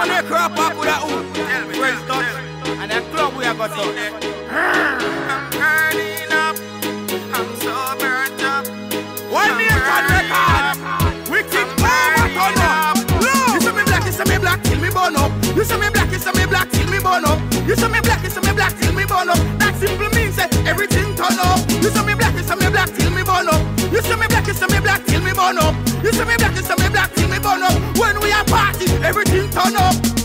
when they crop up with a hoop. Fresh touch. And that club we are got out there. I'm burning up. I'm so burnt up. One nation record. We keep power turn up. You say me black, you say me black till me burn up. You say me black, you say me black till me burn up. You say me black, you say me black till me burn up. That simple means that everything turn up. You say me black, you say me black till me burn up. You say me black, till me burn up. You say me black, you say me black till me burn up. When we are party, everything turn up.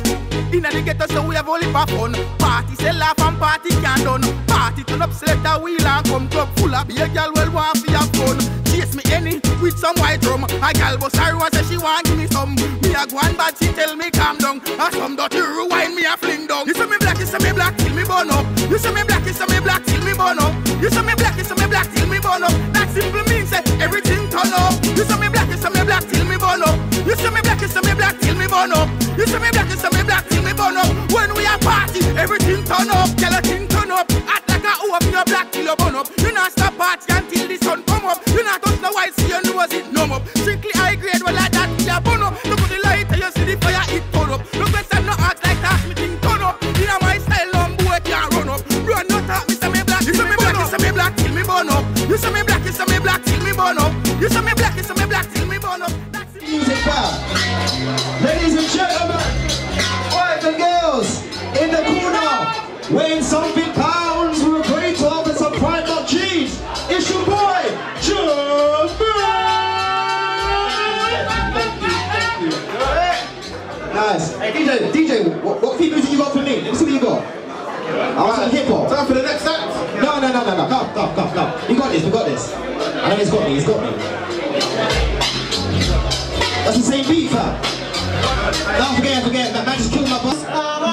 Inna the ghetto, so we have only for fun. Party sell off and party can done. Party turn up, select a wheel and come club full of be a girl well want fi have fun. Chase me any with some white rum. A girl bust her one say she want give me some. Me a go on bad, she tell me calm down. And some dirty rewind me a fling down. You say me black, you say me black till me burn up. You say me black, you say me black till me burn up. You say me black, you say me black till me burn up. That simple means that everything turn up. You say me black, you say me black till me burn up. You say me black, you say till me burn up. You say me black, you say me black till me burn up. When we are party, everything turn up. Gelatin turn up. Act like a in your black till you burn up. You not stop party until the sun come up. You not touch the white, see your nose it numb up. Strictly high grade, well weighing something pounds, we're going to open some pride of cheese. It's your boy, Nice. Hey DJ, DJ, what, what feet music you got for me? Let me see what you got. I want some hip hop. Time for the next act. No, no, no, no, no. Come, come, come, come. You got this, we got this. I know he's got me, he's got me. That's the same beat, fam. Don't forget, forget, that man just killed my boss.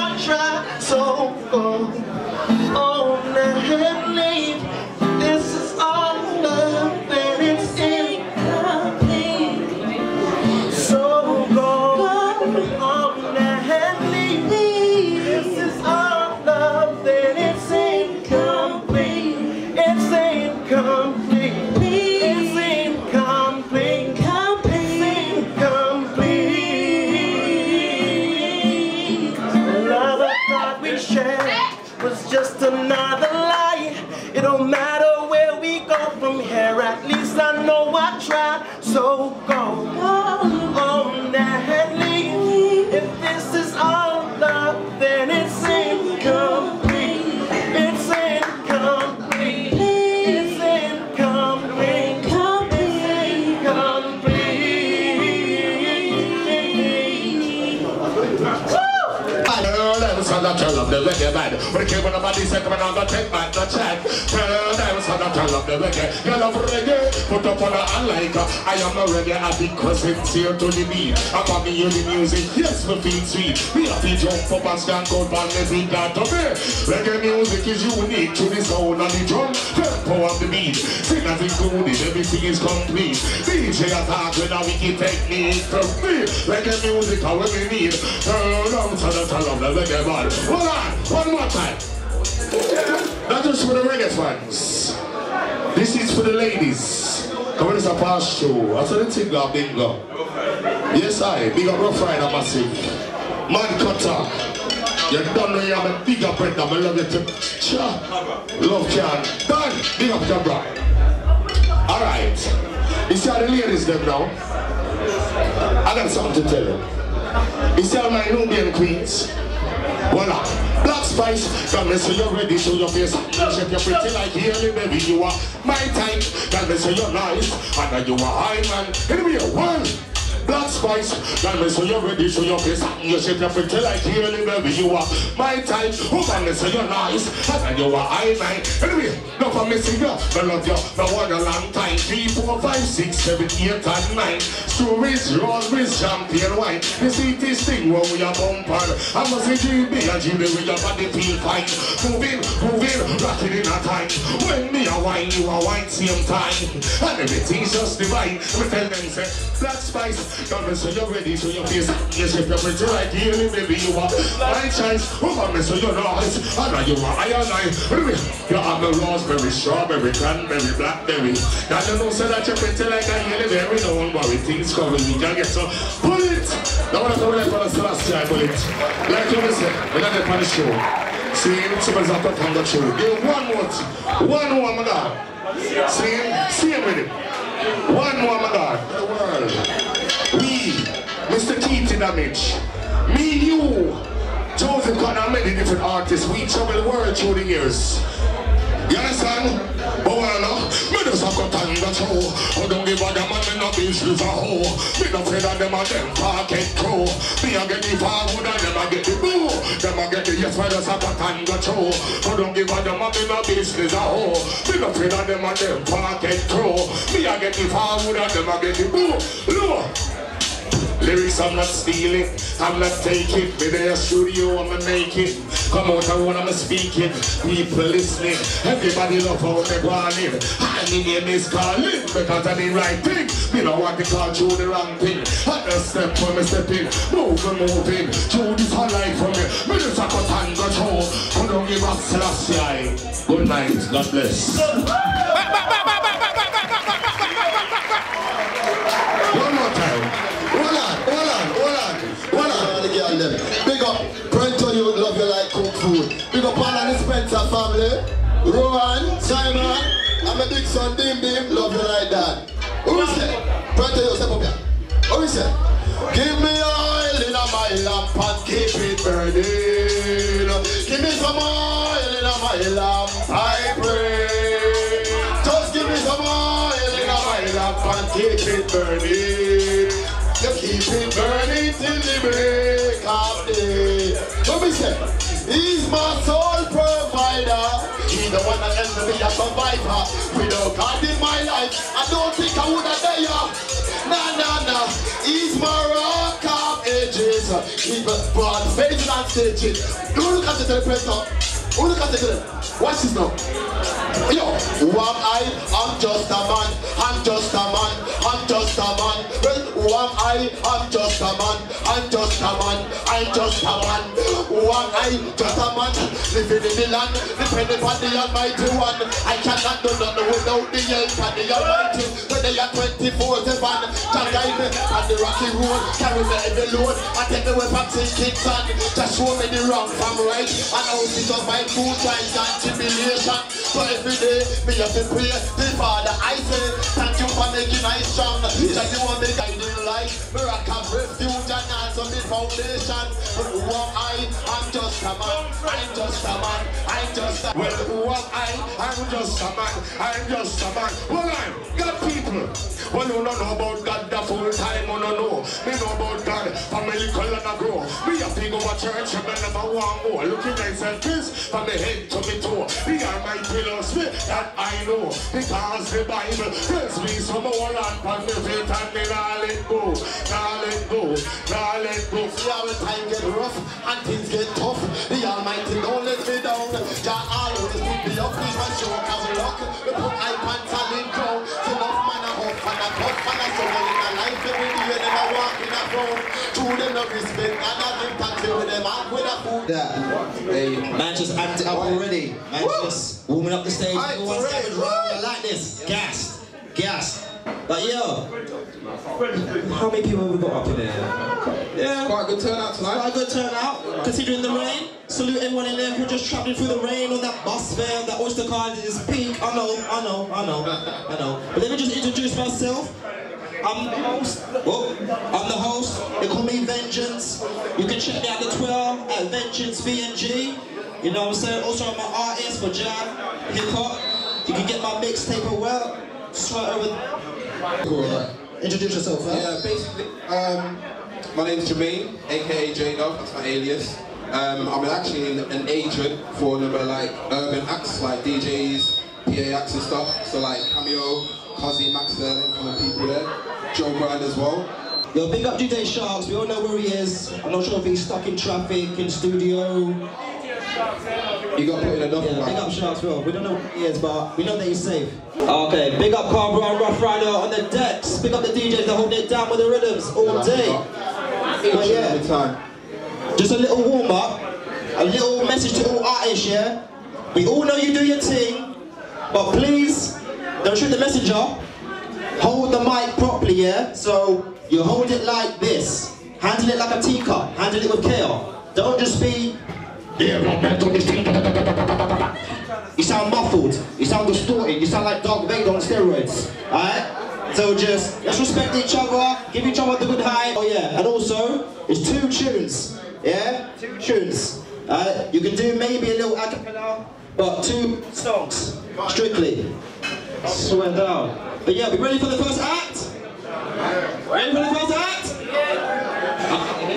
Tried. So go man. When it came when nobody said come on, go take back the check. Son of turn up the reggae. You love reggae, put up on a hand like uh, I am a reggae addict cause it's here to the beat. I'm on me hear the music, yes me feel sweet. Me have to jump up and stand out and me beat that to me. Reggae music is unique to the sound of the drum. Tempo of the beat, singers included, everything is complete. DJ attack with a wicked technique to me. Reggae music how we need. Turn up to the turn up the reggae man. Hold on, one more time. Not just for the reggae fans. This is for the ladies. Come on, it's a past show. That's what the thing got bingo. Yes, I. Big up Rough Rider Massive. Man Cutter. You don't know you have a big up bread. I love you too. Cha. Love can. Done. Big up camera. Alright. You see how the ladies them now? I got something to tell you. You see how my Nubian queens? Voila. Black Spice, come and say you're ready, show your face. You shake your pretty like Haley, baby. You are my type. Come and say you're nice, and you are high man. Anyway, one. Black Spice, girl, me say you're ready, show your face You shape your pretty like Haley, baby, you are my type. Woman, me say you're nice, and you are high man Anyway, no for missing you, I love you, no one a long time. Three, four, five, six, seven, eight, and nine. Strawberries, raspberries, champagne wine. You see this thing when we are bumping I must say GB and GB with your body feel fine. Moving, moving, rocking in a time When me a wine, you a wine same time. And everything's just divine. Me tell them say, Black Spice Don't me so you're ready, so your face Yes, if you're pretty like healing, baby, you are. My choice Woman, me so you're nice. I know you are, I and I You have the raspberry, strawberry, cranberry, blackberry. Now you know so that you're pretty like a healing berry. No one worry, things coming, we can get so Pull it! Now when I come in for the celestial bullet Like you said, we're not on the show See, somebody's out of the show Give one more, one more, my God. See, see him with it. One more, my God, the world. We, Mr. Keating Damage, me, you, Joseph Cotton, and many different artists, we travel the world through the years. You understand? But well, no, me just a cut and the show. I oh, don't give a damn me no business a hoe. Me no afraid of them and them pocket crow. Me a get the forward and them a get the boo. Them a get the yes, me just a cut and the show. I oh, don't give a damn me no business a hoe. Me no afraid of them and them pocket crow. Me a get the forward and them a get the boo. Look. Lyrics I'm not stealing, I'm not taking. Me there studio, I'ma make it. Come out and when I'm speaking, people listening. Everybody love how they going in. And the name is calling because I the right thing. Me no want to call you the wrong thing. I just step for me stepping, move and moving. Through this whole life for me. Me just a cut and go through. Come on, give us Selassie. Good night, God bless. One more time. Hold on, hold on, hold on, hold Them. Big up, Brento, you love you like cook food. Big up all of the Spencer family. Rowan, Simon, and my big son Dim Dim, love you like that. Who is it? Brento, you step up here. Who is it? Give me oil in my lamp and keep it burning. Give me some oil in my lamp, I pray. Just give me some oil in my lamp and keep it burning. Just keep it burning till the break He's my soul provider. He's the one that helps me a survivor. Without God in my life, I don't think I would have there. Nah, nah, nah. He's my rock of ages. Keep it broad faces and stages. Do look at the teleprompter. Who look at the Watch this now. Yo, who am I? I'm just a man. I'm just a man. I'm just a man. Who am I? I'm just a man. I'm just a man. I'm just a man. Who am I? Just a man. Living in the land, depending on the Almighty One. I cannot do nothing without the help of the Almighty. When they are 24 7, Jah guide me on the rocky road. Carry me every load. I take me away from sin Kingston. Just show me the wrong from right. And how to survive food times and tribulation. So every day, me have to pray. The Father, I say, thank you for making I strong. Just you want me guiding life. Me of refuge and also me foundation. But who am I? I'm just a man. I'm just a man. I'm just a Well, who am I? I'm just a man. I'm just a man. Well, I'm God people. Well, you don't know about God the full time, you don't know. Me know about God, family color and grow. Me a big over church, and I never want more. Looking nice and this, from the head to me toe. The Almighty loves me, that I know. Because the Bible tells me some more land on the faith and then I let go. Now let go. Now let go. See how the time get rough and things get tough. The Almighty don't let me down. Jah always put me up. Please my show cause luck. We put eye pants and in crown. So enough man a huff and a tough and a struggle in a life. Every day them a walk in a crowd. True them no respect and a thanks with them and with a food. Hey, man just amped it up already. Man just warming up the stage. For savage real. round. I like this. Gas. Gas. But yo, how many people have we got up in there? Yeah. Quite a good turnout tonight. Quite a good turnout, considering the rain. Salute everyone in there who just traveling through the rain on that bus there. That Oyster card is pink. I know, I know, I know, I know. But let me just introduce myself. I'm the host. Oh, I'm the host. They call me Vengeance. You can check me out the Twitter at Vengeance VNG. You know what I'm saying? Also, I'm an artist for jam, hip hop. You can get my mixtape as well. Just right over. Cool. Introduce yourself, huh? Yeah, basically, um, my name's Jermaine, aka J Dog, that's my alias. Um, I'm actually an, an agent for a number of like urban acts, like DJs, PA acts and stuff. So like Cameo, Cozzy, Maxwell, them kind of people there. Joe Brand as well. Yo, big up DJ Sharks. We all know where he is. I'm not sure if he's stuck in traffic, in studio. You gotta put in a duffel Yeah, big bag. up Sharksville. We don't know what he is, but we know that he's safe. Okay, big up Carbro and Rough Rider on the decks. Big up the DJs that hold it down with the rhythms all day. Each But and yeah. every time. Just a little warm up, a little message to all artists, yeah? We all know you do your thing, but please don't shoot the messenger. Hold the mic properly, yeah? So you hold it like this. Handle it like a teacup. Handle it with care. Don't just be. You sound muffled. You sound distorted. You sound like Darth Vader on steroids. Alright? So just let's respect each other, give each other the good high. Oh yeah, and also it's two tunes. Yeah, two tunes. Uh, you can do maybe a little acapella, but two songs strictly. Swear down. But yeah, we ready for the first act? Ready for the first act?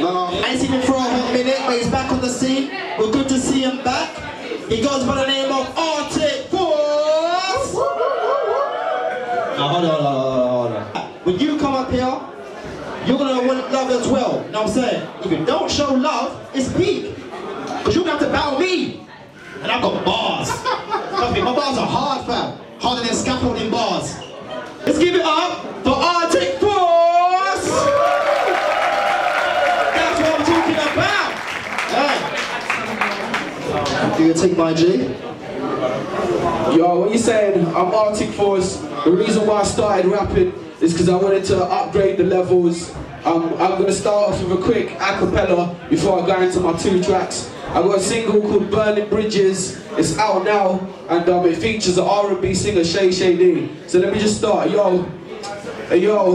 No, I ain't seen him for a hot minute, but he's back on the scene. We're good to see him back. He goes by the name of Arctic Force. Now hold on, hold on, hold on, hold on. When you come up here, you're gonna want love as well. You know what I'm saying? If you don't show love, it's peak. Cause you're gonna have to battle me. And I've got bars. Trust me, my bars are hard, fam. Harder than scaffolding bars. Let's give it up for Arctic you take my G? Yo, what you saying? I'm Arctic Force. The reason why I started rapping is because I wanted to upgrade the levels. Um, I'm gonna start off with a quick acapella before I go into my two tracks. I got a single called Burning Bridges. It's out now, and um, it features the R&B singer Shay Shady. So let me just start. Yo, Hey yo,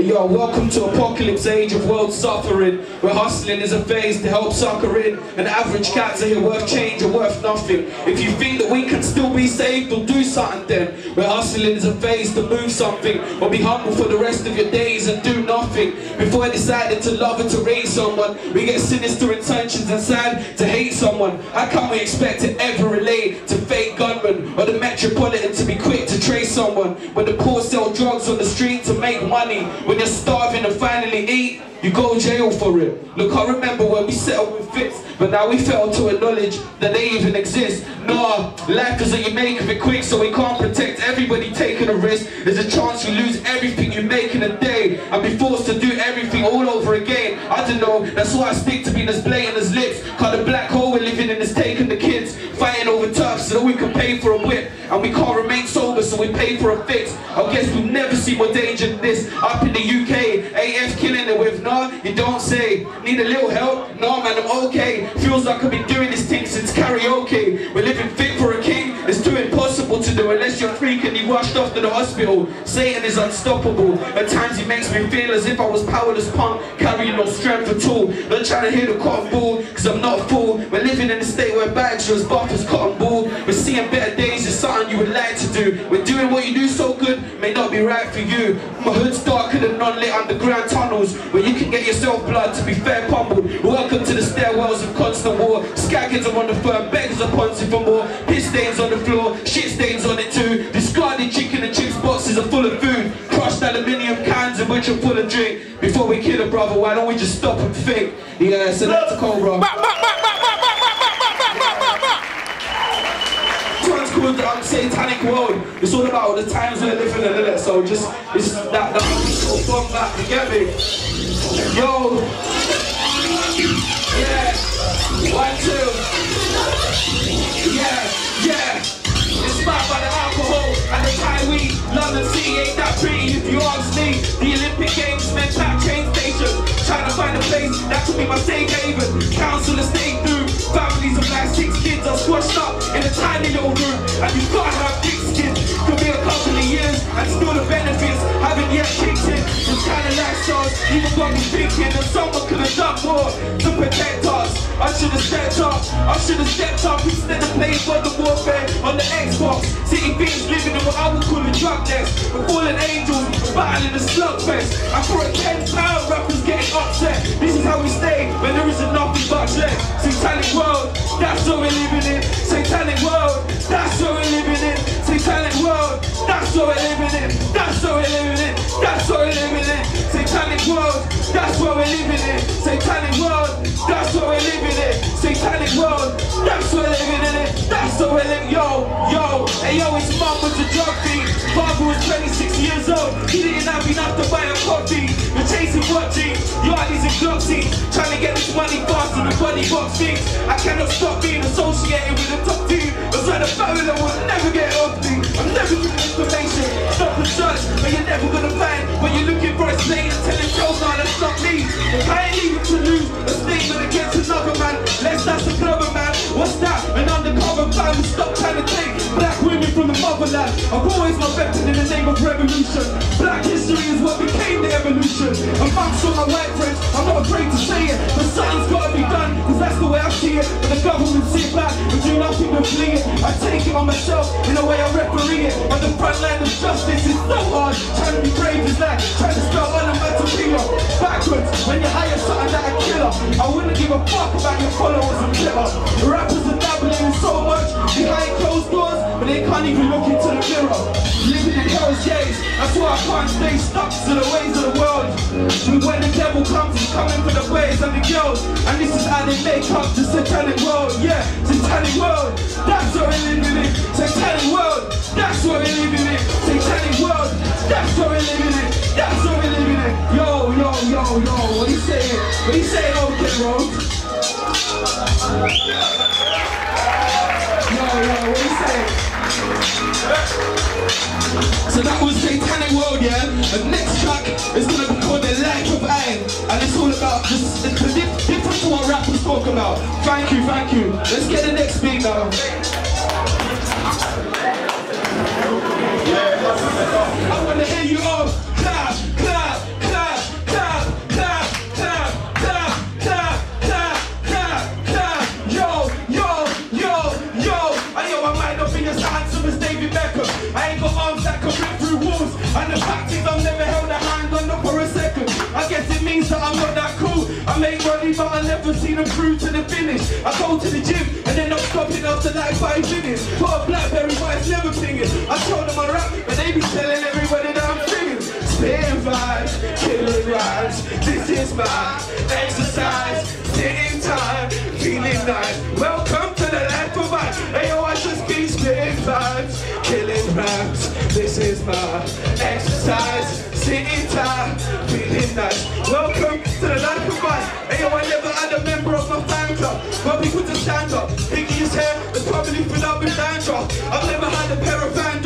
yo, welcome to apocalypse age of world suffering Where hustling is a phase to help sucker in. And average cats are here worth change or worth nothing. If you think that we can still be saved, or do something then. Where hustling is a phase to move something. Or be humble for the rest of your days and do nothing. Before I decided to love and to raise someone We get sinister intentions and sad to hate someone. How can we expect to ever relate to fake gunmen Or the metropolitan to be quick to trace someone? When the poor sell drugs on the street to make money When you're starving and finally eat you go jail for it. Look, I remember when we settled with fits, but now we fail to acknowledge that they even exist. Nah, life is that you make of it quick, so we can't protect everybody taking a risk. There's a chance you lose everything you make in a day and be forced to do everything all over again. I don't know, that's why I stick to being as blatant as lips. Cause the black hole we're living in is taking the kids, fighting over turf so that we can pay for a whip. And we can't remain sober, so we pay for a fix. I guess we'll never see more danger than this. Up in the UK, AF killing it with nah, you don't say. Need a little help? No man, I'm okay. Feels like I've been doing this thing since karaoke. We're living to do unless you're you rushed off to the hospital. Satan is unstoppable. At times he makes me feel as if I was powerless punk, carrying no strength at all. Not trying to hear the cotton ball, cause I'm not a fool. We're living in a state where bags are as buff as cotton ball. We're seeing better days is something you would like to do. We're doing what you do so good may not be right for you. My hood's darker than non-lit underground tunnels where you can get yourself blood to be fair pummeled. Welcome to the stairwells of constant war. Sky are on the firm, beggars are pouncing for more. Piss stains on the floor, shit stains on it too. Discarded chicken and chips boxes are full of food. Crushed aluminium cans in which are full of drink. Before we kill a brother, why don't we just stop and think? Yeah, so that's a Cobra. Called um, Satanic World. It's all about the times we're living in, innit? So just, it's that, that sort of fun back, you get me? Yo! Yeah! One, two! Yeah, yeah! Inspired by the alcohol and the Thai weed. London City ain't that pretty if you ask me. The Olympic Games meant that train station. Trying to find a place that could be my safe haven. Council estate through. Families of like six kids are squashed up in a tiny little room. And you can't have big skin. Could be a couple of years and still the benefits haven't yet kicked in. Kind of lifestyles even me thinking that someone could have done more to protect us. I should have stepped up. I should have stepped up instead of playing Modern Warfare on the Xbox. City beings living in what I would call a drug nest. With fallen angels battling a slugfest. I a 10 pound rappers getting upset. This is how we stay when there isn't nothing but left. Satanic world, that's what we're living in. Satanic world, that's what we're living in. That's what we're living in. That's what we're living in. That's what we're living in. Satanic world, that's what we're living in. Satanic world, that's what we're living in. Satanic world. That's where living in. That's the way living. Yo, yo, hey yo, his mom was a drug fiend. Father was 26 years old. He didn't have enough to buy a coffee. We're chasing watching. Yardies and Gloxies. Trying to get this money faster than body box things. I cannot stop being associated with the top team. That's why the Babylon will never get never gonna find what you're looking for. a late motherland. Always my weapon in the name of revolution. Black history is what became the evolution. Amongst all my white friends, I'm not afraid to say it. But something's gotta be done, cause that's the way I see it. But the government sit back and do nothing but flee it. I take it on myself in the way I referee it. On the front line of justice is so hard. Trying to be brave is like trying to spell onomatopoeia backwards when you hire something that a killer. I wouldn't give a fuck about your followers and Twitter. Rappers are dabbling in so much behind closed doors, but they can't even look into the mirror. Living in hell's gates, that's why I can't stay stuck to the ways of the world. And when the devil comes, he's coming for the boys and the girls. And this is how they make up the satanic world. Yeah, satanic world. That's what we're living in. Satanic world. That's what we're living in. Satanic world. That's what we're living in. That's what we're living in. Yo, yo, yo, yo. What he saying? What he saying? Okay, bro. Yo, yo, what he saying? So that was Satanic World, yeah? The next track is gonna be called The Light of Iron. And it's all about just the, the dif- different to what rappers talk about. Thank you, thank you. Let's get the next beat now. I wanna hear you all And the fact is I've never held a hand on for a second. I guess it means that I'm not that cool. I make money but I never see them through to the finish. I go to the gym and then I'm stopping after like five minutes. Put a Blackberry but it's never pinging. I told them I rap but they be telling everybody that Spitting vibes, killing rhymes. This is my exercise. Sitting time, feeling nice. Welcome to the life of mine. Hey yo, I just keep spitting vibes, killing rhymes. This is my exercise. Sitting time, feeling nice. Welcome to the life of mine. Hey yo, I never had a member of my fan club. But people to stand up, picking his hair, and probably fill up with dandruff. I've never had a pair of Van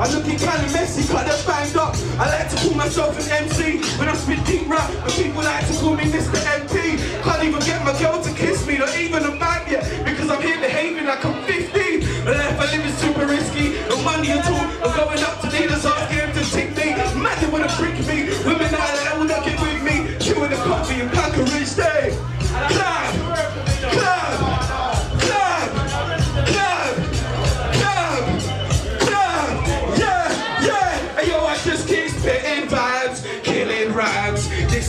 I'm looking kinda messy, they're banged up. I like to call myself an MC when I spit deep rap, but people like to call me Mr. MP. Can't even get my girl to kiss me, not even a man yet, because I'm here behaving like I'm 15. The life I live is super risky, no money at all. I'm going up to leaders, asking them to tick me. Man, they wanna prick me. Women out there will not get with me. Chewing the coffee and pack a rich day. Clap,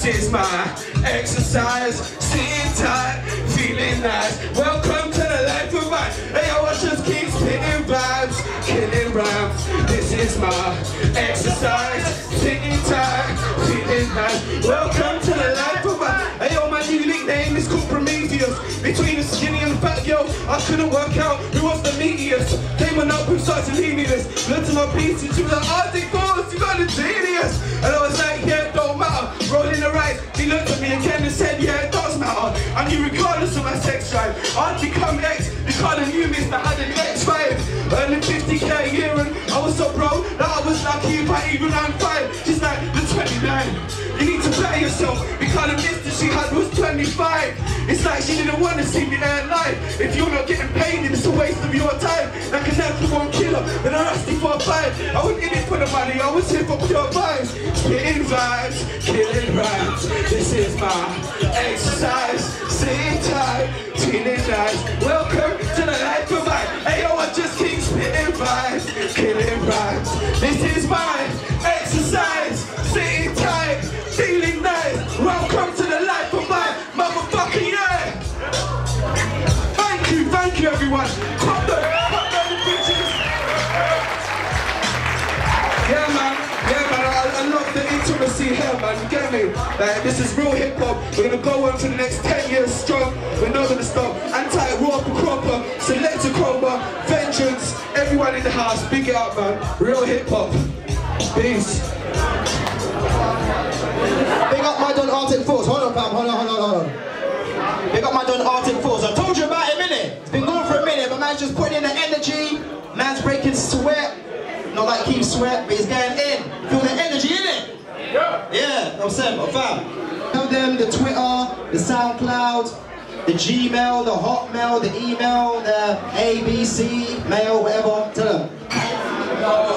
is my exercise. Sitting tight, feeling nice. Welcome to the life of mine. Hey, I just keep spitting vibes, killing rhymes. This is my exercise. Sitting tight, feeling nice. Welcome to the life of mine. Hey, yo, my new nickname is called Prometheus. Between the skinny I couldn't work out who was the meatiest. Came on up with such a leaniness. Looked at my pieces, she was like, Arctic Force, you got a genius. And I was like, yeah, don't matter. Rolling the right, he looked at me again and said, yeah, it does matter. I knew regardless of my sex drive, I'd become X. You kind of knew that had an X5. Earning 50k a year and I was so broke that I was lucky if I even ran five. She's like, the 29. You need to better yourself. The kind of she had was 25. It's like she didn't want to see me there live. If you're not getting paid, then it's a waste of your time. Like a natural one killer and a rusty for a five. I wasn't in it for the money, I was here for pure vibes. Spitting vibes, killing rhymes. This is my exercise. Sitting tight, feeling nice. Welcome to the life of mine. Hey yo, I just keep spitting vibes, killing rhymes. This everyone. Pop the, pop the bitches. Yeah, man. Yeah, man. I, I love the intimacy. here, man. You get me? Like, this is real hip hop. We're gonna go on for the next 10 years strong. We're not gonna stop. Anti-Roper, Cropper, Selector Cobra, Vengeance, everyone in the house, big it up, man. Real hip hop. Peace. Big up my Don Arctic Force. Hold on, fam. Hold on, hold on, hold on. Big up my Don Arctic Man's breaking sweat. Not like keep sweat, but he's going in. Feel the energy, innit? Yeah. Yeah, I'm saying, but fam. Tell them the Twitter, the SoundCloud, the Gmail, the Hotmail, the email, the ABC, mail, whatever. Tell them.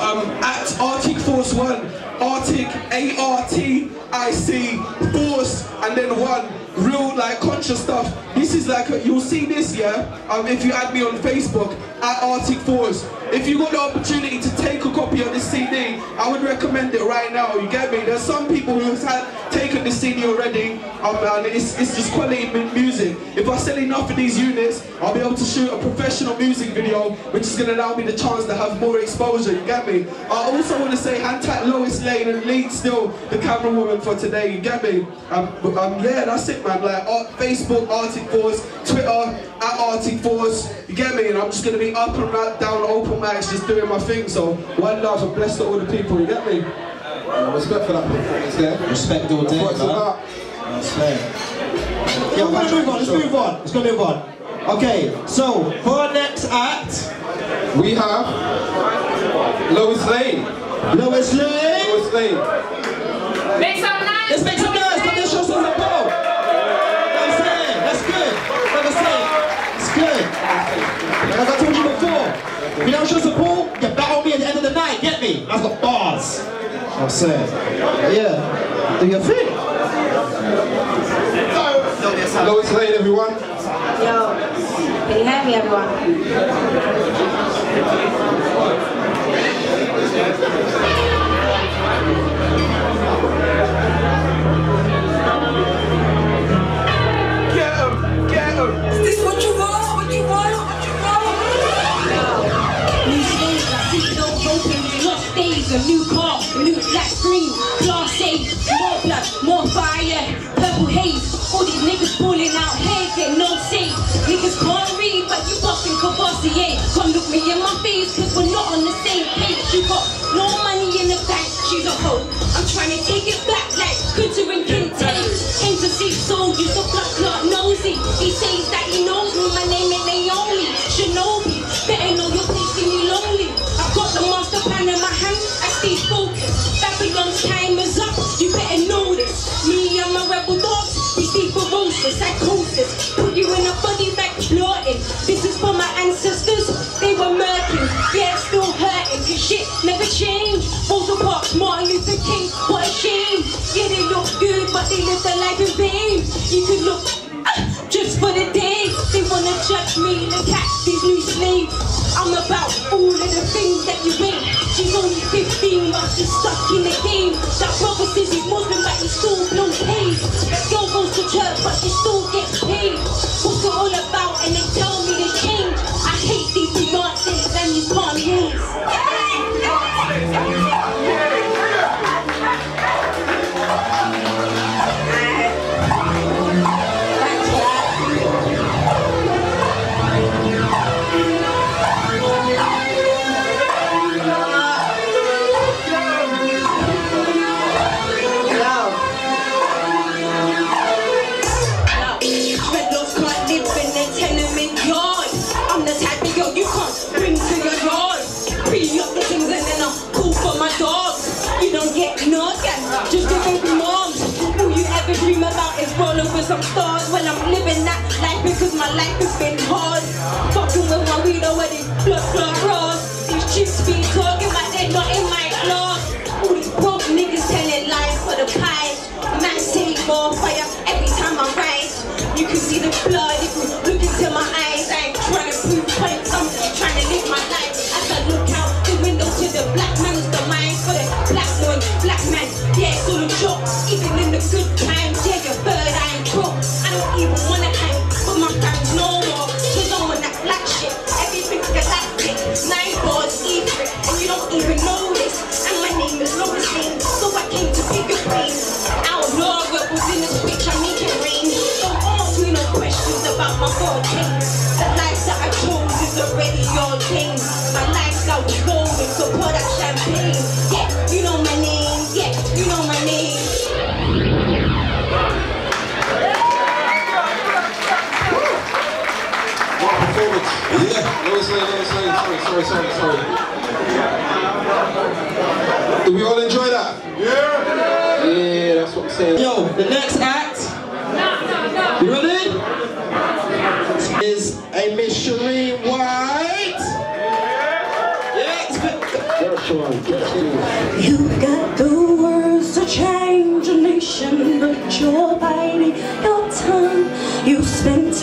um, at Arctic Force One, Arctic A R T I C Force, and then one real like conscious stuff. This is like you'll see this yeah. Um, if you add me on Facebook at Arctic Force. If you got the opportunity to take a copy of this CD, I would recommend it right now. You get me? There's some people who have had, taken this CD already, um, and it's, it's just quality music. If I sell enough of these units, I'll be able to shoot a professional music video, which is going to allow me the chance to have more exposure. You get me? I also want to say hand tag Lois Lane and Lead still the camera woman for today. You get me? Um, um, yeah, that's it, man. Like Ar- Facebook, Arctic Force, Twitter at Arctic Force. You get me? And I'm just going to be up and right down open mics, just doing my thing. So one love and bless to all the people. You get me? Uh, respect for that performance there. Respect all day, That's what it's man. about. Yeah, we're gonna move on, let's move on, let's go move on. Okay, so for our next act, We have Lois Lane. Lois Lane. Lois Lane. Make some noise. Let's make Like I told you before, if you don't show support, you battle me at the end of the night, get me? I've got bars. You know what I'm saying? Yeah, do your thing. Lois Lane, everyone. Yo, can you hear me, everyone? Get 'em, get 'em. Is this what you a new car, a new black screen, class A, more blood, more fire, purple haze, all these niggas pulling out head, get no say, niggas can't read, but you busting Courvoisier, come look me in my face, cause we're not on the same page, you got no money in the bank, she's a hoe, I'm trying to take it back like Kunta and Kinte, aim to see soul, you so blood clot nosy, he says that he knows me, my name ain't Naomi, Shinobi, better know your The master plan in my hand, I stay focused. Babylon's time is up, you better know this. Me and my rebel dogs, we stay ferocious, psychosis. Put you in a body bag, plotting. This is for my ancestors, they were murking. Yeah, still hurting, cause shit never changed. Rosa Parks, Martin Luther King, what a shame. Yeah, they look good, but they live their life in vain. You could look just for the day. They wanna judge me, look at these new slaves. I'm about all of the things that you ain't. She's only 15, but she's stuck in the game. That brother says he's Muslim, but he still blows paid. That girl goes to church, but she still gets paid. What's it all about? And they tell me to change. I hate these Beyonces and these Kanye's. With some stars. Well, I'm living that life because my life has been hard. Fucking with my weed already, blood Lois Lane, Lois Lane, sorry, sorry, sorry, sorry. Did we all enjoy that? Yeah! Yeah, that's what I'm saying. Yo, the next act. You ready? Is a Miss Shereen White. Yeah. You got the words to change a nation, but you're biting your tongue. You spent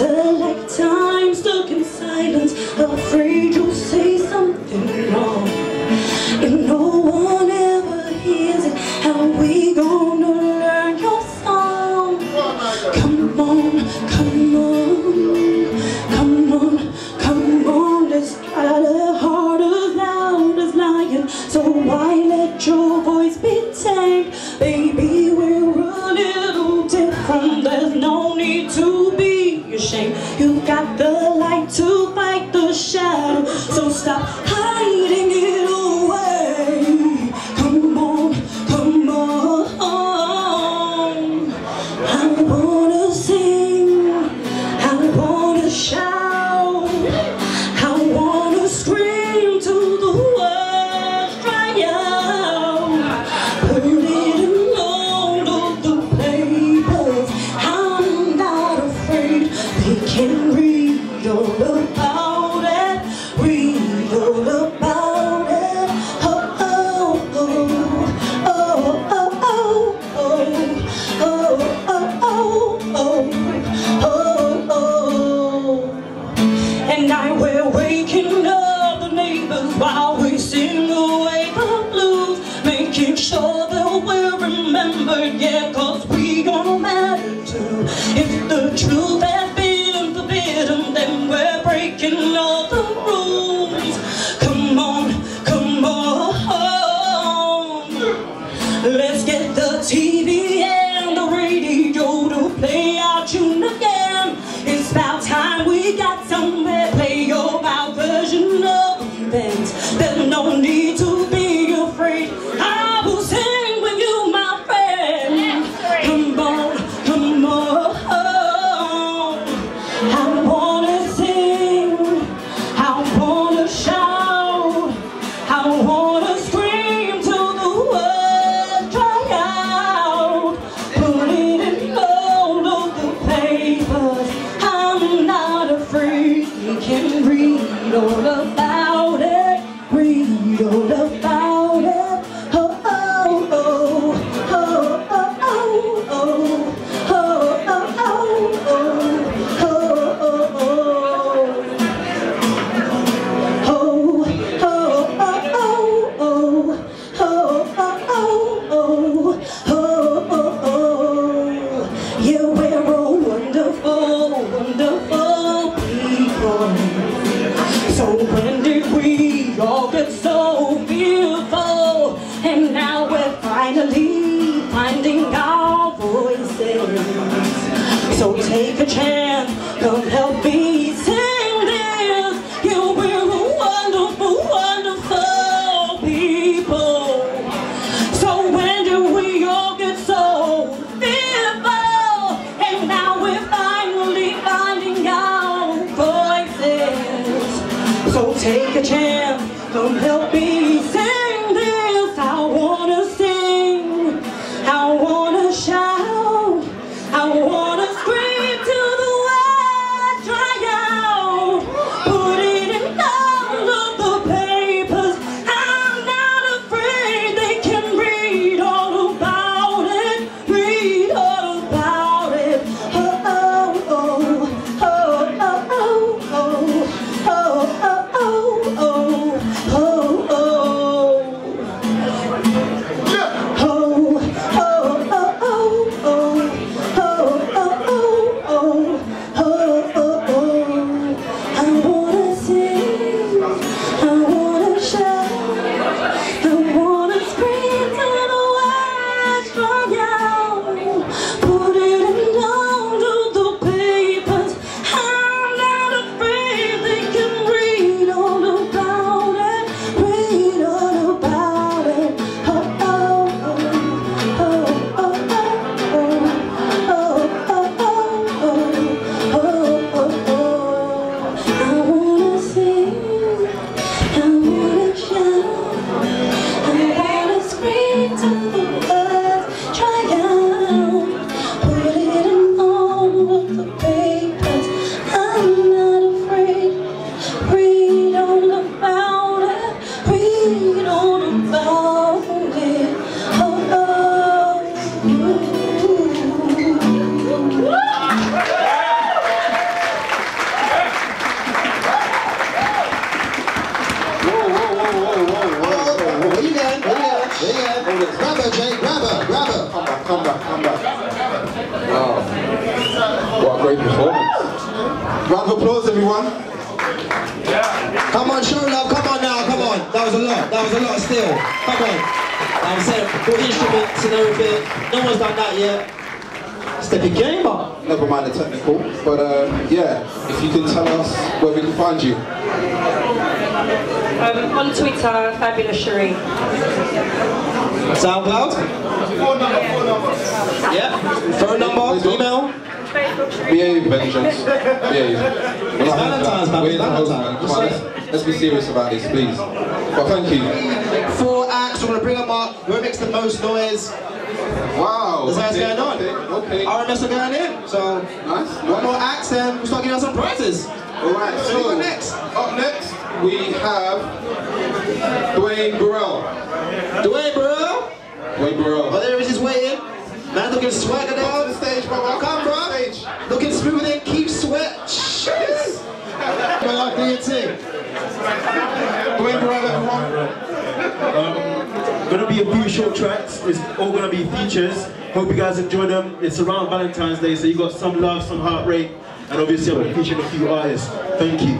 So you got some love, some heart rate, and obviously I'm going to feature a few artists. Thank you.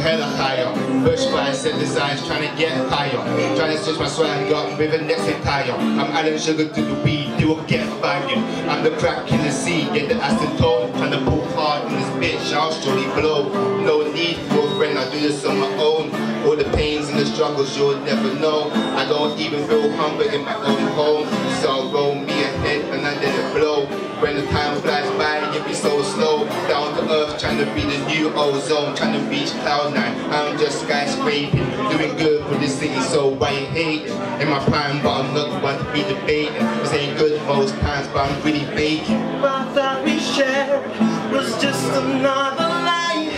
hella higher. Verse 5 said desires trying to get higher. Trying to switch my swag up with an next entire. I'm adding sugar to the weed, they will get fired. I'm the crack in the sea, get the acetone. Trying to pull hard in this bitch, I'll surely blow. No need for a friend, I do this on my own. All the pains and the struggles you'll never know. I don't even feel hunger in my own home. So I'll roll me ahead and I let it blow. When the time flies by, it be so slow. Down to earth, trying to be the new ozone, trying to reach cloud nine. I'm just skyscraping, doing good for this city, so white ain't hating. In my prime, but I'm not the one to be debating. This ain't good most times, but I'm really faking. What that we shared was just another lie,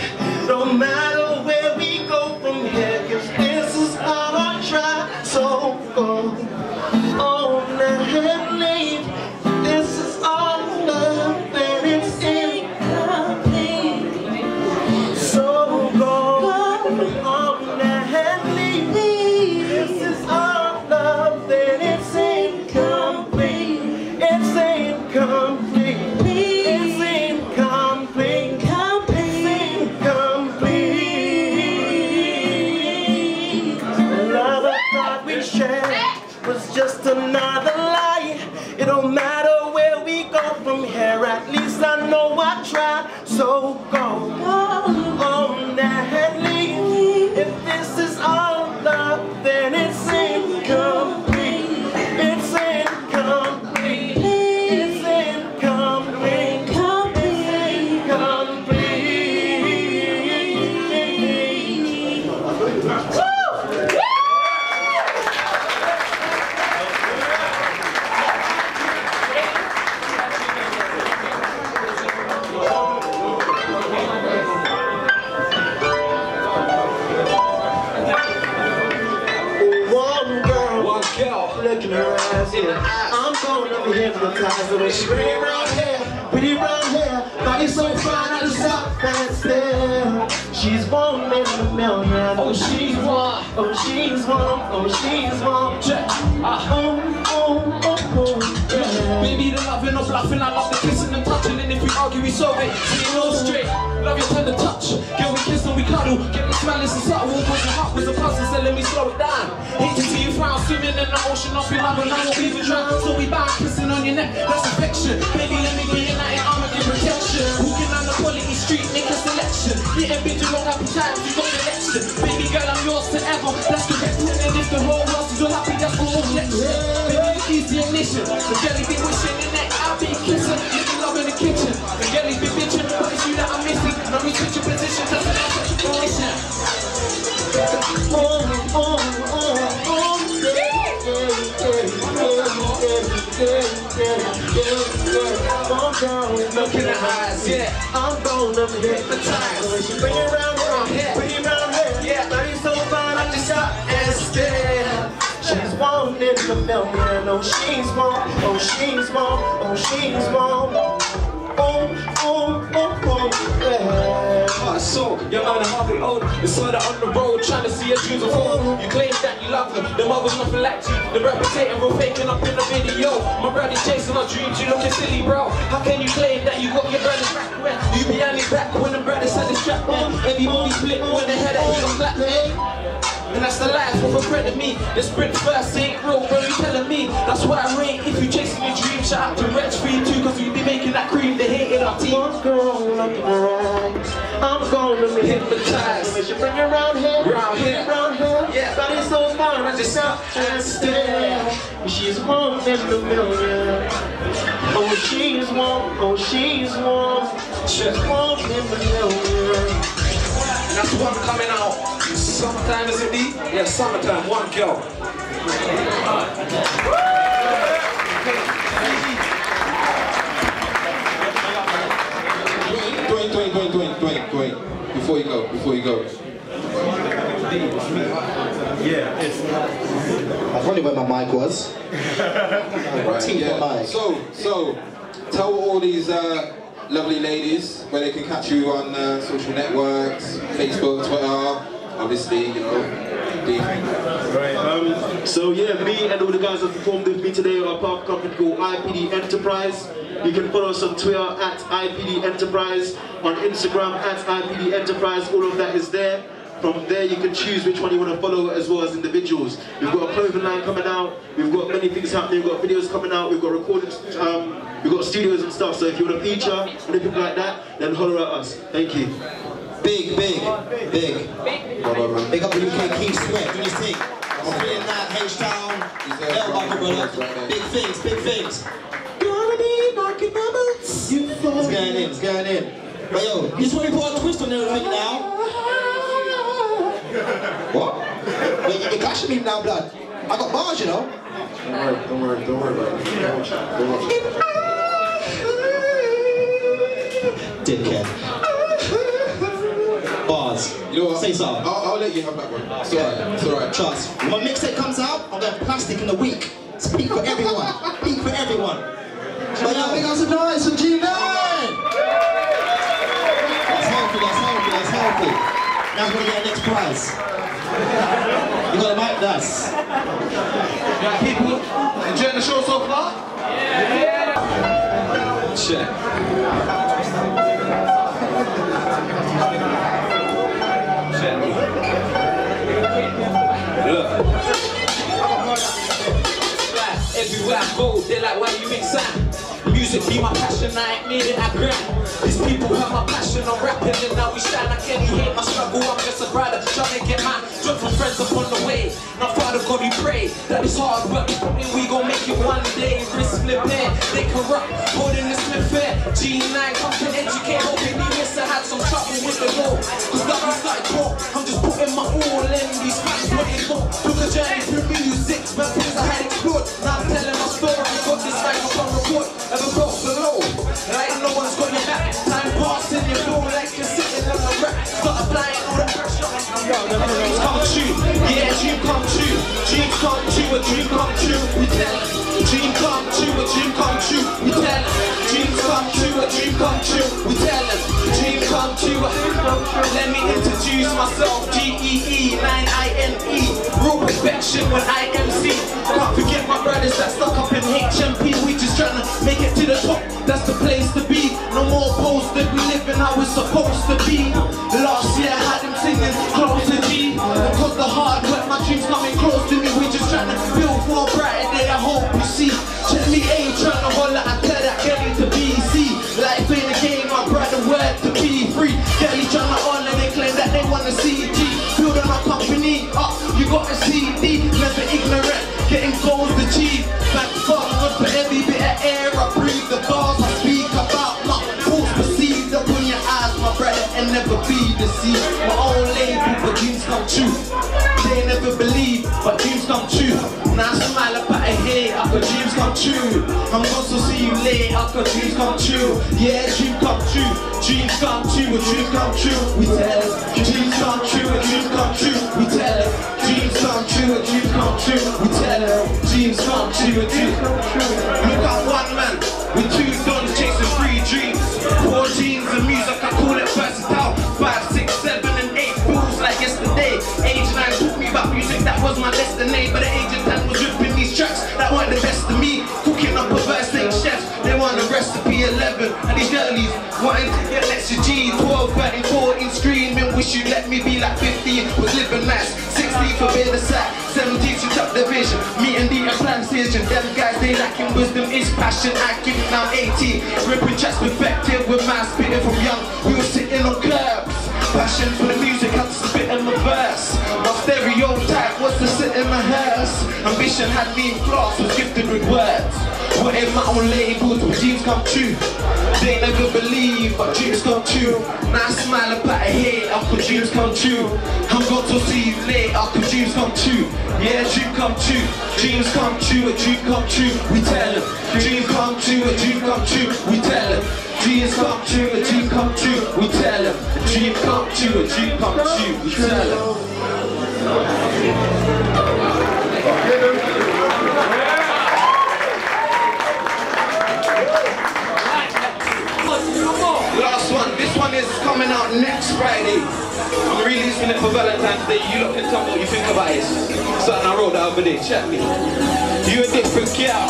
no matter. The way she bring it round here. Pretty round hair, body so fine, I just stop and stare. She's one in a million. Oh, she's one. Oh, she's one. Oh, she's one. Check. Ah, oh, oh, oh, oh, yeah. Baby, the loving or bluffing, I love the kissing and touching. Argue, we solve it. See you know straight. Love your tender touch. Girl, we kiss and we cuddle. Get me smiling so subtle. Cause your heart was a puzzle, so let me slow it down. Hate to see you frown, swimming in the ocean off your love, and I won't even drown. So we bound, kissing on your neck. That's affection. Baby, let me be in that armor, give protection. Walking on the quality street, nigga selection. Getting bitch long happy times, you got the election. Baby girl, I'm yours forever. That's the correct. And if the whole world is all happy, that's all reflection. Baby, the keys to ignition. The jelly be wishing in that I'll be kissing. Kitchen. The jelly be bitching, it's you that I'm missing. Switch your position, just an such a condition. Oh, oh, oh, oh. I'm Look in the eyes, yeah. I'm gonna hypnotize. When she bring it round uh, here, bring it round here. Yeah, body so fine, I just stop and stare. She's in a million. Oh, she's one. Oh, she's one. Oh, she's one. Oh, oh, oh, oh, yeah. heart so Young man, hardly old You saw on the road Trying to see your dreams unfold You claim that you love them The mother's nothing like you. The reputation real faking up in the video. My brother's chasing our dreams You looking silly bro. How can you claim that you got your brother's back when You be on his back when the brothers had the strap on Every movie split when they had a heel clap man and that's the life of a friend of me. The sprint first ain't real, bro. You telling me that's what I rate. If you chasing your dream, shout out to Rich for you too, cause we be making that cream. They hated our team. I'm gonna be right. I'm gonna be hypnotized. She bring it round here, Round here. round here. Yeah. Body so fine, I just stop and stare. She's one in a million. Oh, she's one. Oh, she's one. She's one in a million. And that's one coming out. Summertime is it be? Yeah, summertime, one girl. Dwayne, Dwayne, Dwayne, Dwayne, Dwayne, Dwayne. Before you go, before you go. Yeah, it's I wonder where my mic was. Right, yeah. mic. So, so, tell all these uh, lovely ladies where they can catch you on uh, social networks, Facebook, Twitter, obviously, you know. Right, um, so yeah, me and all the guys that performed with me today are part of a company called IPD Enterprise. You can follow us on Twitter at IPD Enterprise, on Instagram at IPD Enterprise, all of that is there. From there you can choose which one you want to follow as well as individuals. We've got a clothing line coming out, we've got many things happening, we've got videos coming out, we've got recordings, um, we've got studios and stuff, so if you want a feature, anything like that, then holler at us. Thank you. Big, big, big. Big Big up the UK King Sweat, do his thing. I'm feeling that, H-Town, Bell Buckle, brother. Big things, big things. Gonna be knocking my boots. It's going in, it's going in. But yo, this one we put a twist on everything now. What? Wait, you're clashing me now, blood. I got bars, you know. Don't worry, don't worry, don't worry about it. Don't worry. Dickhead. Bars. You know what? Say something. I'll, I'll let you have that one. It's alright, it's alright. Trust. When my mixtape comes out, I'm going plastic in a week. Speak for everyone. Speak for everyone. But yo, big ups to Nice and G9! That's healthy, that's healthy, that's healthy. Now we're gonna get our next prize. You got a mic, that's. Yeah, people enjoying the show so far? Yeah. Check. Check. Look. Everywhere I go, they're like, why you make sound? Music be my passion, I ain't made it, I grind. These people have my passion, I'm rapping and now we shine. I can't hate my struggle, I'm just a brother trying to get my drugs from friends upon the way. Now Father God, we pray that it's hard, but and we gon' make it one day. Wrist flipping, they corrupt, holding the slip fair. G9 come to educate, hoping me miss I had some trouble with the law. Cause that was like talk, I'm just putting my all in these facts, what they for. Took a journey through music, but things I had explored. Now I'm telling my story, got this microphone report, ever no one's got your back, time passing, you feel like you're sitting on the rack. Start applying all the pressure. Dreams come true, yeah, dream come true. Dreams come true, a dream come true. We tell dream come true, a dream come dream come true. We tell them, dream come true. Let me introduce myself, G-E-E, 9-I-N-E. Real perfection when I MC. Can't forget my brothers that stuck up in HMP. We just trying to make it to the top, that's the place to be. No more posted, we living how it's supposed to be. Last year I had them singing close to G. Because the hard work, my dreams coming close to me. We just trying to build for a brighter day, I hope you see. Check me A, trying to holler, I tell that Kelly to BC. Life ain't a game, my brother word to be free. Kelly trying to honor, they claim that they wanna see G. Building my company up, you gotta see D. Never ignorant, getting goals achieved. Thank fuck for every bit of air I breathe. The bars I speak never be deceived. My own label, but dreams come true. They never believe, but dreams come true. Now I smile up at a hate, I could dreams come true. I'm to see you later, could dreams come true. Yeah, dreams come true. Dreams come true, a dreams come true. We tell it. Dreams come true, a dreams come true. We tell it. Dreams come true, a dreams come true. We tell it. Dreams come true, a dreams come true. Look at one man with two that my destiny. But the age of ten was ripping these tracks that weren't the best of me. Cooking up a verse, ain't chefs. They want a recipe 11. And these girlies wanting to get Lexia G. 12, 13, 14, screaming. Wish you let me be like 15. Was living nice. 16 for being the sack. 17 to top division. Me and the plantation. Them guys, they lacking wisdom, is passion. I give it now 18. Ripping tracks perfected with my spitting from young. We were sitting on curbs. Passion for the music, had to spit in my verse. My stereotype was to sit in my hearse. Ambition had me in class, was gifted with words. Put in my own labels, but dreams come true. They never believe, but dreams come true. Now I smile up at a hate, after dreams come true. I'm going to see you later, after dreams come true. Yeah, dream come true. Dreams come true, a dream come true. We tell them. Dreams come true, a dream come true. We tell them. Dreams come true, a dream come true. We tell them. Dream come true, a dream come true. We tell them. Last one. This one is coming out next Friday. I'm releasing it for Valentine's Day. You lot can tell me what you think about it. Something I wrote the other day. Check me. You a different girl,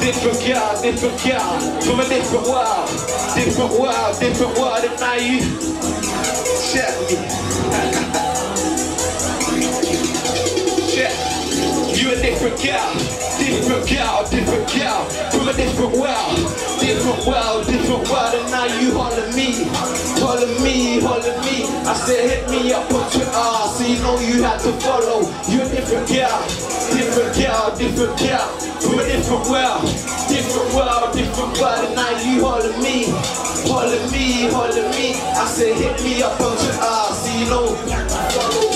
different girl, different girl, from a different world, different world, and now you check me. check. You a different girl, different girl, different girl, from a different world, different world, different world, and now you holler me, holler me, holler me. I said hit me up on Twitter, so you know you have to follow. You a different girl, different girl, different girl, from a different world, different world, different world, and now you holler me, holler me, holler me. I said hit me up on Twitter, so you know.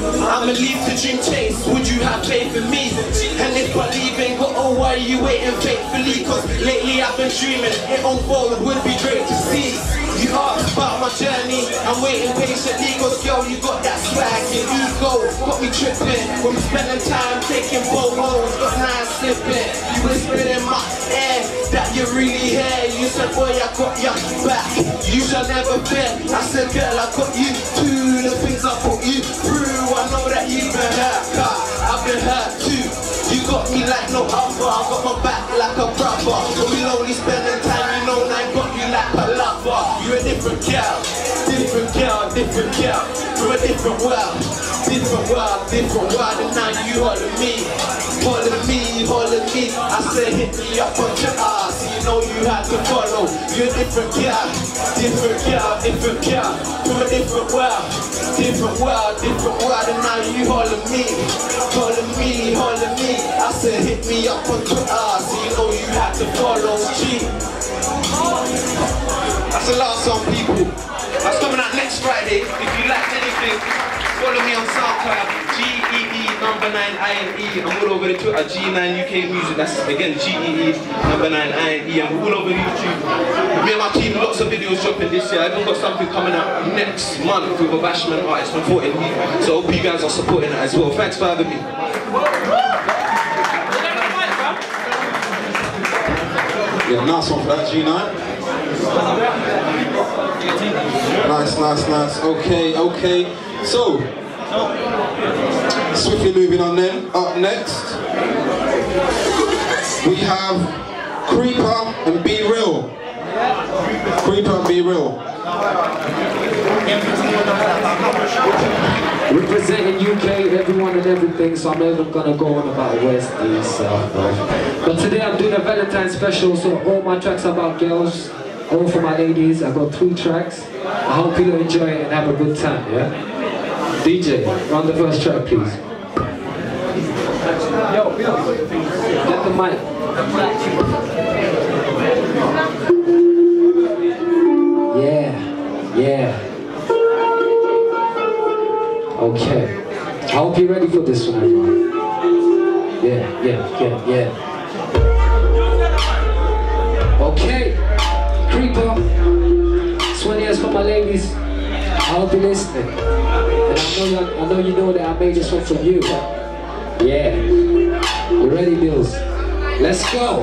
I'ma leave the dream chase, would you have faith in me? And if I leave ain't got oh why are you waiting faithfully? Cause lately I've been dreaming, it unfold would be great to see You asked about my journey, I'm waiting patiently Cause girl you got that swag, your ego got me tripping When we spending time taking photos, got nine slipping You whispered in my ear that you're really here You said boy I got your back, you shall never fear I said girl I got you too, the things I put you through I know that you've been hurt, car. I've been hurt too. You got me like no other, I got my back like a brother. But we only spending time, different girl, different girl, different girl, from a different world, different world, different world, and now you holler me, holler me, holler me. I said hit me up on Twitter, so you know you have to follow. You a different girl, different girl, different girl, from a different world. Different world, different world, and now you holler me, holler me, holler me. I said hit me up on Twitter, so you know you have to follow G. That's the last song, people. That's coming out next Friday. If you like anything, follow me on SoundCloud, G-E-E number 9 I-N-E. I'm all over the Twitter, uh, G9 UK Music. That's again G-E-E number 9 I-N-E. I'm all over YouTube. Me and my team, lots of videos dropping this year. I've even got something coming out next month with a Bashment artist from 14 So I hope you guys are supporting it as well. Thanks for having me. Yeah, nice one for that, G9. Nice, nice, nice. Okay, okay. So, swiftly moving on then. Up next, we have Creeper and Be Real. Creeper and Be Real. Representing UK, everyone and everything, so I'm never gonna go on about West, East, But today I'm doing a Valentine special, so all my tracks are about girls, all for my ladies. I got three tracks. I hope you'll enjoy it and have a good time, yeah? DJ, run the first track, please. Get the mic. Yeah, yeah. Okay. I hope you're ready for this one, everyone. Yeah, yeah, yeah, yeah. Okay. Creeper. 20 years for my ladies. I hope you're listening. And I know, you, know you know that I made this one for you. Yeah. You ready, Bills? Let's go.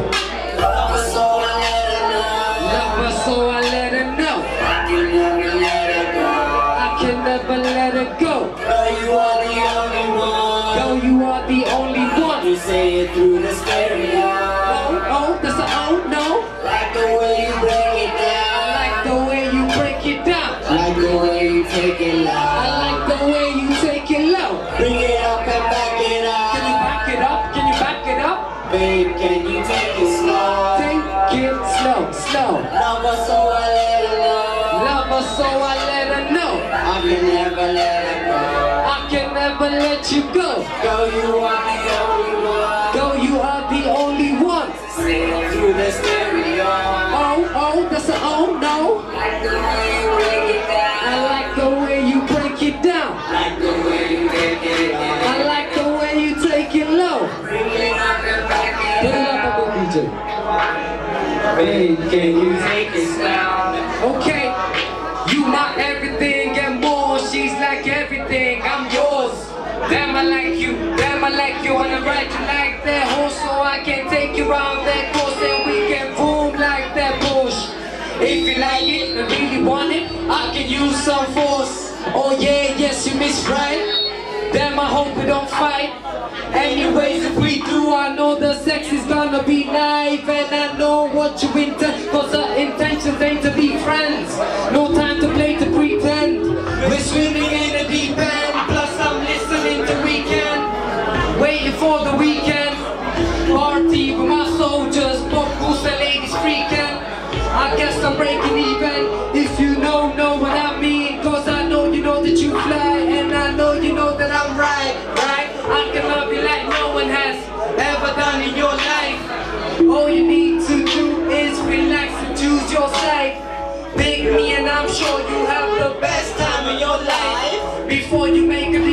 Love her so I let her know. I can never let her go. I can never let her go. Girl, you are the only one. Girl, you are the only one. You say it through the stereo. Her so I let her know. Love her so I let her know. I can never let her go. I can never let you go. Girl, you are the only one. Girl, you are the only one. It through the stereo. Oh, oh, that's a oh no. Like the way you break it down. I like the way you break it down. Like the way you take it low. I like the way you take it low. Bring it up and back it up. Put it up a DJ. Can you take it slow? Okay, you my everything and more. She's like everything, I'm yours. Damn, I like you, damn, I like you. Wanna ride you like that horse so I can take you around that course and we can boom like that bush. If you like it and really want it, I can use some force. Oh yeah, yes, you miss right. Damn, I hope we don't fight. Anyways, if we do, I know the sex is gonna be naive And I know what you intend Cause the intentions ain't to be friends. No time to play to pretend. We're swimming in the deep end. Plus I'm listening to Weeknd. Waiting for the weekend. Party with my soldiers. Pop goose and ladies freaking. I guess I'm breaking even like no one has ever done in your life. All you need to do is relax and choose your side. Pick me and I'm sure you have the best time in your life. Before you make a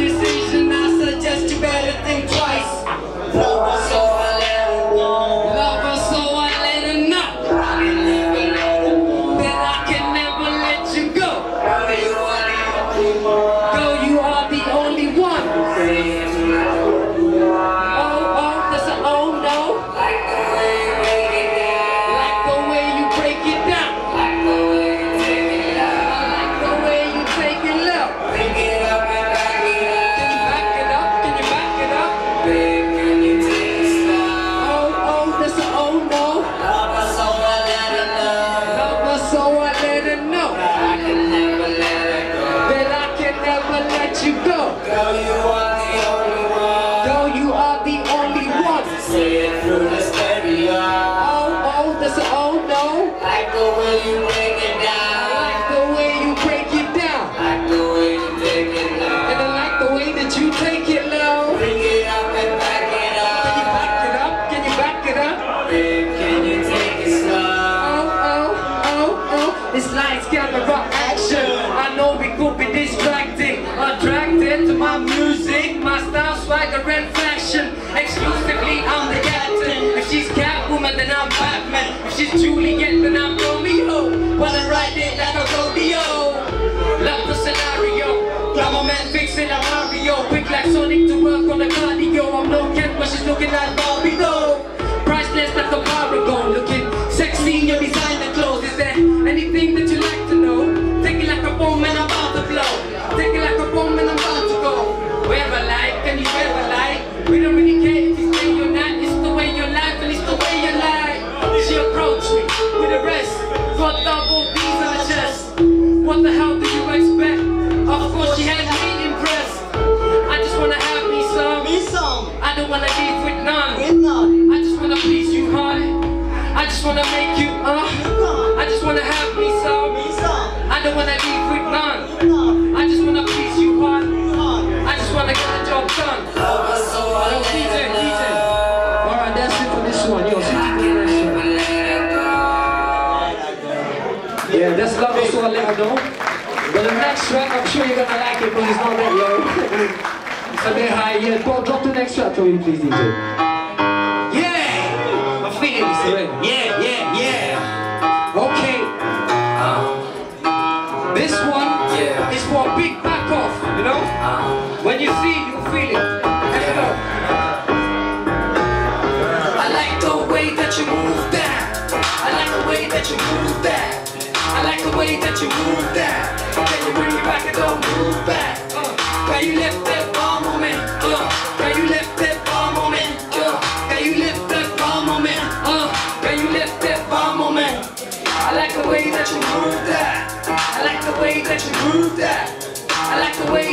Juliet, and I'm Romeo. While I ride it like a rodeo. Love the scenario. I'm a man fixing a Mario. Quick like Sonic to work on the cardio. I'm no kid, but she's looking like Barbie, though. Priceless like a paragon. Looking sexy in your designer clothes. Is there anything that you like to know? Take it like a bomb and I'm about to blow. Take it like a bomb and I'm about to fucked double bees in the chest. What the hell did you expect? Of course she had me impressed. I just wanna have me some. Me some. I don't wanna leave with none. With none. I just wanna please you, honey. I just wanna make you. Uh. I just wanna have me some. Me some. I don't wanna leave with none. With none. I just wanna please you, honey. I just wanna get the job done. Love us so I don't track. I'm sure you're gonna like it, but it's not that low. It's a bit high. Yeah, drop the next track for me, please, DJ. the way that you move that. I like the way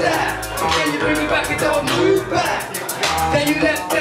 that. Then you bring me back and don't move back. Then you left that.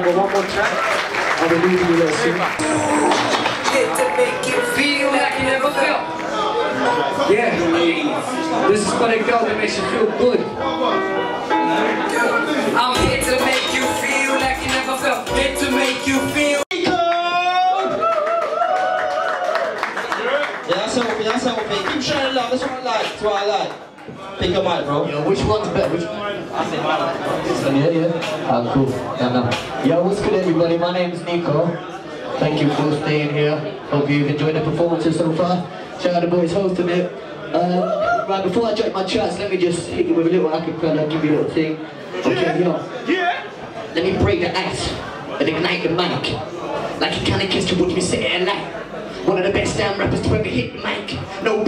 remember one more track. I'll be leaving you there soon. Get to make you feel like you never felt. Yeah, this is gonna go that makes you feel good. I'm here to make you feel like you never felt. Here to make you feel. Yeah, that's how we, that's how we Keep shining love, that's what I like, that's what I like. Pick a mic, bro. Yo, which one's better? Which one? I said mine. Yeah, yeah. Ah, cool. Yeah, nah. Yo, what's good everybody? My name is Nico. Thank you for staying here. Hope you've enjoyed the performances so far. Shout out the boys hosting it. Uh, right, before I drop my charts, let me just hit you with a little acapella, give you a little thing. Okay, yo. Yeah. Let me break the ice and ignite the mic. Like you can't catch what we say at night. One of the best damn rappers to ever hit the mic. No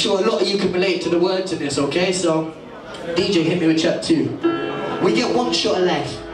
sure a lot of you can relate to the words in this, okay? So, DJ, hit me with chat two. We get one shot of life.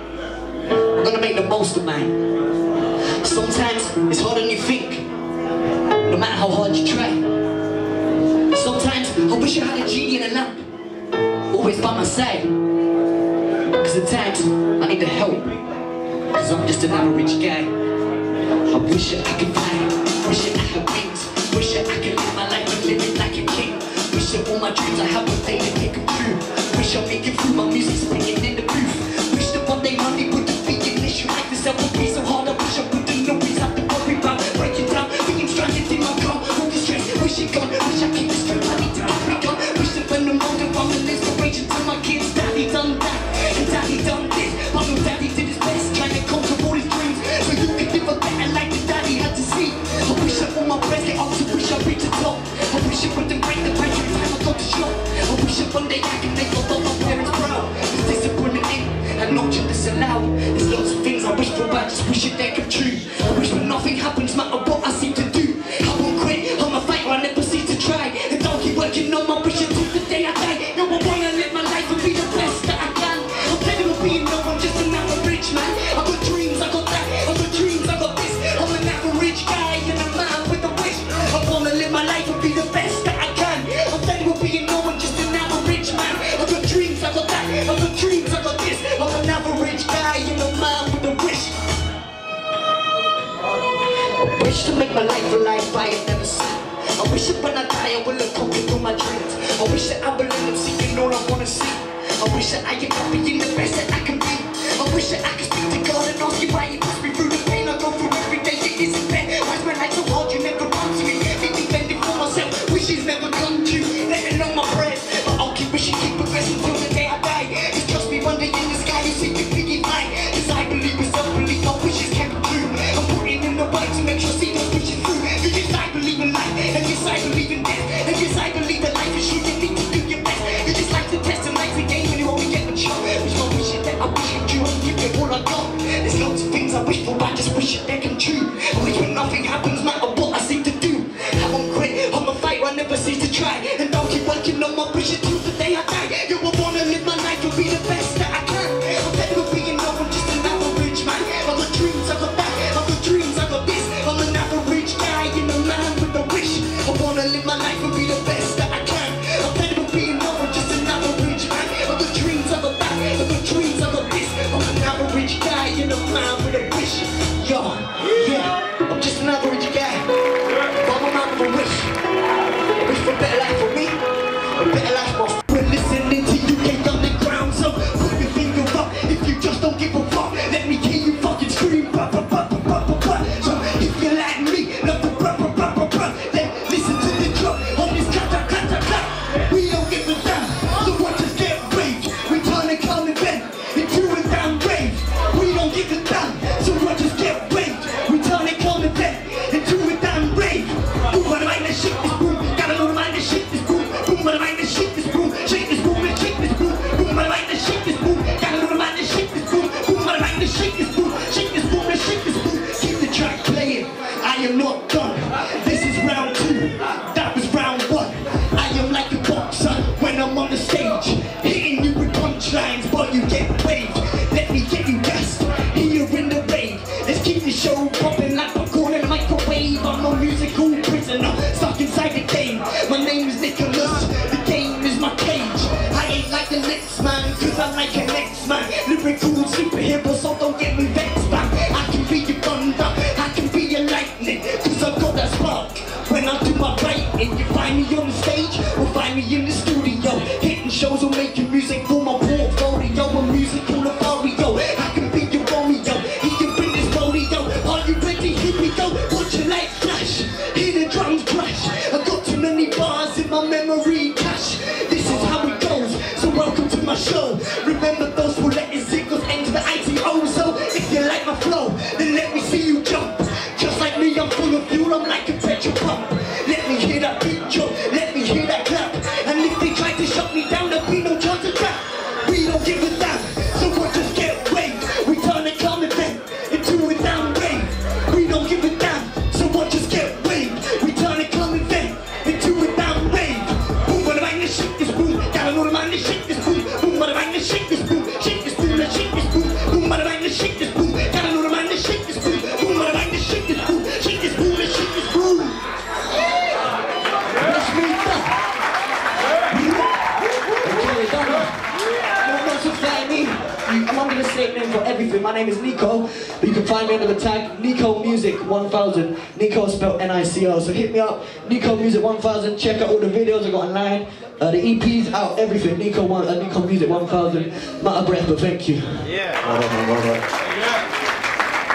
1000. I'm out of breath, but thank you. Yeah. Well done, man, well done.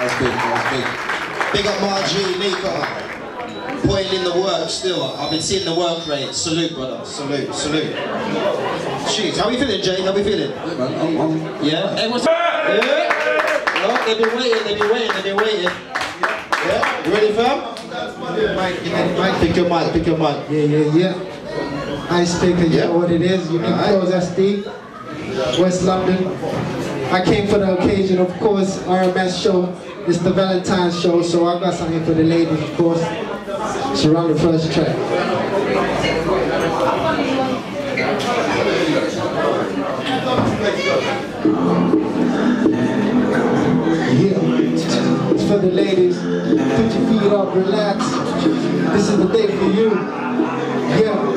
That's big, that's big. Big up Margie, Nico. Putting in the work still. I've been seeing the work rate. Salute, brother. Salute, salute. Jeez, how are you feeling, Jay? How are you feeling? Yeah, man. I'm, I'm... Yeah? Hey, what's Yeah? No, they've been waiting, they've been waiting, they've been waiting. Yeah? You ready, fam? Mike, Mike, pick your mic, pick your mic. Yeah, yeah, yeah. I speaker, you know what it is. You Unique Alright. Clothes SD, West London. I came for the occasion, of course, RMS show. It's the Valentine's show, so I got something for the ladies, of course. So run the first track. Yeah, it's for the ladies. Put your feet up, relax. This is the day for you. Yeah.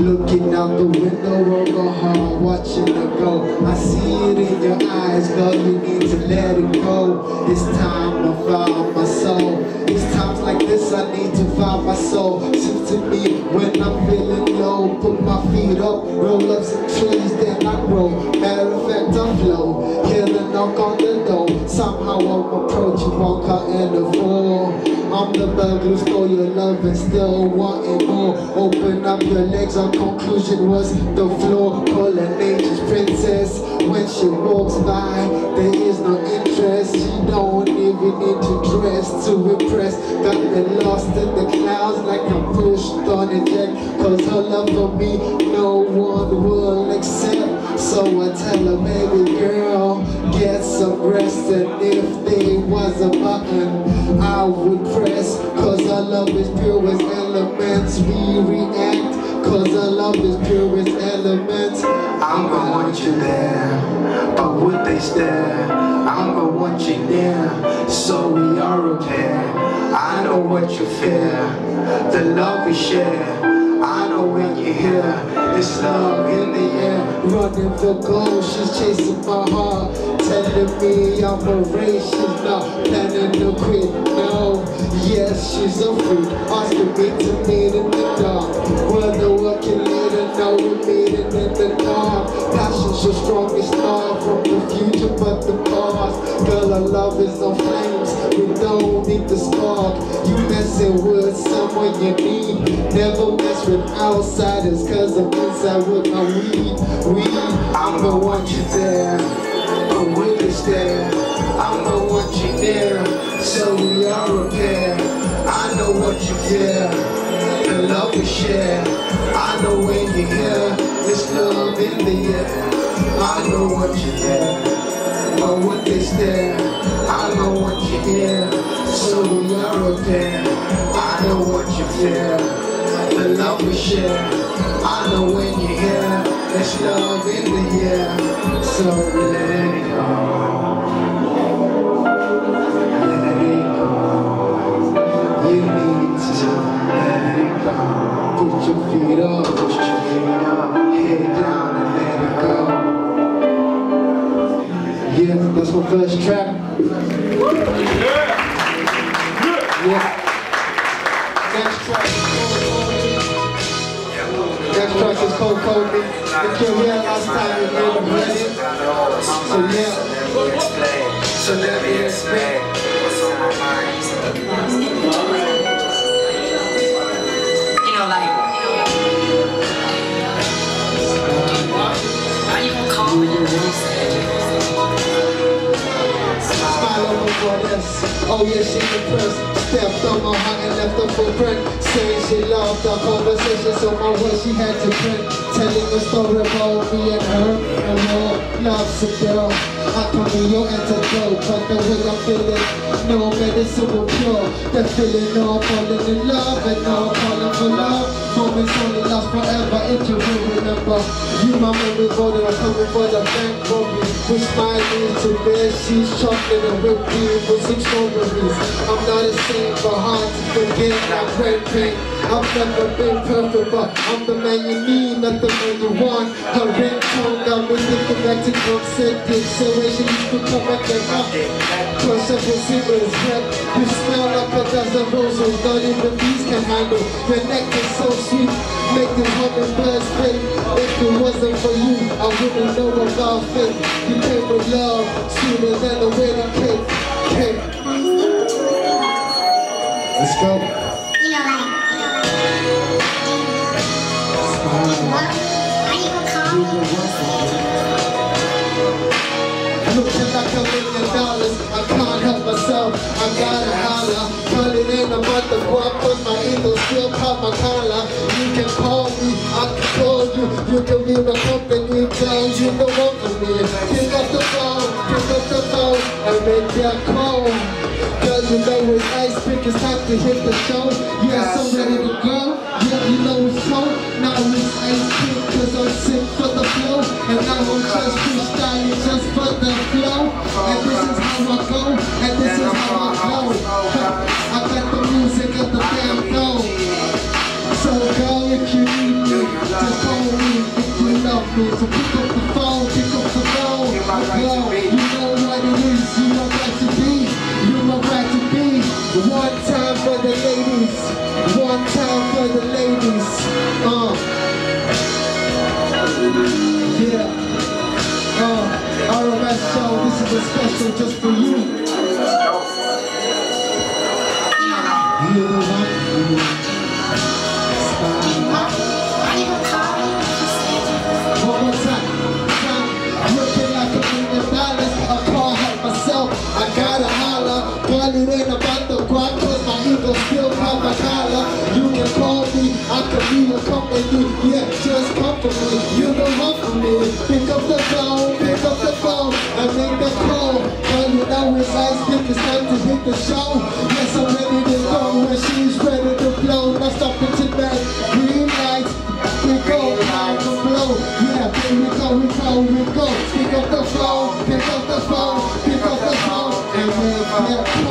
Looking out the window of the heart, watching it go. I see it in your eyes, girl. You need to let it go. It's time I found my soul. It's times like this I need to find my soul. Sing to me when I'm feeling low. Put my feet up, roll up some trees, then I grow. Matter of fact, I flow. Hear the knock on the door. Somehow I'm approaching one car in the four. I'm the burglar, stole your love and still wanting more. Open up your legs, our conclusion was the floor. Calling nature's princess. When she walks by, there is no interest. She don't even need to dress to impress. Got me lost in the clouds like I'm pushed on a jet. Cause her love for me, no one will accept. So I tell her, baby girl, get some rest. And if there was a button, I would press. Cause our love is pure as elements. We react. Cause our love is pure as elements. I'm gonna want you there, but would they stare? I'm gonna want you near, so we are okay. I know what you fear, the love we share. Know when you're here, this love in the air, running for gold. She's chasing my heart, telling me I'm a race. She's not planning to quit. No, yes, she's a freak, asking me to meet in the dark. Wonder what can let her know we're meeting in the dark. Passion so strong, it's not from the future but the past. Girl, our love is on flames. We don't need the spark. You messing with someone you need. Never mess with outsiders, cause I'm inside with my weed. Weed, I'm gonna want you there. But with this there, I'm gonna want you near. So we are a pair. I know what you fear. The love we share. I know when you're here. This love in the air. I know what you're there. But what they stare. I know what you hear. So we are a pair. I know what you fear the love we share. I know when you're here, there's love in the air. So let it go. Let it go. You need to let it go. Put your feet up, put your feet up, head down and let it go. Yeah, that's my first track. Yeah. Yeah. yeah. Next track. Next track is Cold Cold Me. If you're here last time, you made the ready. So yeah. So let me explain what's on my mind. You know, like, how you gonna call me? Smile over for this. Oh yeah, she impressed. Stepped on my heart and left a footprint. Saying she loved our conversations on my words she had to print. Telling a story about me and her and her love's a girl. I come to your antidote, but the way I'm feeling, no medicine will cure. The feeling, I'm falling in love and no I'm falling for love. Moments only last forever if you will remember. You my memory golden, I'm coming for the bank robbery. Which my needs to bear, she's chocolate and whipped cream with strawberries. I'm not a saint, but hard to forget like red paint. I've never been perfect, but I'm the man you need, not the man you want. Her ringtone got me thinking back to City. So when she used to come at the up, crush up your cigarettes, red. You smell like a dozen roses, not even bees can handle. Your neck is so sweet, make this hummingbirds pay. If it wasn't for you, I wouldn't know about fate. You came with love, sweeter than a wedding cake. cake. Let's go. Looking you, can be my company, girl, you know what for me. Pick up the phone, pick up the phone, and make that call. Girl, you know it's ice pick, it's time to hit the show. Yeah, so ready to go. Yeah, you know it's cold. Now it's ice pick, cause I'm sick for the flow. And now I'm just freestyling just for the flow. And this is how I go, and this is how I go. I got the music of the damn flow. So girl, if you just call me if you love me. So pick up the phone, pick up the phone. Girl, you know what it is, you know what to be. You know what to be. One time for the ladies, one time for the ladies. Uh. Yeah. Uh, RMS show, this is a special just for you. You're the one. My collar. You can call me, I can be your company. Yeah, just come for me. You know what for me. Pick up the phone, pick up the phone, and make the call. Girl, you know it's ice pick, it's time to hit the show. Yes, I'm ready to go when she's ready to blow. Now stop it tonight. Green lights, we go, time to blow. Yeah, here we go, we go, we go. Pick up the phone, pick up the phone, pick up the phone, and make that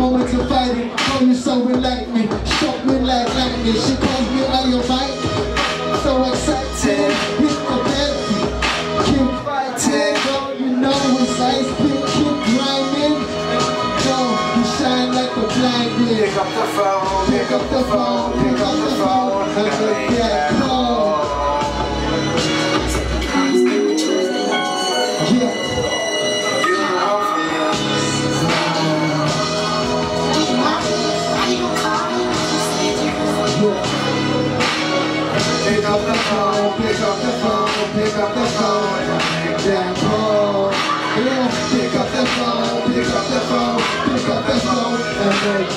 moments of fighting. Oh, you're so enlightening, struck me like lightning. She calls me on your mic, so excited. Hit the belly, keep fighting. Girl, you know it's ice pick, keep grinding. Go, you shine like a blind. Pick up the phone, pick up the phone, pick up the phone, and make that call.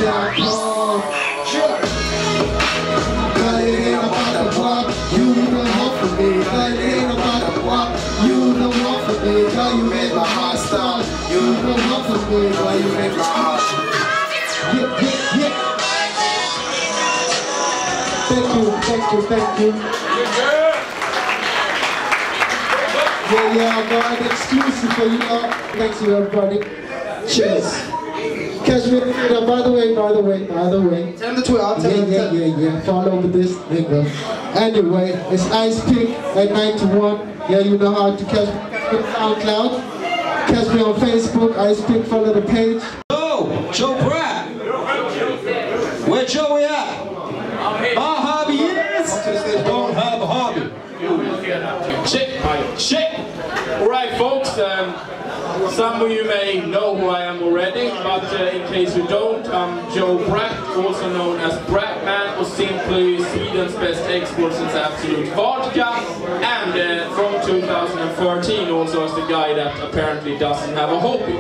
Sure. Girl, it ain't about the walk, you want for me. Girl, it ain't about the walk, you want for me. Girl, you make my heart stop, you want for me. Girl, you make my heart. Yeah, yeah, yeah. Thank you, thank you, thank you. Yeah, yeah, an exclusive for you all. Thanks to everybody. Cheers. Catch me later. By the way, by the way, by the way. Tell them the Twitter. I'll tell Yeah, them. yeah, yeah, yeah. Follow with this nigga. Anyway, it's Ice Pick at 91. Yeah, you know how to catch me. SoundCloud. Catch me on Facebook. I speak follow the page. Joe, Joe Bratt. Where Joey at? My hobby is don't have a hobby. Check, check. All right, folks. Um, some of you may know who I am already, but uh, in case you don't, I'm Joe Bratt, also known as Bratman, or simply Sweden's best export since Absolut Vodka, and uh, from 2013 also as the guy that apparently doesn't have a hobby.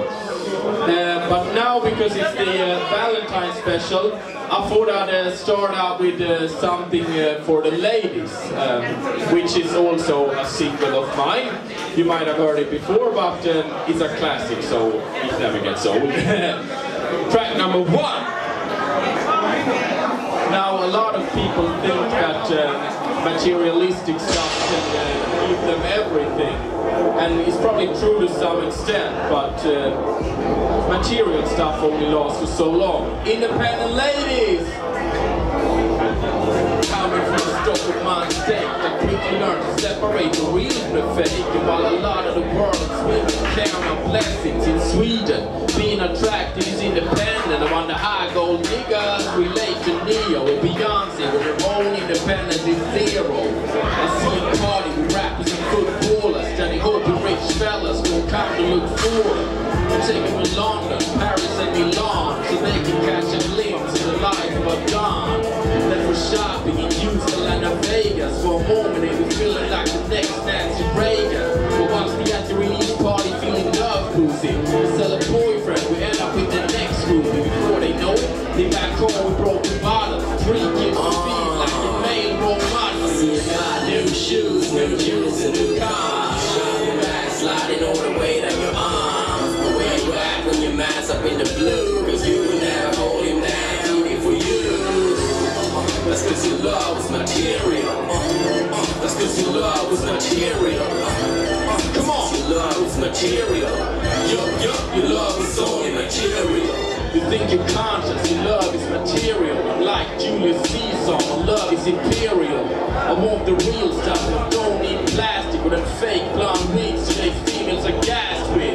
Uh, but now, because it's the uh, Valentine special, I thought I'd uh, start out with uh, something for the ladies, um, which is also a single of mine. You might have heard it before, but um, it's a classic, so it never gets old. Track number one. Now, a lot of people think that um, materialistic stuff can uh, give them everything, and it's probably true to some extent, but uh, material stuff only lasts for so long. Independent ladies! The my state, I quickly learned to separate the real from the fake. And while a lot of the world is women count on blessings in Sweden, being attracted is independent. I wonder how gold niggas relate to Neo and Beyonce, where their own independence is zero. I see a party with rappers and rich gon' to look for them. Take them to London, Paris and Milan, so they can catch a glimpse of the life of. Left for shopping in Houston and Vegas. For a moment they were feeling like the next Nancy Reagan. But once we at the release party feeling love cruising, sell a boyfriend, we end up with the next groupie. Before they know it, they back home with broken bottles. To feed like the main role models. New shoes, new juice, and new cars. Backsliding all the way down up in the blue? Cause you will never hold him down, only for you. That's cause your love was material. That's cause your love was material. Come on, your love was material. Yup, yup, your love was only material. You think you're conscious, your love is material. I'm like Julius Caesar, my love is imperial. I want the real stuff, I don't need plastic with them fake blonde wigs today females are gassed with.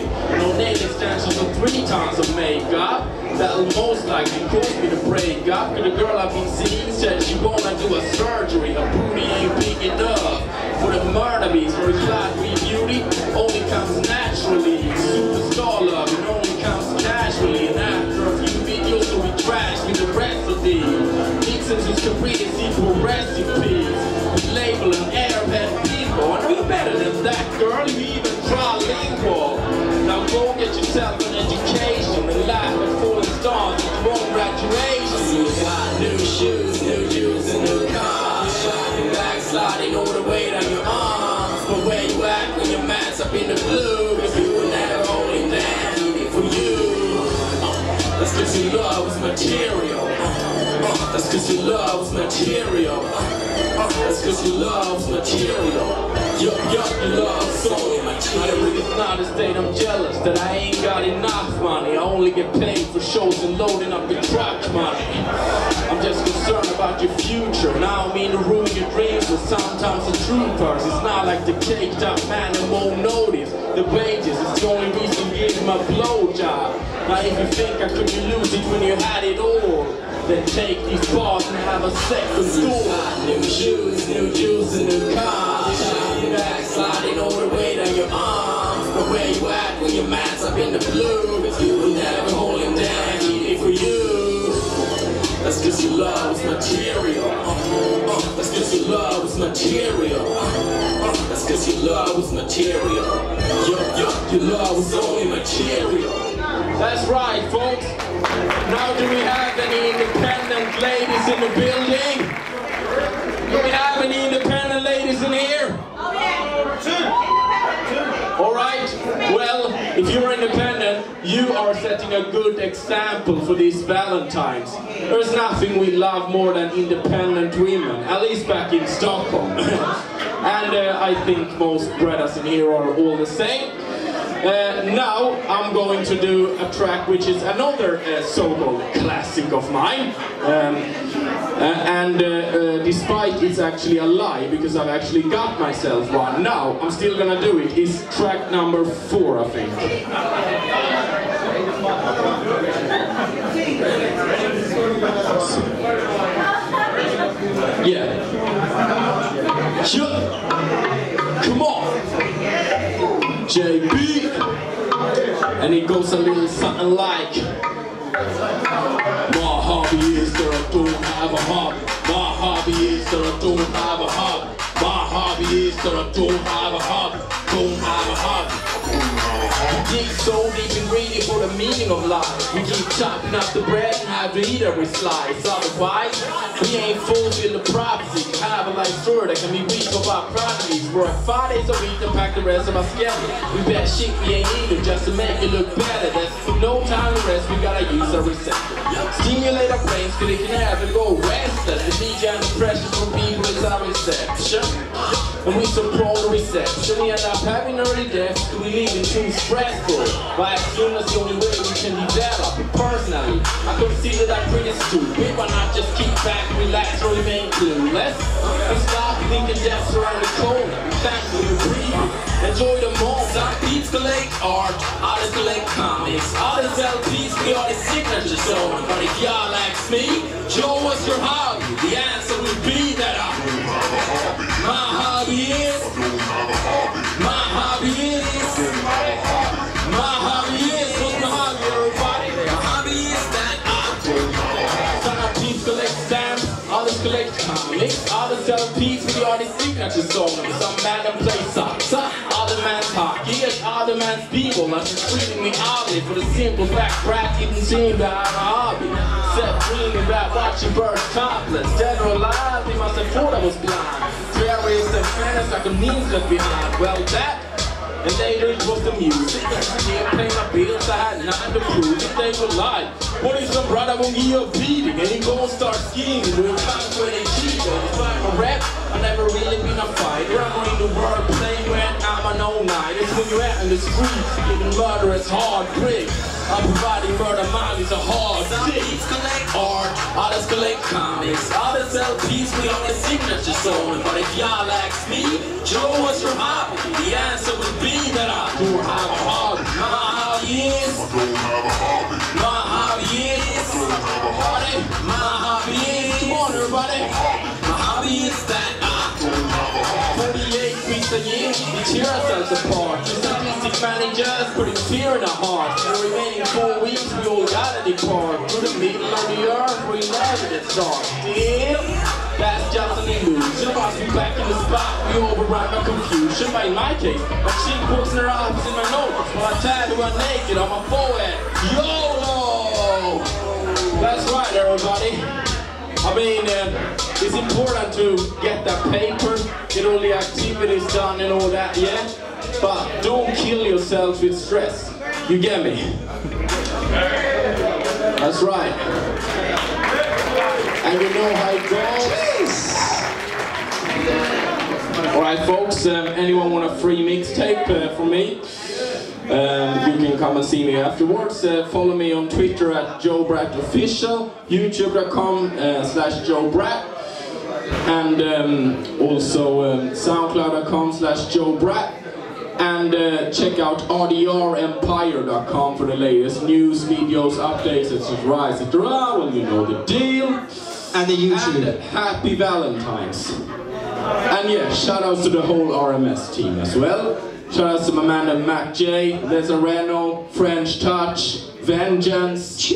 Nail extensions and three tons of makeup. That'll most likely cause me to break up. Cause the girl I've been seeing said she wanna do a surgery. Her booty ain't big enough for the murder beats. For a cloud beauty only comes naturally. Superstar love, it only comes casually. And after a few videos, so we trash with the recipe. Mixing to Sabrina's equal recipes. We label an airhead people. And we better than that, girl. You even trilingual. Now go get yourself an education laugh at falling stars at your own graduation. You got new shoes, new jewels, and new cars. Shopping backsliding all the way down your arms. But where you at when your man's up in the blue? Cause you will never hold him down, for you. Uh, That's cause your love material. Uh, uh, That's cause your love material. Uh, uh, That's cause your love material. Yup, yup, your love's It's not a state I'm jealous that I ain't got enough money. I only get paid for shows and loading up the truck money. I'm just concerned about your future. Now I mean to ruin your dreams, but sometimes the truth hurts. It's not like the caked up man that won't notice. The wages is the only reason you give him a blowjob. Now if you think I couldn't lose it when you had it all, then take these bars and have a second thought. New shoes, new jewels, and new cars. Shining backsliding all the way down your arms. But where you at when your man's up in the blue? You will never hold him down, for you. That's cause your love is material. Uh, uh, that's cause your love is material. Uh, that's cause your love was material. Yup, yup, your love was only material. That's right, folks. Now do we have any independent ladies in the building? Do we have any independent ladies in here? All right. Well, if you're independent, you are setting a good example for these Valentines. There's nothing we love more than independent women, at least back in Stockholm. and uh, I think most brothers in here are all the same. Uh, now I'm going to do a track which is another uh, so-called classic of mine. Um, uh, and uh, uh, despite it's actually a lie, because I've actually got myself one now, I'm still gonna do it. It's track number four, I think. Yeah. Sure. JB. And it goes a little something like My hobby is that I don't have a hobby. My hobby is that I don't have a hobby. My hobby is that I don't have a hobby. Don't have a hobby dig so deep and greedy for the meaning of life. We keep chopping up the bread and have to eat every slice. Otherwise, we ain't fulfill the prophecy. Have a life story that can be weak of our prodigies. Work five days a week to pack the rest of our schedule. We bet shit we ain't eating just to make it look better. That's no time to rest, we gotta use our receptor. Stimulate our brains, cause it can have it go restless. The DJ and the pressure from people is our reception. And we prone to reception, we end up having early deaths, we we leaving too stressful. But as soon as the only way we can develop personally, I consider that I'm pretty stupid. Why not just keep back, relax, or remain clueless? And stop thinking death's around the corner. Thankful you're breathing. Enjoy the moment. Some peeps collect art, others collect comics, others peace, we are the signature zone. But if y'all ask me, Joe, what's your hobby? The answer would be that I'm my sell peace with the artist signature song some man that play salsa other man's hockey and other man's people are just treating me oddly for the simple fact Brad didn't seem to have a hobby Except dreaming about watching birds topless. Generalized, they must have thought I was blind. Terrorists and fanatics like a means left behind. Well that and later it was the music. Didn't pay my bills, I had nothing to prove if they were lying what is the brother give you a beating And he gon' start Doing times where they cheat If I'm a rap, I never really been a fighter. I'm in the world playing when I'm an all night It's when you're out in the streets Giving murderers hard bricks I'm providing murder minds a hard collect art, others collect comics Others sell peace, we on the signature zone But if y'all ask me, Joe, what's your hobby? The answer would be that I don't have a hobby. My hobby is My hobby is My hobby is Come on everybody. My hobby is that I 48 weeks a year, we tear ourselves apart The statistic managers putting fear in our hearts The remaining four weeks, we all gotta depart. To the middle of the earth, we never did start Still, that's just an illusion Once be back in the spot, we override my confusion. In my case, my puts in her eyes in my nose While I tattoo her naked on my forehead. YOLO! That's right, everybody I mean, uh, it's important to get that paper, get all the activities done and all that, yeah? But don't kill yourself with stress. You get me? That's right. And you know how it goes? Alright folks, um, anyone want a free mixtape uh, from me? Um, you can come and see me afterwards. Uh, follow me on Twitter at Joe Official, YouTube.com uh, slash Joe and um, also um, SoundCloud.com slash Joe Bratt. And uh, check out RDREmpire.com for the latest news, videos, updates, etc. etc. Well, you know the deal. And the YouTube. And happy Valentine's. And yeah, shout outs to the whole RMS team as well. Shout outs to my man Mac J, Lesareno, French Touch, Vengeance.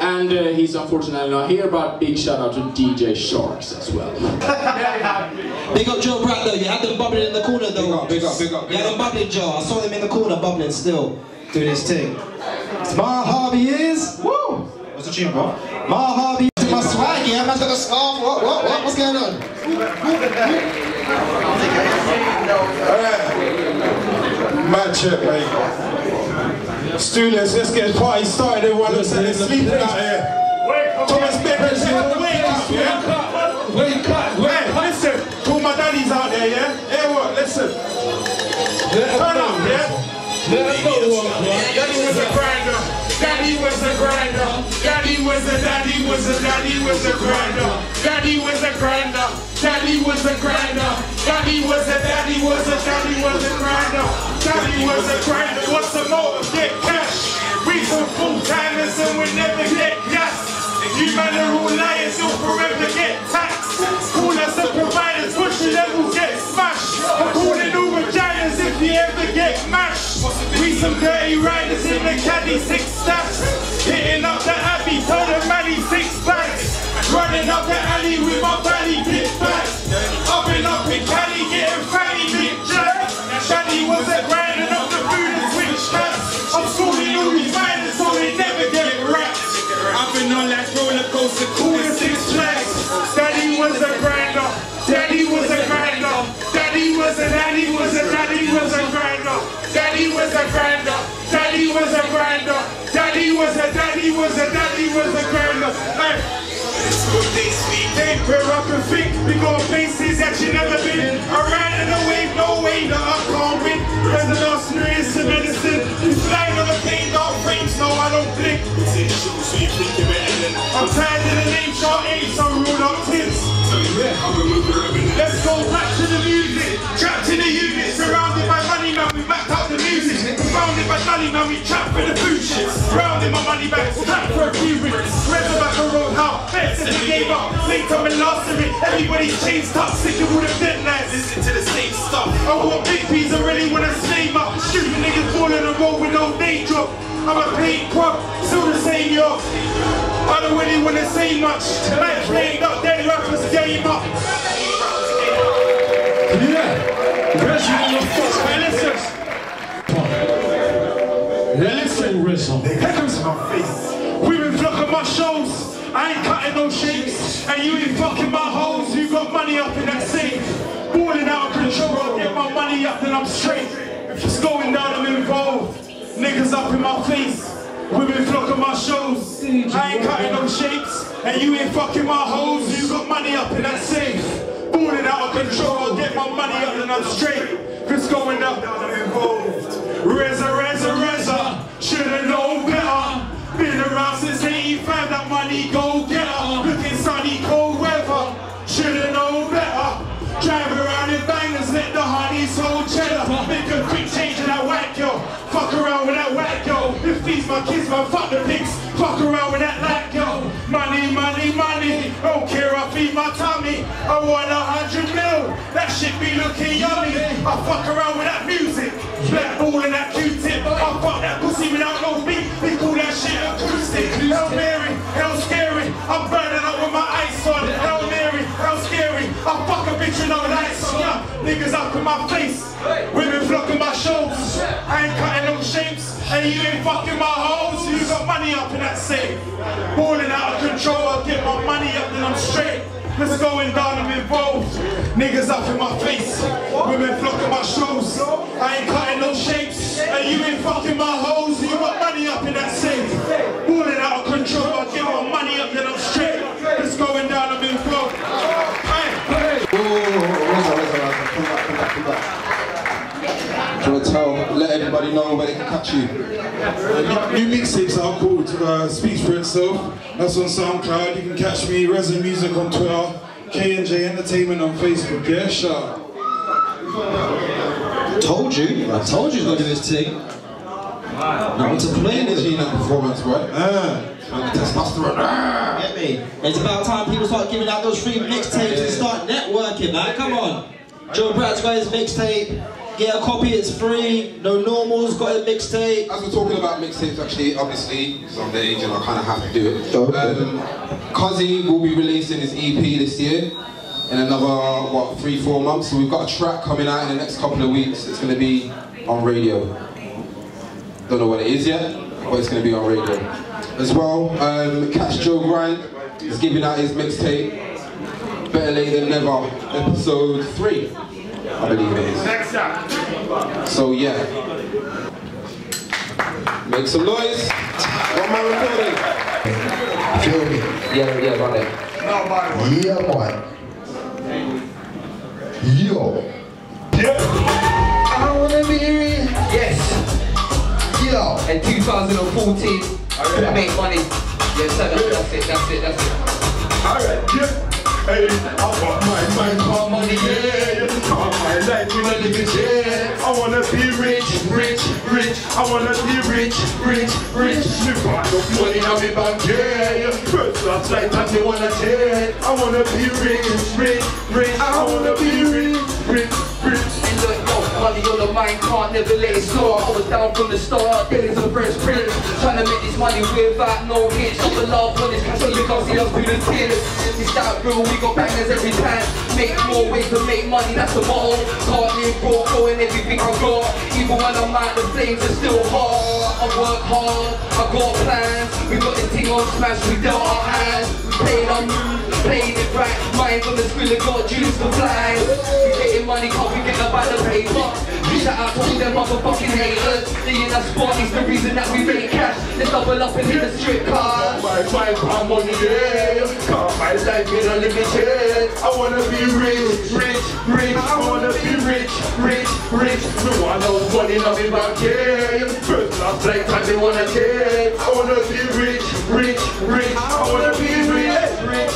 And uh, he's unfortunately not here, but big shout out to DJ Sharks as well. Big up Joe Bratt though, you had them bubbling in the corner though. Big up, big up, big up, You had them bubbling Joe, I saw them in the corner bubbling still, doing his thing. It's my hobby is, woo! What's the tune bro? My hobby is my swag, yeah, oh, man's got a scarf, what, what, what, what's going on? Alright. Mad trip, mate. Students, let's get the party started. Everyone looks like they're sleeping out here. Wake up. Thomas Beckers, you know, wake up, yeah? Wake up, wake up. Listen, to all my daddies out there, yeah? Hey, what, listen. Turn up, yeah? Let's go, Daddy was a grinder. Daddy was a grinder. Daddy was a daddy was a daddy was a grinder. Daddy was a grinder. Daddy was a grinder. Daddy was a daddy was a daddy was a grinder. Daddy was a grinder. What's the motive? Get cash. We some full timers and we never get gas. You man are all liars, you'll forever get taxed. Call us the providers, push the levels get smashed. I'm calling all vaginas if you ever get mashed. Some dirty riders in the caddy, six stacks. Hitting up the abbey, tell the manny six bags. Running up the alley with my belly big bags. I've been up in caddy, getting fatty big jack. Daddy was a was a grinder. Daddy was a grinder. Daddy was a daddy was a daddy was a grinder. Hey. They pair up and think we got places that you never been. Ran in the wave, no way that I can't win. There's an arsenal some medicine. It's flying on the plane, dark frames, no I don't blink. I'm tired of the name shot eight, some rolled up tints. Let's go back to the music. Trapped in the unit, surrounded by money, man, we backed out the music. Surrounded by money, man, we trapped for the food shit. Rounding my money back, trapped for a few weeks. Remember back on road, how best if we gave up. Late and last of it, everybody's changed up. Sick of all the dead lads, listen to the same stuff. I want big peas, I really wanna slave up. Shooting niggas falling the road with no day drop. I'm a paid prop, still the same yo. I don't really wanna say much. Tonight playing up, dead rappers game up. Yeah, Resident of Fox. Hey, listen. Rizzo. Here my face. We been flocking my shows. I ain't cutting no shapes. And you ain't fucking my hoes. You got money up in that safe. Balling out of control. Get my money up, then I'm straight. If it's going down, I'm involved. Niggas up in my face. We been flocking my shows. I ain't cutting no shapes. And you ain't fucking my hoes. You got money up in that safe. Balling out of control. I get my money up, then I'm straight. If it's going down, I'm involved. Reza, Reza, Reza. Should've known better. Been around since 85, that money go getter. Looking sunny, cold weather. Should've known better. Drive around in bangers, let the honeys hold cheddar. Make a quick change in that white girl. Fuck around with that white girl. If these my kids, man, fuck the pigs. Fuck around with that black girl. Money, money, money. Don't care, I feed my tummy. I want a hundred mil. That shit be looking yummy. I fuck around with that music. Black ball and that Q-tip. I fuck that pussy without no beat. We call that shit acoustic. Hell Mary, hell scary. I'm burning up with my ice on. Hell Mary, hell scary. I fuck a bitch with no lights on. Yeah, niggas up in my face. Women flocking my shows. I ain't cutting no shapes. And you ain't fucking my hoes. You got money up in that safe. Balling out of control. I get my money up, then I'm straight. Let's going down, I'm involved. Niggas up in my face. Women flocking my shoes. I ain't cutting no shapes. And you ain't fucking my hoes. You got money up in that safe. Balling out of control. I get my money up, then I'm straight. Let's going down, I'm involved. Do you want to tell, let everybody know where they can catch you? Uh, new, new mixtapes are called uh, Speaks for Itself. That's on SoundCloud. You can catch me, Resin Music on Twitter, K&J Entertainment on Facebook. Yeah, sure. Told you. I told you he's gonna do his thing. Not to play with. Energy in that performance, right? Ah. And the testosterone. Ah. Get me? It's about time people start giving out those free mixtapes and start networking, man. Come on. Joe Bratt's got his mixtape. Get a copy, it's free. No normals, got a mixtape. As we're talking about mixtapes, actually, obviously, because I'm the age and I kind of have to do it. Um, Cuzzy will be releasing his EP this year in another, what, three, four months. So we've got a track coming out in the next couple of weeks. It's going to be on radio. Don't know what it is yet, but it's going to be on radio. As well, um, Catch Joe Grind is giving out his mixtape, Better Late Than Never, episode three, I believe it is. Next up. So yeah, make some noise. One more recording. Feel me? Yeah, yeah, it. Yeah, man. Yo. Yeah. I wanna be real. Yes. go. In 2014, to make money. Yeah, that's it, that's it, that's it. Alright, yeah. Hey, I want my mind for money, yeah. Call my life in a living shit. I wanna be rich, rich, rich. I wanna be rich, rich, rich. Me got enough money in my bank, yeah. First class flight and me wanna take. I wanna be rich, rich, rich. I wanna be rich, rich, rich. Money on the mind, can't never let it slow. I was down from the start, days of Fresh Prince. Trying to make this money without no hitch. All the love on this cash, so you can't see us through the tears. It's that real, we got bangers every time. Make more ways to make money, that's the motto. Can't live broke, going everything I got. Even when I'm out, the flames are still hard. I work hard, I got plans. We got the thing on smash, we dealt our hands. We played our moves, played it right. Mind on the screen, got juice for flies. We getting money, can't we get about the paper? Shout out to all them motherfucking haters. They in that spot is the reason that we make cash. Let's double up and hit the strip card. My mind money, yeah. Call my life in a shit. I wanna be rich, rich, rich. I wanna be rich, rich, rich. Me want no money in my bank, yeah. First class flight and they wanna take. I wanna be rich, rich, rich. I wanna be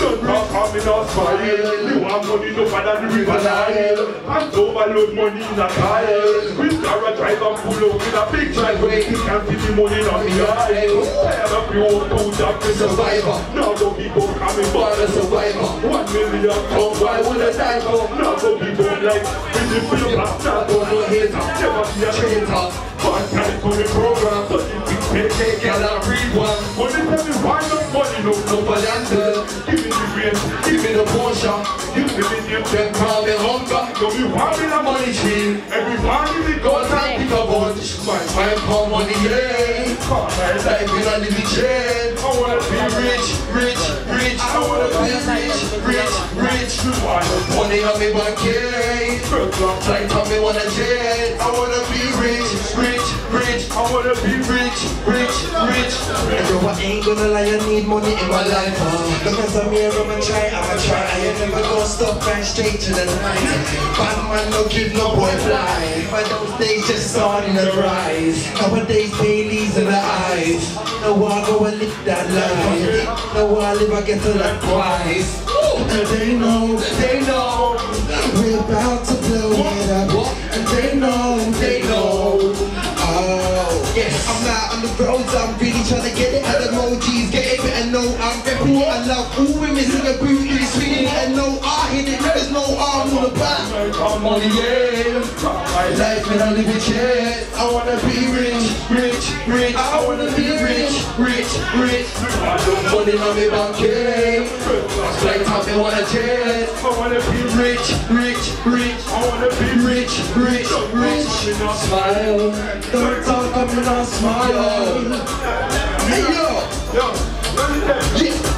on me not smile. You want money no than the river Nile. I'm overload money in a tile. With car drive and pull up with a big driveway. You can't see the money on the aisle. Tired of the old two job to survivor. Now the people coming for the survivor. One million come, why would I die for? Now the people like, for your back, now don't no hater. Never be a traitor. One time for the program, so you can pay, girl, and read one. Money tell me why no money, no, no balance. The brain, give me the Porsche. You me the them call me hunger. Don't be want me the money tree. Every party we go and pick a bunch. My time for money, yeah. Life in a living chain. I wanna be rich, rich, rich. I wanna be rich, rich, rich. Money on me bank, yeah. Flight on me wanna jet. I wanna be rich, rich, rich. I wanna be rich, rich, rich. Yo, I ain't gonna lie, I need money in my life. Uh. Look as I'm here, I'ma try, I'ma try. I ain't never gonna stop, straight to the line. Bad man, no give no boy fly. But those days just starting to rise. Nowadays, Bailey's in the eyes. No, I go and live that life. No, I live, I get to that twice. And they know, they know, we're about to blow it up. And they know, they know. Yes, I'm out on the roads, I'm really trying to get it. And emojis, get It. I love all women singing booty, swinging it, and no I hit it. There's no arm on the back. I'm on the edge. My Life in a living shit. I wanna be rich, rich, rich. I wanna be rich, rich, rich. Money on me bank, yeah. Flight time, they wanna jet. I wanna be rich, rich, rich. I wanna be rich, rich, rich. Smile, don't talk, I'm gonna smile. Hey yo, yo, yeah.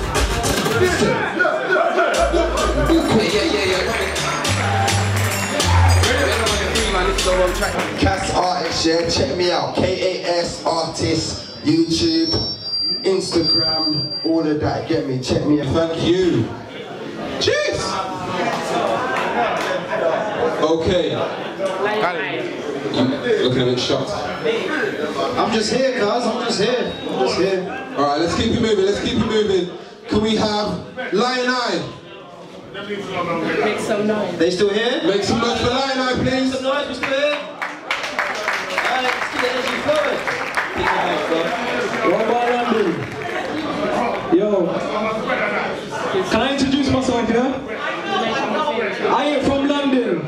Cass Artist, yeah, check me out. K-A-S Artist, YouTube, Instagram, all of that. Get me, check me out. Thank you. Cheers. Okay. Looking a bit shocked. I'm just here, cuz. I'm just here. I'm just here. All right, let's keep it moving. Let's keep it moving. Can we have Lion Eye? Make some noise. They still here? Make some noise for Lion Eye, please. Make some noise, we're still here. Alright, let's get the energy flowing. What about London? Yo. Can I introduce myself here? I ain't from London.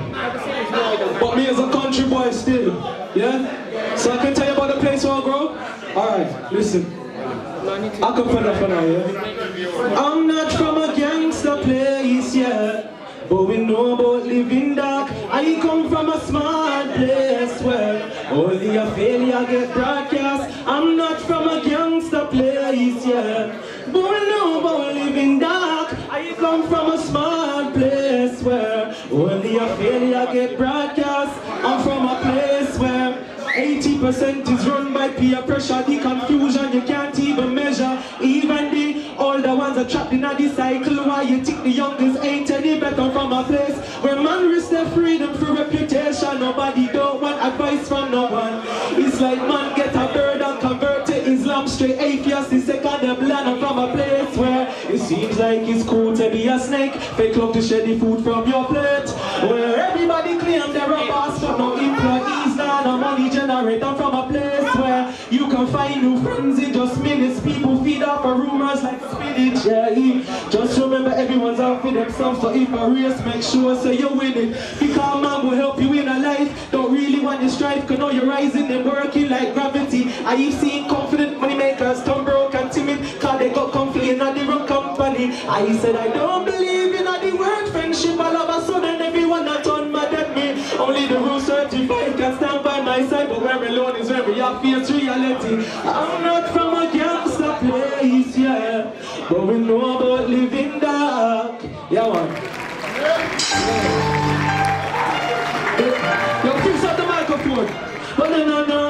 But me as a country boy still. Yeah? So I can tell you about the place where I grow? Alright, listen. Acapella for now, yeah? I'm not from a gangster place, yeah. But we know about living dark. I come from a smart place where only a failure get broadcast. I'm not from a gangster place, yeah. But we know about living dark. I come from a smart place where only a failure get broadcast. 80% is run by peer pressure, the confusion you can't even measure. Even the older ones are trapped in a cycle. Why you think the youngest ain't any better from a place where man risk their freedom for reputation? Nobody don't want advice from no one. It's like man get a bird and convert to Islam, straight atheist, the second them land from a place where it seems like it's cool to be a snake. Fake love to share the food from your plate. Where everybody claim they're a boss, but no employees, no money generator from a place where you can find new friends in just minutes. People feed off of rumors like spinach, yeah. Just remember everyone's out for themselves, so if a race, make sure so you win it. Because man will help you in a life. Don't really want to strive, cause know you're rising and working like gravity. Are you seeing confident money makers turn broke and timid? Cause they got comfy in the wrong company. I said I don't believe in the word friendship. All of a sudden everyone that me. Only the rule certified can stand by my side, but where alone is where we have face reality. I'm not from a gangster place, yeah, but we know about living dark. Yeah, man. Yo, fix up the microphone. No, no, no, no,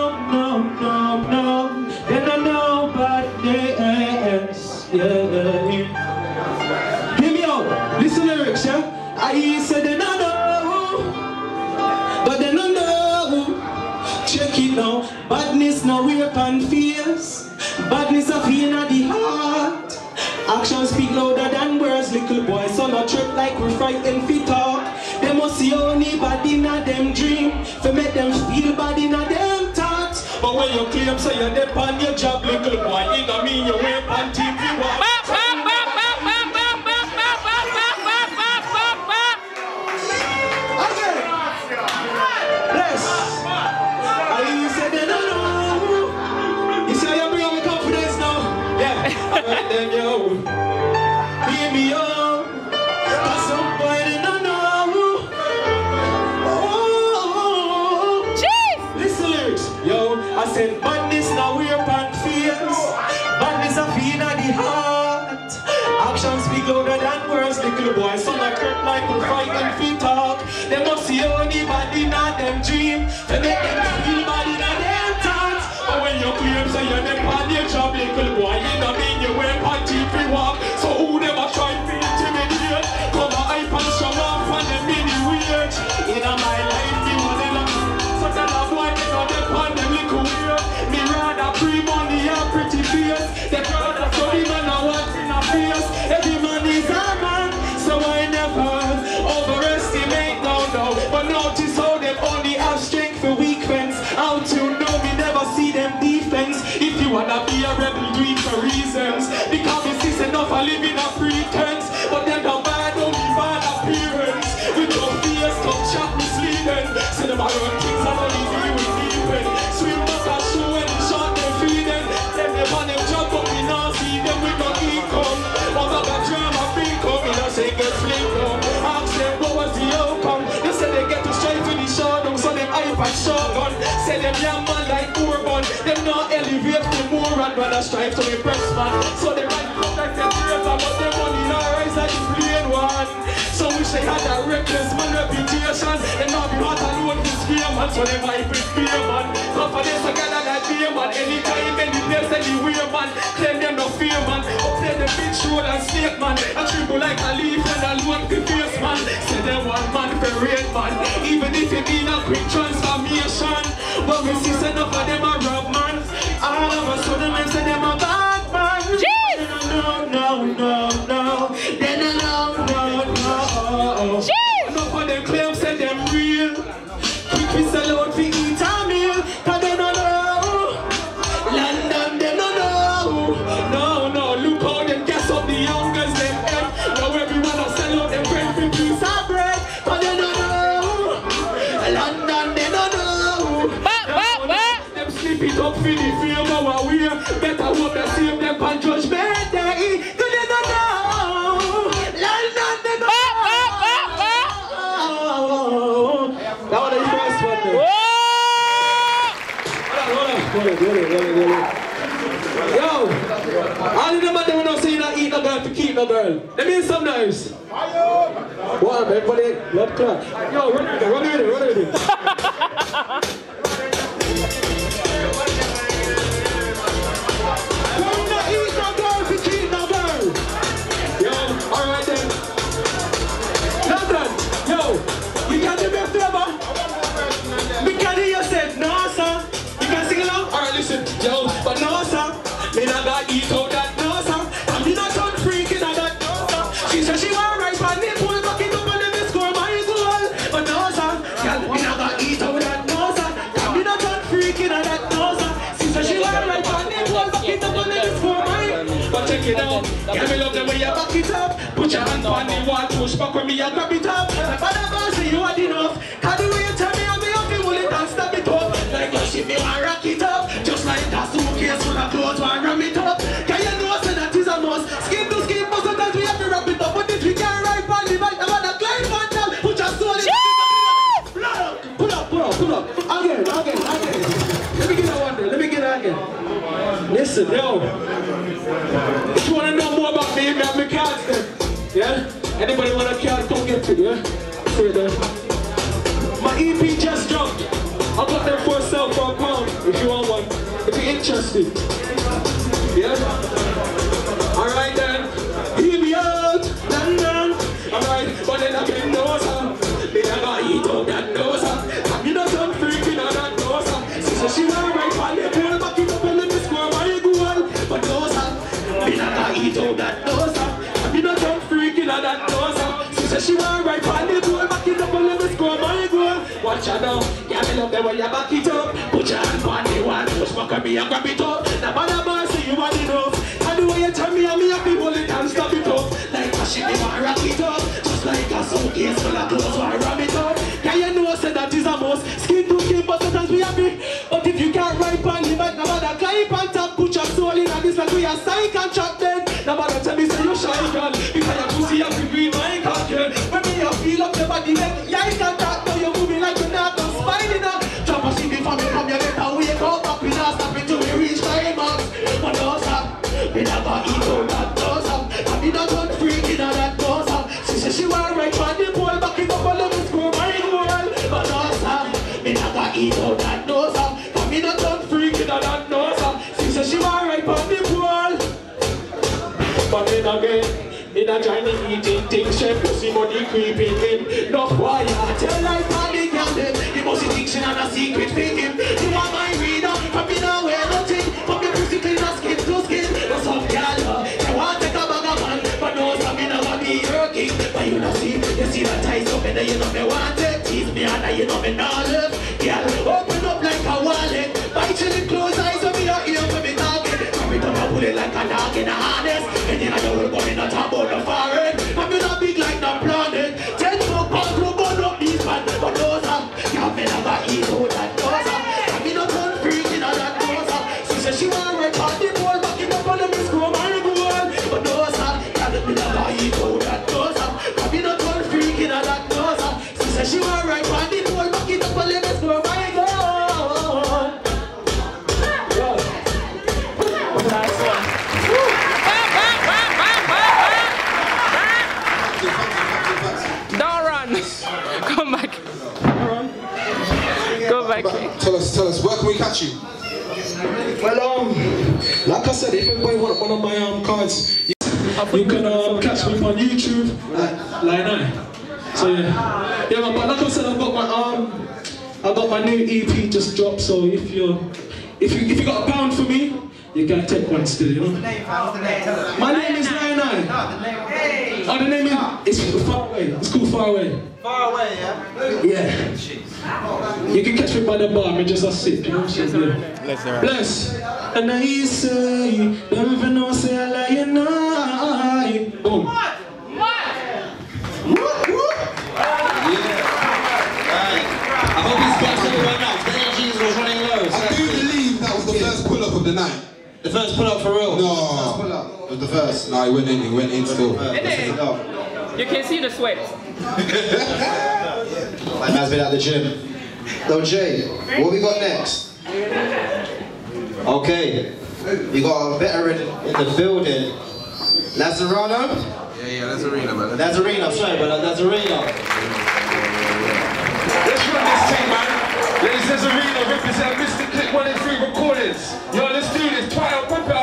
and fears. Badness of pain at the heart. Actions speak louder than words, little boy. So not trip like we frightened fi talk. They must see only bad in a them dream. For make them feel bad in a them thoughts. But when you claim so you're dead on your job, little boy, it don't mean you wait on TV only in a them dream. They make them feel in a them thoughts. But when you claim say you're them on your job, little boy, you don't mean you wear on TV walk. So who them a try to intimidate? Come a hype and show off on them mini weird. In my life, me was in a so tell a boy they know they on them little weird. Me rather pre money and pretty face. They rather so the man a want in a face. Every man is a man, so I never notice how them only have strength for weak friends. How to know me never see them defense. If you wanna be a rebel, do it for reasons. Because me see enough a living a pretense. But them don't bad, don't be bad appearance. With your fears, come chat misleading. Say them are run not elevate the more and rather strive to impress man. So they might like them greater, but them money not rise like the plain one. So wish they had a reckless man reputation. They not be hot alone this fear man, so they might be fear man. Confidence together like fear man. Anytime, any place, anywhere man. Claim them no fear man. Up there the bitch road and snake man. A tremble like a leaf and alone the face man. Say them one man for man. Even if it be a quick transformation. But we see enough of them a man. All of men say them a On, hold on. Yo, all of them are them not saying that eat no girl to keep no girl. Let me hear some noise. What, everybody, blood clot. Yo, run with it, run with it, run with it. Wall, with me and grab it up. But I'm gonna say you had enough. Can the way you tell me I'm the only one that stop it up? Like you see me want rock it up. Just like that suitcase full of clothes, want ram it up. Can you know say that is a must? Skin to skin, but sometimes we have to wrap it up. But if we can't ride on the bike, I'm gonna climb on top. Put your soul in Pull up, pull up, pull up, pull up. Again, again, again. Let me get that one there. Let me get that again. Listen, yo. If back on me and grab it up. Now, bad boy, see you want enough. And the way you tell me, I'm me happy, hold it and stop it up. Like a shit, me want rock it up. Just like a suitcase full of clothes, want ram it up. Can you know, say that is a must. Skin to skin, but sometimes we happy. But if you can't ride on the bike, now bother climb on top. Put your soul in, and this like we are sign contract then. Now bother tell me, say you shy, girl. A China eating things, chef pussy money creeping in. No quiet, tell like panic and them. The most addiction and a secret thing him. You are my reader, from me now wear nothing. But you know see, you see that ties up and you know me want it. Tease me and you know me not live. Girl, open up like a wallet. Bite your lip, close eyes, so me not ear when me talking. Come it up and pull like a dog in a harness. And then I know we're going to talk about can we catch you? Well, um, like I said, if anybody want one of my um cards, you, can um, catch me on YouTube at Line So yeah, yeah, but like I said, I've got my um, I've got my new EP just dropped. So if you're, if you if you got a pound for me, you can take one still, you know. My name is Nine Nine. Oh, the name is it's far away. It's called Far Away. Far away, yeah? Yeah. You can catch me by the bar, me just a sip, you know what I'm saying? Bless. And I say, don't even know, say I lie, you know. Boom. I The first pull-up for real? No. It was the first. No, he went in, he went in still. You can see the sweat. My man's been at the gym. So Jay, what we got next? Okay, you got a veteran in the building. Lazarano? Yeah, yeah, that's arena, man. Lazarino, sorry, but Lazarino. Let's run this thing, man. Ladies and Arena represent Mr. Click 1 and 3 recordings. Yo, let's do this. Try out, pump it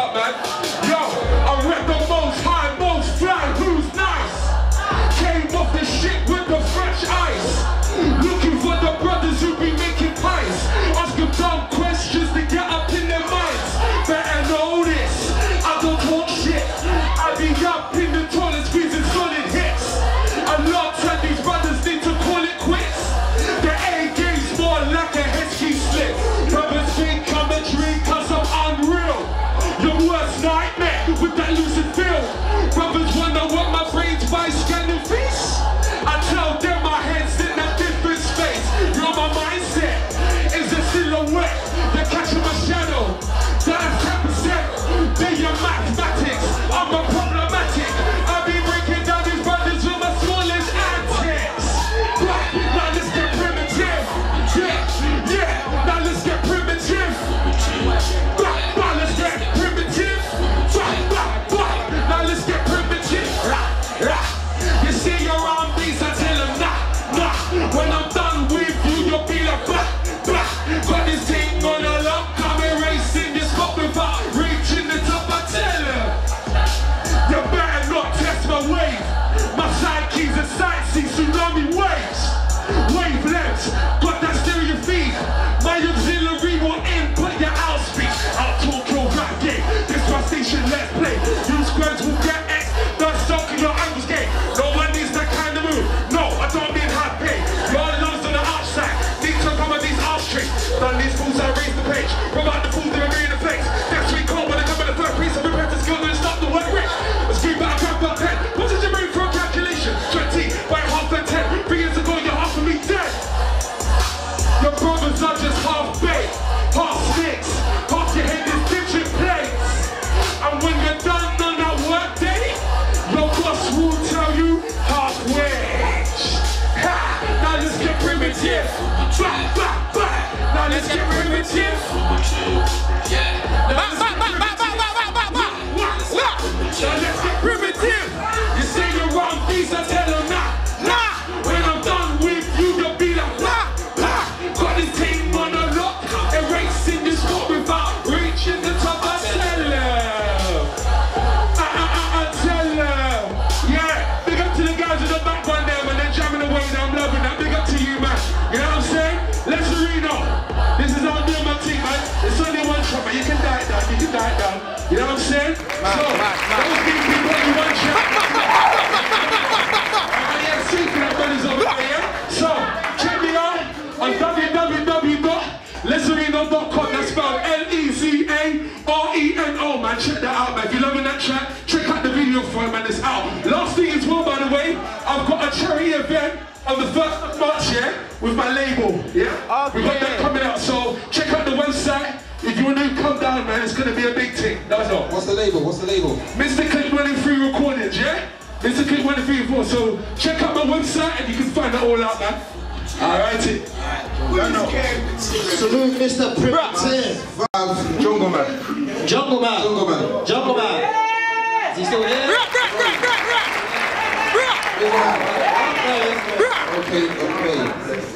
Okay, okay.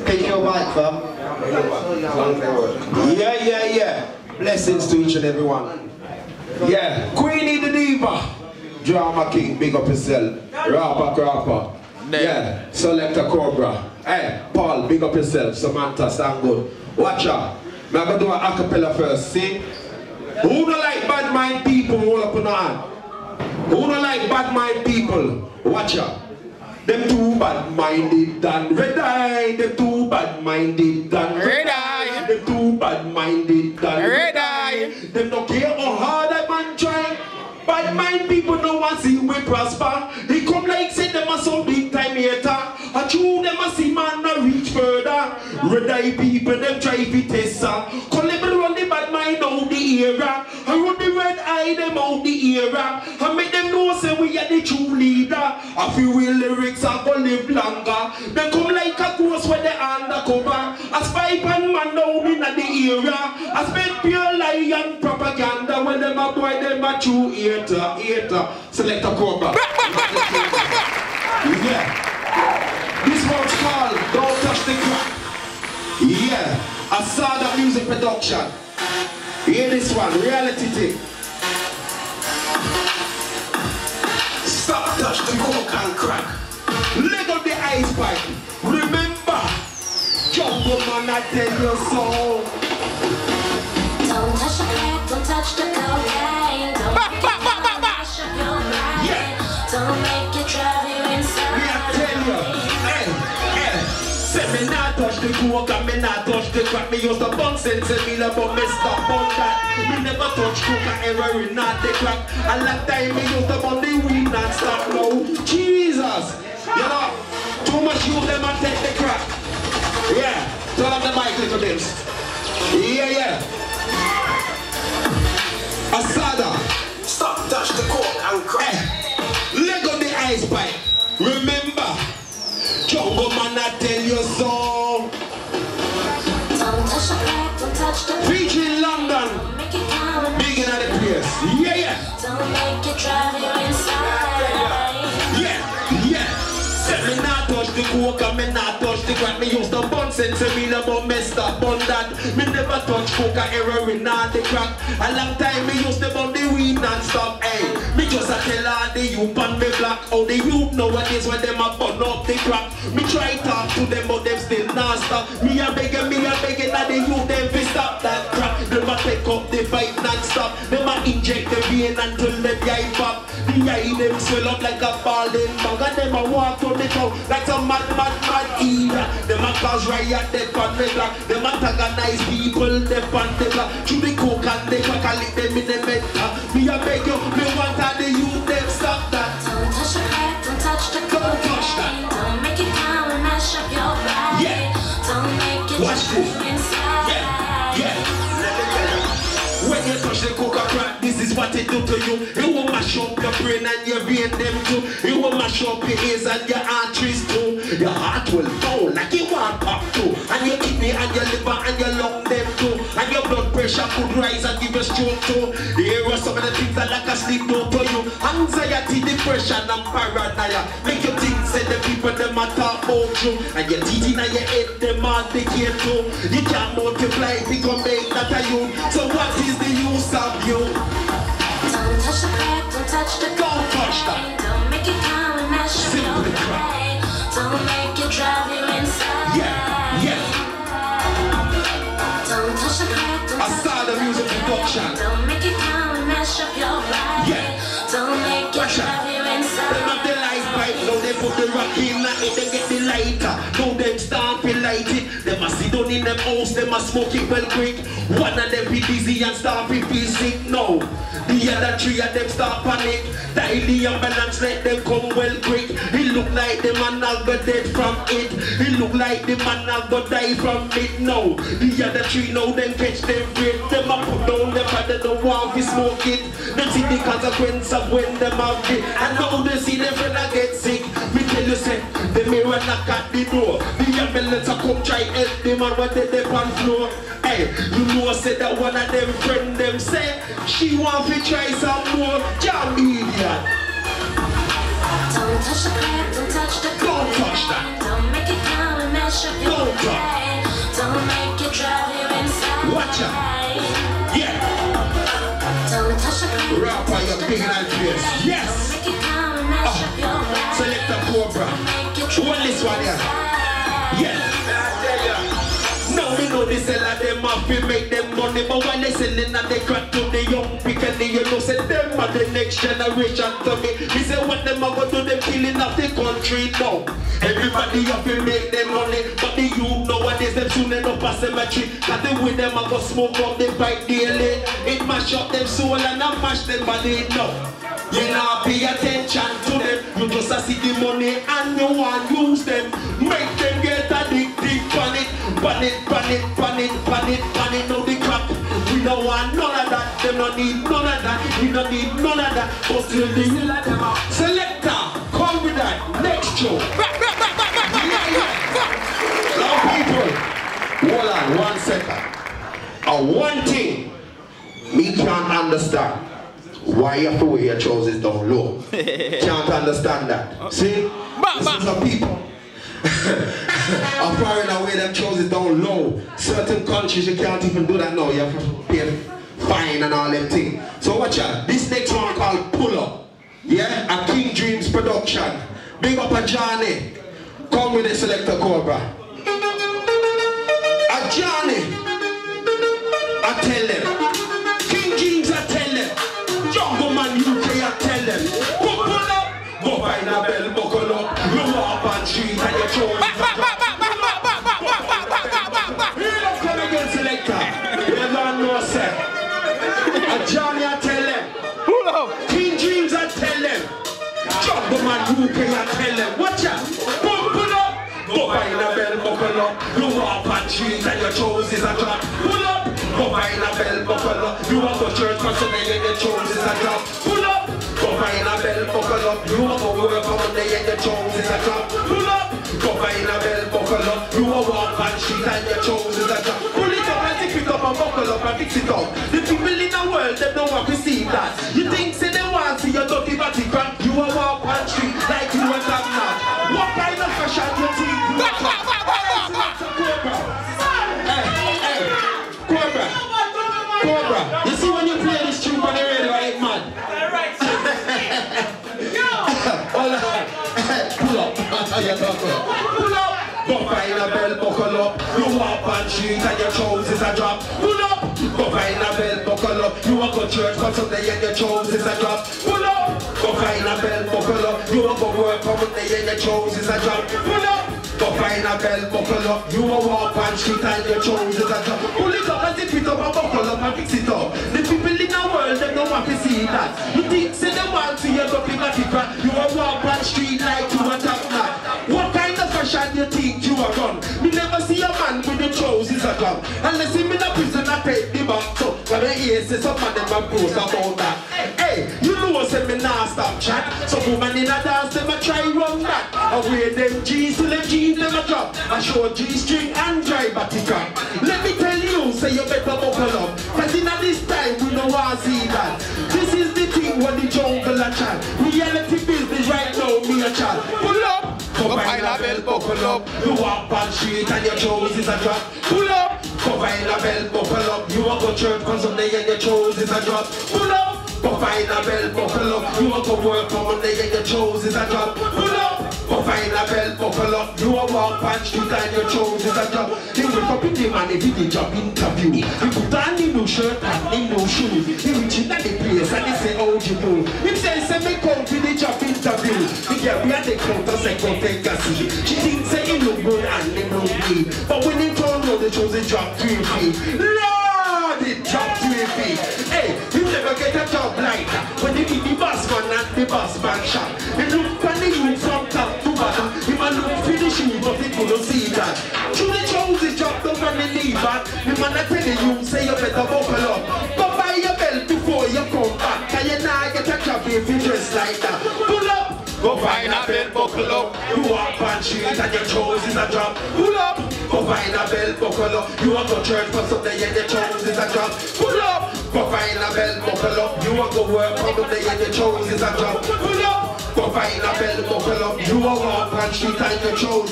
Take your mic, fam. Yeah, yeah, yeah. Blessings to each and every one. Yeah, Queenie the Diva. Drama King, big up yourself. Rapper, rapper. Yeah, Selector Cobra. Hey, Paul, big up yourself. Samantha, stand good. Watch out. I'm gonna do an acapella first. See? Who don't like bad mind people? Hold up on the hand. Who don't like bad mind people? Watch out. Them too bad minded than red eye. Them too bad minded than red eye. Them too bad minded than red eye. Them don't care how hard a man try. Bad mind people no one see we prosper. They come like say them a some big time hater. A true them a see man no reach further. Red eye people them try fi test her. Collable run the bad mind out the era. I run the red eye them out the era. I make them know say we are the true leader. I feel real lyrics are gonna live longer. They come like a ghost when they undercover. A spy pan man down in the era. I spend pure lie and propaganda when them a boy them a true hater, hater. Selector Cobra. yeah. This one's called Don't Touch the Crack. Yeah. Asada Music Production. Hear this one, reality thing. Stop touch the coke and crack. Leg up the ice pipe. Remember, jungle man, I tell. Don't touch the crack, don't touch the cocaine. Not the coke and me not touch the crack. Me used to bun sense in me but me stop on that. Me never touch coke and heroin, not the crack. A long time me used to bun the weed and stop now. Jesus, you know, too much you them and take the crack. Yeah, turn up the mic little bit. Yeah, yeah. Asada. Stop, touch the coke and crack. Eh, leg on the ice pipe. Remember, Jungle man, I tell you so. Crack. Me used to bun sense me but me up on that. Me never touch coke and heroin not the crack. A long time me used to bun the weed non-stop. Hey, me just a tell all the youth on me block. How the youth nowadays when them a bun up the crack. Me try talk to them but them still not stop. Me a begging, me a begging that the youth them fi stop that. Them a take up the fight non-stop. Them a inject the vein until the eye pop. The eye them swell up like a falling bag and them a walk to the town like some mad, mad, mad era. Them a cause riot, they on the block. Them antagonize people, they on the block. Through the coke and the crack, I lick them in the mental. Me a beg you, me want all it do to you. It will mash up your brain and your vein them too. It will mash up your ears and your arteries too. Your heart will fall like it want pop too. And your kidney and your liver and your lung them too. And your blood pressure could rise and give you stroke too. Here are some of the things that like a sleep do to you. Anxiety, depression and paranoia. Make you think say the people them a talk about you. And your teeth in your head them all decay too. You can't multiply, become make that a you. So what is the use of you? don't touch the Don't. Don't make it come and mess up your life. Don't make it drive you inside. Yeah, yeah. Don't touch the back, don't Don't make it come and mash up your body. Yeah. Don't make it drive you inside. They not the light pipe, now they put the rock in, now they get the lighter. Now they start to light it. Them a sit down in them house, them a smoke it well quick. One of them be dizzy and start to feel sick. No, the other three of them start panic. The ambulance, let them come well quick. It look like the man all got dead from it. It look like the man all got die from it. No, the other three know them catch them break. Them a put down them and they don't want to smoke it. Them see the consequence of when them have it. And now they see them friend a get sick. Me tell you say, the mirror knock at the door. The ambulance a come try help them and when they dip on floor. Hey, you know say that one of them friend them say she want to try some more. Jam idiot. Don't touch the crack, don't touch the Don't touch that. Don't make it come and mess up your Don't touch. day. Don't make it drive you insane. Watch out. Yeah. Don't touch the crack. Rapper, you're big and fierce. Uh, yes. Don't make it come and mess up your day. Select a cobra. One this one here. Have make them money But when they selling and they crack to the young people You know say them are the next generation to me We say what them are going to them killing of the country now Everybody have to make them money But the youth nowadays them soon end up a cemetery Cause the way them a go smoke up the pipe daily It mash up them soul and I mash them body now you not pay attention to them. You just see the money and you want use them. Make them. Pan it, pan it, pan it, pan it, pan it. Now the crap. We don't want none of that. Them don't need none of that. We don't need none of that. But still the hell of them out. Selector, come with that. Next show. Now people, hold on one second. Uh, one thing me can't understand. Why you have to wear your trousers down low? Can't understand that. See? This is a people. Are firing away them trousers down low. Certain countries you can't even do that now. You have to pay fine and all them things. So watch out. This next one called Pull Up. Yeah? A King Dreams production. Big up a Johnny. Come with the selector Cobra. A Johnny. I tell them. King Dreams I tell them. Jungle Man UK I tell them. Pull up. Go find a bell don't say. A Johnny I tell them. Pull up. King Dreams I tell them. Jungle Man UK I tell them. Watch out. Pull up. Go find a bell buckle up. You on street and your trousers a drop. Pull up. Go find a bell buckle up. You walk to church for Sunday and your trousers a drop. Pull up. Go find a bell buckle up. You walk to work Monday and your trousers a drop. Pull up. Go find a bell buckle up. You walk on street and your trousers a drop. Zip it up and buckle up and fix it up. The people in the world them don't want to see that. You think say they want to see your dirty body crack. You a walk on street like you a top notch. What kind of fashion you think you a top? Hey, hey, Cobra. Cobra. You see when you play this tune on the radio, I mad. Hold on. Pull up. Yeah, buckle up. Pull up. Go find a bell, buckle up. You on street and your trousers a drop. Pull up. Go find a bell, buckle up. You walk to church for Sunday and your trousers a drop. Pull up. Go find a bell, buckle up. You walk to work for Monday and your trousers a drop. Pull up. Go find a bell, buckle up. You a walk on street and your trousers a drop. Pull it up and zip it up and buckle up and fix it up. The people in the world, them don't want to see that. You think say they want to I say some of them a gross about that. Hey, you know say me nah stop chat. Some woman in a dance them a try run that. I wear them jeans till them jeans them a drop. I show G-string and dry crack. Let me tell you, say you better buckle up. Cause in a this time we no want see that. This is the thing what the jungle a chat. Reality business right now me a chat. Pull up. Come find a bell buckle up. You walk on street and your trousers a drop. Pull up. Come find a bell buckle up. You walk to church on Sunday and your trousers a drop. Pull up. Go find a bell buckle up. You want to work on Monday and your trousers a drop. Pull up. Go find a bell buckle up. You a walk and street and your trousers a drop. He wake up in the man, he did the job interview. He put on the new shirt and the new shoes. He reach in at the place and he say, how you do? He say, say me come to the job interview. The girl behind the counter say, go take a seat. She thinks say he look good and he look neat. But when he turn round, the trousers drop three feet. Lord, it dropped three feet. Hey, you never get a job like that. When you meet the boss man and the boss man shot. He look the youth from top to bottom. He man for the shoe, but he couldn't see that. Through the trousers dropped down on the knee back. The man I tell you, say you better buckle up. But buy your belt before you come back. Cause you not get a job if you dress like that. Pull up. Go find a belt buckle up. You walk on street and your trousers a drop. Pull up. Go find a belt buckle up. You want to church for Sunday and your trousers a drop. Pull up. Go find a belt buckle up. You want to work on Monday and your trousers a drop. Pull up. Go find a belt buckle up. You to walk and your trousers a drop.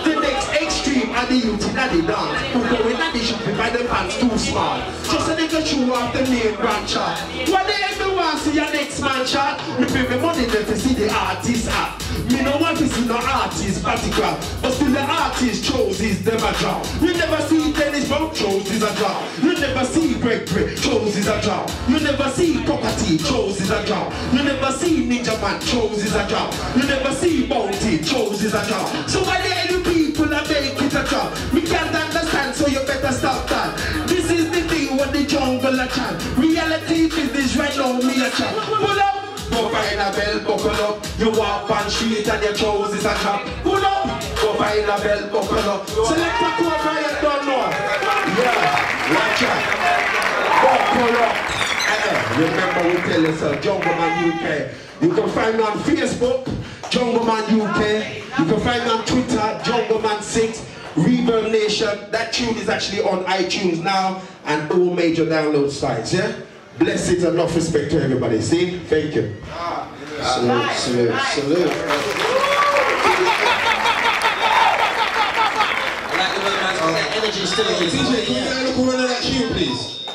The next extreme are the youth in the dance. Who go in the shopping by the pants too small. Just a nigga show off the main branch. What the hell do want see your next man shot? Me pay me money there to see the artist act. Me no want to see no artist particular. But still the artist chooses them a drop. You never see Dennis Brown chooses a drop. You never see Greg Greg chooses a drop. You never see Property chooses a drop. You never see Ninja Man chooses a drop. You never see Bounty chooses a drop. So why the you people are make it a drop? We can't understand so you better stop that. This is the thing what the jungle a chat. Reality business right now me a chat. Pull up. Go find a bell buckle up. You walk on street and your trousers a drop. Pull up. Go find a bell buckle up. Select a cover you don't know. Yeah. Eh, Remember we tell yourself Jungle Man UK. You can find me on Facebook, Jungle Man UK. You can find me on Twitter, Jungle Man 6. ReverbNation, that tune is actually on iTunes now and all major download sites, yeah? Blessings and enough respect to everybody, see? Thank you. Salute, salute, salute. Energy still in DJ, can we get a little run of that tune, please?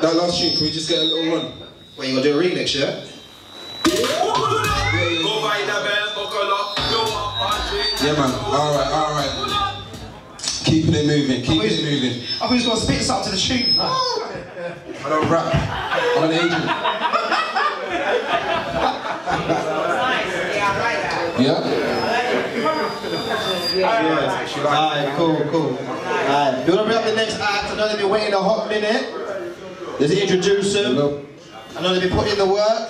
That last tune, can we just get a little run? Well, you gonna do a remix, yeah? Yeah, man. All right, all right. Keeping it moving, keeping it moving. I thought he was gonna spit something to the tune. I don't rap. I'm an agent. Yeah? Yeah. Alright, cool, cool. Alright, we're gonna bring up the next act. I know they've been waiting a hot minute. Let's introduce them. I know they've been putting in the work.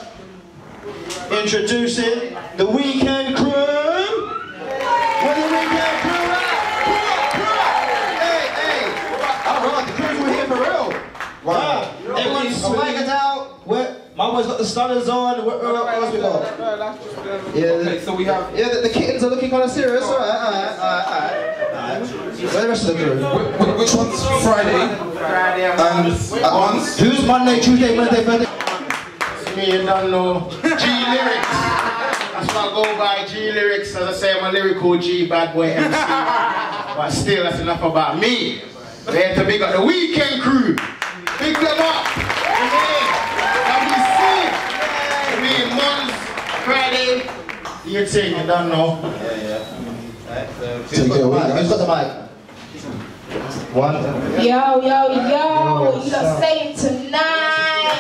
Introducing the weekend crew. Where the weekend crew at? Crew up, crew up. Hey, hey. Alright, the crews were here for real. Wow. Everyone's swaggered out. Where, my boy's got the stunners on. Where, where, where else we got? Uh, yeah, okay, so we have. Yeah, the, the kittens are looking kind of serious. All right, all right, all right, all right. Where the rest of the crew? Wh- Which one's Friday? Friday and um, And at once? Who's Monday, Tuesday, Wednesday, Thursday? Me, you don't know. G lyrics. That's what I go by. G lyrics. As I say, I'm a lyrical G bad boy MC. but still, that's enough about me. We're here to big up the weekend crew. Big them up. WC. Me, Mons, Friday. Your thing, you don't know. Who's got the mic? Who's got the mic? One. Yo, yo, yo, you lot staying tonight.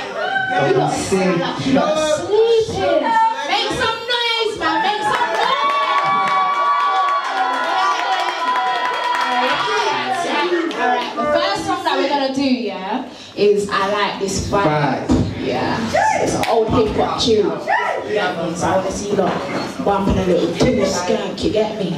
You lot sound like you lot sleeping. Make some noise, man, make some noise. Alright, the first song that we're gonna do, yeah, is I Like This Vibe. Yeah, it's an old hip hop tune. You get me? So I wanna see you bumping a little tune skank, you get me?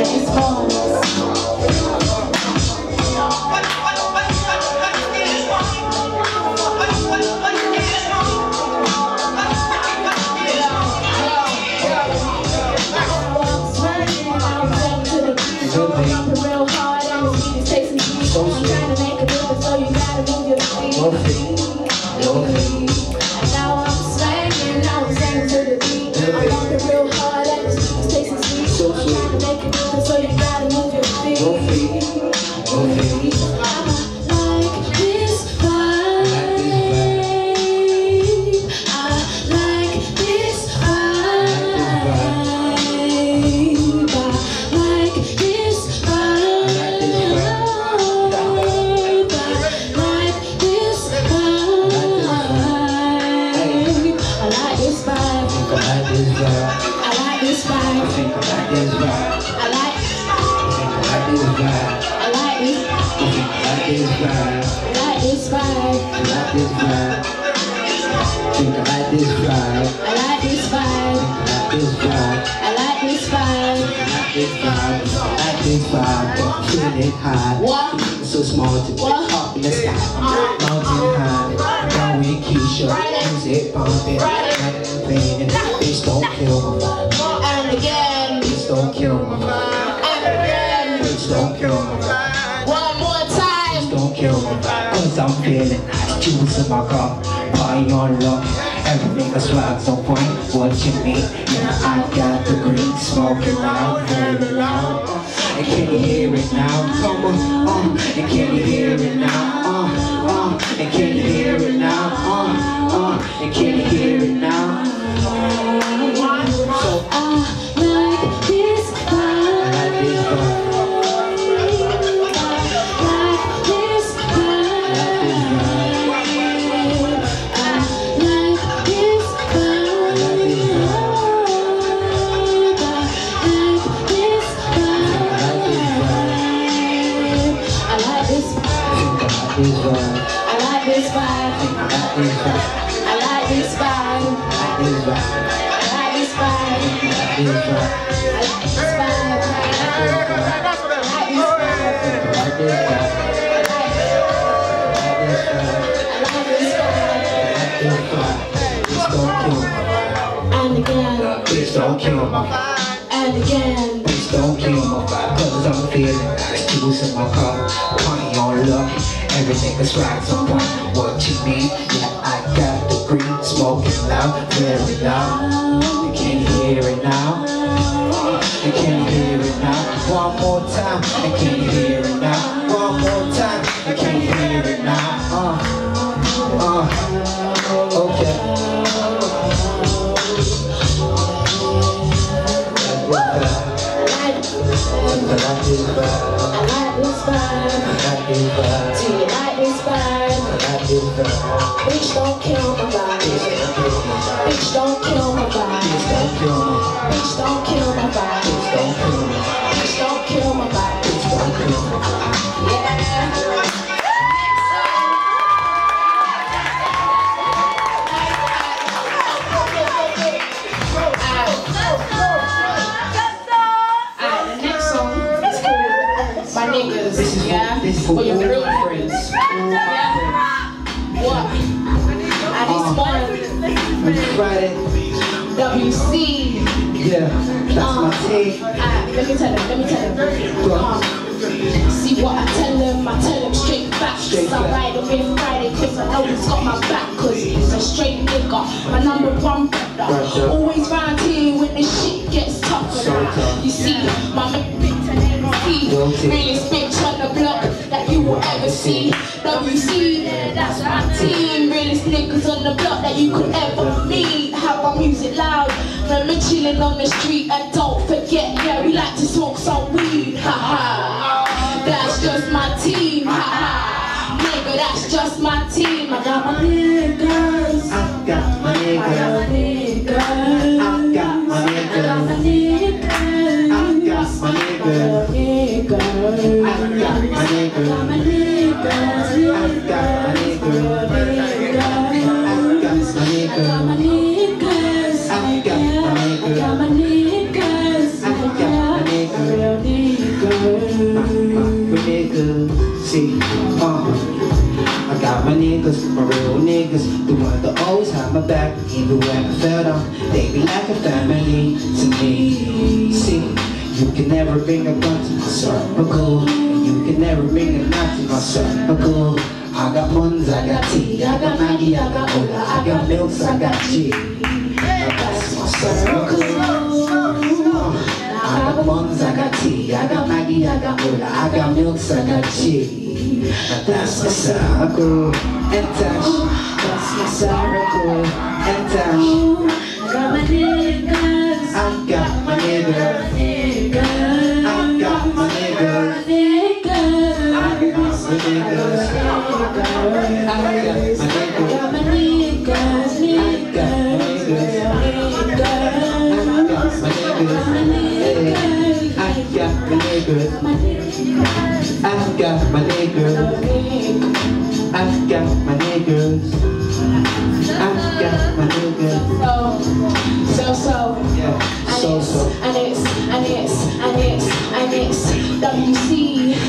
Feeling. Juice in my cup. Party on lock. Everything I swag's on point. What you mean? Yeah, I got the green smoking loud, very loud. And can you hear it now? Come on, uh, and can you hear it now? Uh, uh, and can you hear it now? Uh, uh, and can you hear it now? Kill my vibe. And again, bitch don't kill my vibe. Cause I'm feeling nice, juice in my cup. Party on luck, everything is right on point. What you need? Yeah, I got the green, smoking loud, very loud. You can't hear it now. Straight Cause I ride on him Friday, cause I know he's got my back. Cause he's a straight nigga, my number one brother. Brother. Always round here when the shit gets tougher. So tough. You see, my big bitch name is P. Realest bitch on the block that you will ever see. WC, yeah, that's my team. Realest niggas on the block that you could ever meet. Have our music loud when we're chilling on the street. And don't forget, yeah, we like to smoke some 아버지 even when I fell down. They be like a family to me. See, you can never bring a gun to my circle, and you can never bring a knife to my circle. I got ones, I got tea, I got Maggie, I got Ola, I got milks, I got G. That's my circle. I got buns, I got tea, I got Maggie, I got Ola, I got milks, I got tea. That's my circle, and touch. That's my circle, and touch. Got my niggas. I got my nigga, Niggas. I got my Niggas. I got my niggas, I got my niggas. I got my niggas. I've got my niggas.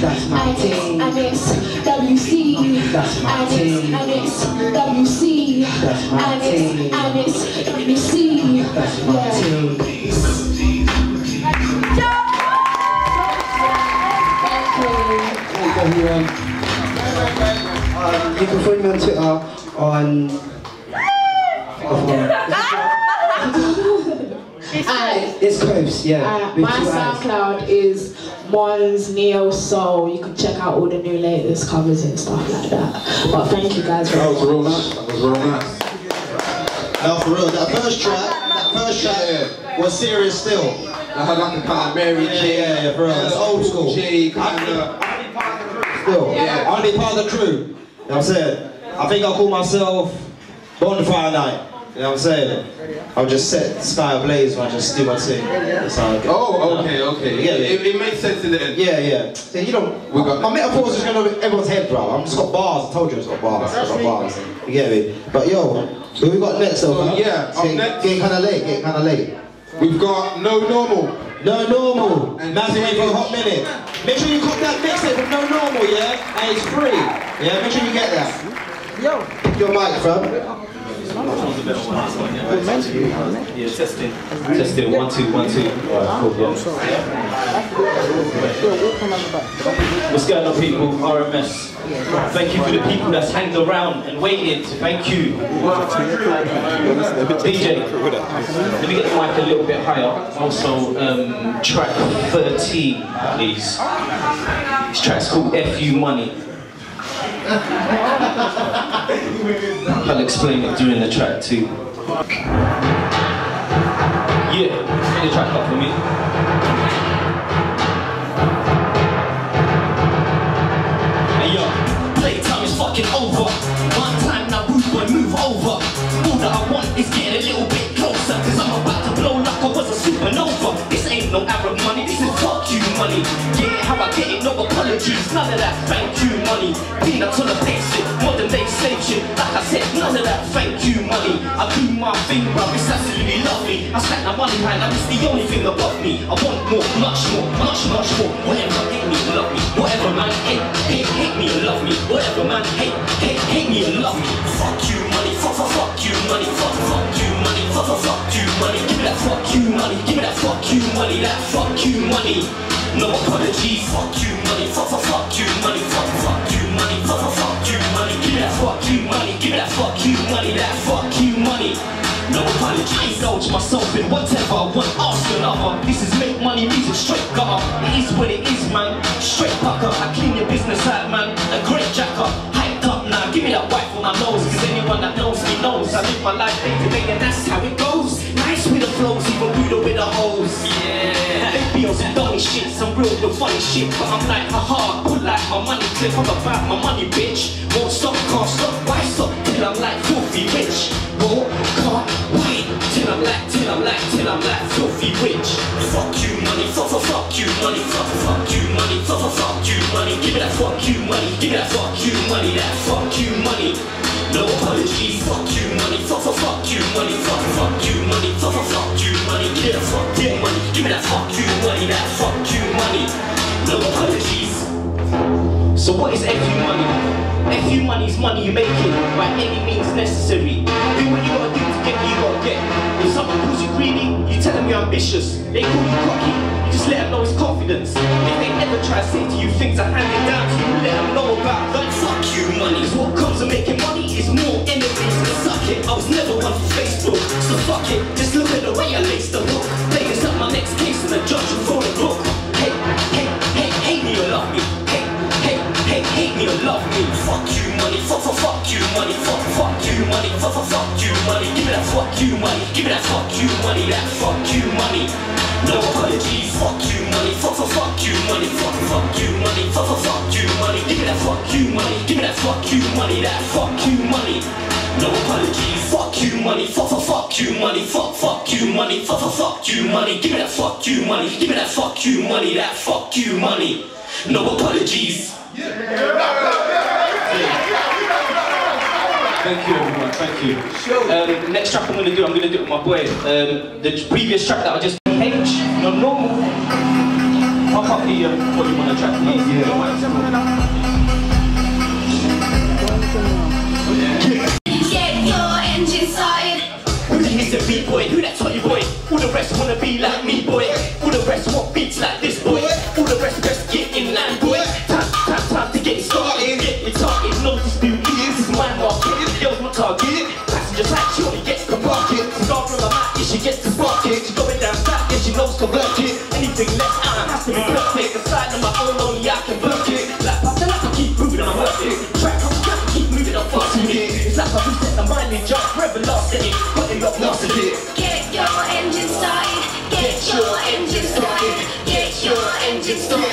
That's my and team. It's, and it's WC. That's my and team. It's, and it's WC. That's my and team. It's, and it's WC. That's my team. Everyone. Um, you can find me on Twitter on. And It's Coves, yeah. Uh, my two eyes. SoundCloud is Mons Neo Soul. You can check out all the new latest covers and stuff like that. But thank you guys very That was much. real nice. That was real nice. Now for real, that first track, that first track was serious still. I had like a kind of Mary J. yeah, yeah, for real. It's old school. J, kind of. Still, Yeah. I want to be part of the crew. You know what I'm saying? I think I'll call myself Bonfire Night. You know what I'm saying? I'll just set the sky ablaze when I just do my thing. That's how I get. Oh, okay, okay. Yeah, It, yeah. it makes sense in the end. Yeah, yeah. So you don't. We got- my metaphors is gonna be everyone's head, bro. I'm just got bars. I told you it's got bars. I've got bars. You get me? But yo, who we got next? though, oh, So, man? yeah, It's up getting, next- getting kind of late. Getting kind of late. We've got No Normal. No normal. And Man's been waiting for a hot minute. Make sure you cop that mixtape from No Normal, yeah? And it's free. Yeah, make sure you get that. Yo. Your mic, fam. Testing. Testing. One, two, one, two. Alright, cool, yeah. What's going on, people? RMS. Thank you for the people that's hanged around and waited. Thank you. DJ, let me get the mic a little bit higher. Also, um, track 13, please. This track's called FU Money. I'll explain it during the track too. Yeah, play the track up for me. Hey yo, playtime is fucking over. One time now, rude boy, move over. All that I want is getting a little bit closer. Cause I'm about to blow like I was a supernova. This ain't no Arab money, this is fuck you money. How I get it, no apologies. None of that thank you money. Peanuts on the basic, modern day slave shit. Like I said, none of that thank you money. I do my thing, bro, it's absolutely lovely. I stack my money now it's the only thing above me. I want more, much more, much, much more. Whatever, hate me, love me. Whatever, man, hate, hate, hate me love me. Whatever, man, hate, hate, hate me love me. Fuck you, money, fuck, fuck, fuck you, money, fuck, fuck you, money, fuck, fuck, fuck you, money. Give me that fuck you, money, give me that fuck you, money, that fuck you, money. No apologies, fuck you, money, fuck, fuck, fuck you, money, fuck, fuck you, money, fuck, fuck, fuck you, money. Give me that fuck you, money, give me that fuck you, money, that fuck you, money. No apology, I indulge myself in whatever I want, ask another. This is make money music straight gutter. It is what it is, man. Straight pucker, I clean your business out, man. A great jacker, hyped up now. Give me that white on my nose, cause anyone that knows me knows I live my life day to day, and that's how it goes. Nice with the flows, even ruder with the hoes. Yeah, they some dummy shit, some real real funny shit. But I'm like, haha, pull like my money clip. I'm about my money, bitch. Won't stop, can't stop, why stop? Till I'm like filthy rich. Won't, can't wait. Till I'm like, till I'm like, till I'm like filthy rich. Fuck you, money, fuck, fuck, fuck you, money, fuck, fuck you, money, fuck, fuck, fuck you, money. Give me that fuck you, money, give me that fuck you, money, that fuck you, money. No apologies, fuck you, money, fuck, fuck, fuck you, money, fuck, fuck you, money, fuck, fuck, fuck you, money. Me fuck you, money, give me that fuck you, money, that fuck you, money. No apologies. So what is FU money? FU money is money you make it by any means necessary. Do what you gotta do to get what you gotta get. If someone calls you greedy, you tell them you're ambitious. They call you cocky, you just let them know it's confidence. If they ever try to say to you things are handed down to you, let them know about that. Fuck you money. 'Cause what comes of making money is more enemies. So suck it. I was never one for Facebook, so fuck it. Just look at the way I lace the hook. Players up my next case and the judge will throw the book. Hey, hey, hey, hate me or love me. Hate me or love me. Fuck you money, fuck, fuck, fuck you money, fuck, fuck you money, fuck, fuck, fuck you money. Give me that fuck you money, give me that fuck you money, that fuck you money. No apologies, fuck you money, fuck, fuck, fuck you money, fuck, fuck you money, fuck, fuck, fuck you money. Give me that fuck you money, give me that fuck you money, that fuck you money. No No apologies. Fuck you, money. Fuck, fuck, fuck you, money. Fuck, fuck you, money. Fuck, fuck, fuck you, money. Give me that fuck you, money. Give me that fuck you, money. That fuck you, money. No apologies. Thank you, everyone. Thank you. Um, the next track I'm gonna do, I'm gonna do it with my boy. Um, the previous track that I just H, no normal. Pop up the um, volume on the track, please. Get your engine started. Who that is a beat boy? Who that toy boy? All the rest wanna be like me, boy. All the rest want beats like this, boy. All the rest best get in line, boy. She work it. Anything less, uh, has to be perfect. The side of my own, only I can work it. Like pasta, like I keep moving, I'm working. Track, I'm gonna keep moving, I'm fussing it. It's like I reset the mileage, I'm forever lost in it. Putting up lost in it. Get your engine started. Get your engine started. Get your engine started.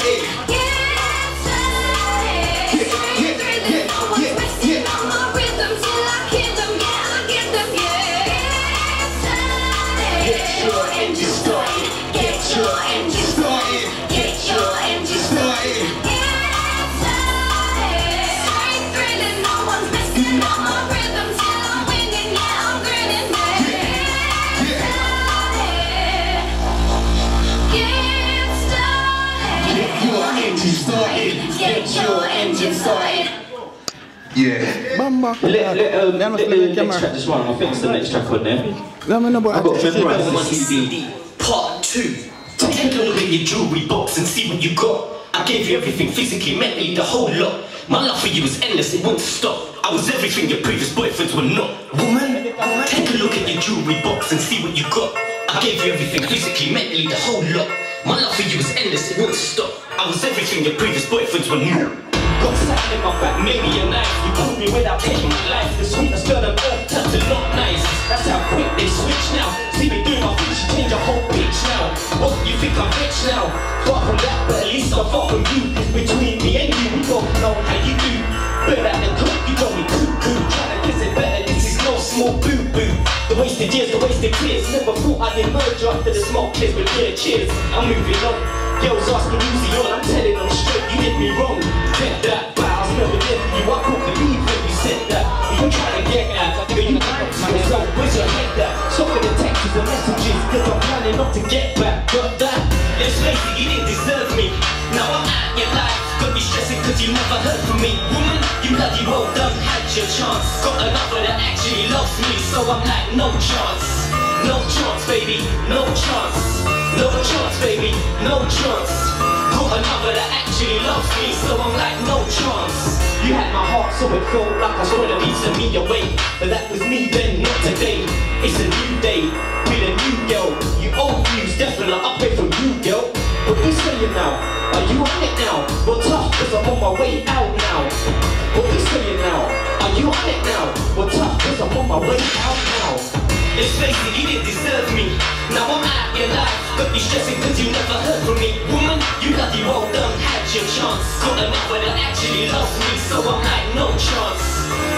Yeah. Let, let, um, let the next track just run. I think it's the next track on there. I've got memorized. CD part two. Take a look at your jewelry box and see what you got. I gave you everything physically, mentally, the whole lot. My love for you was endless, it wouldn't stop. I was everything your previous boyfriends were not. Woman, take a look at your jewelry box and see what you got. I gave you everything physically, mentally, the whole lot. My love for you was endless, it wouldn't stop. I was everything your previous boyfriends were not. Got something in my back, maybe a knife. You called me without my life. The sweetest girl on earth turned to not nice. That's how quick they switch now. See me doing my thing, change a whole pitch now. Oh, you think I'm rich now? Far from that, but at least I'm far from you. Between me and you, we both know how you do. Better than cook, you got me cuckoo. Trying to kiss it better, this is no small boo. The wasted years, the wasted tears. Never thought I'd emerge after the smoke clears, but yeah, cheers. I'm moving on. Girls asking who's on, I'm telling them straight, you did me wrong. Get that, was never for you. I couldn't believe when you said that. You trying to get at, but you can't. So where's your head at? Stop with the texts and messages, cause I'm planning not to get back. Got that? Let's face it, you didn't deserve me. Now I'm out your life. Got me stressing cause you never heard from me. Woman, you bloody well done, had your chance. Got another that actually loves me, so I'm like, no chance. No chance, baby, no chance. No chance, baby, no chance. Got another that actually loves me, so I'm like, no chance. You had my heart, so it felt like I saw the beats of me away. But that was me then, not today. It's a new day girl. You old news, definitely upgrade from you, girl. But who's saying now? Are you on it now? Well, tough, cause I'm on my way out now. What who's saying now? Are you on it now? Well, tough, cause I'm on my way out now. Let's face it, you didn't deserve me. Now I'm out your life. Got you stressing cause you never heard from me. Woman, you bloody well done, had your chance. Got another that actually loves me, so I'm like, no chance.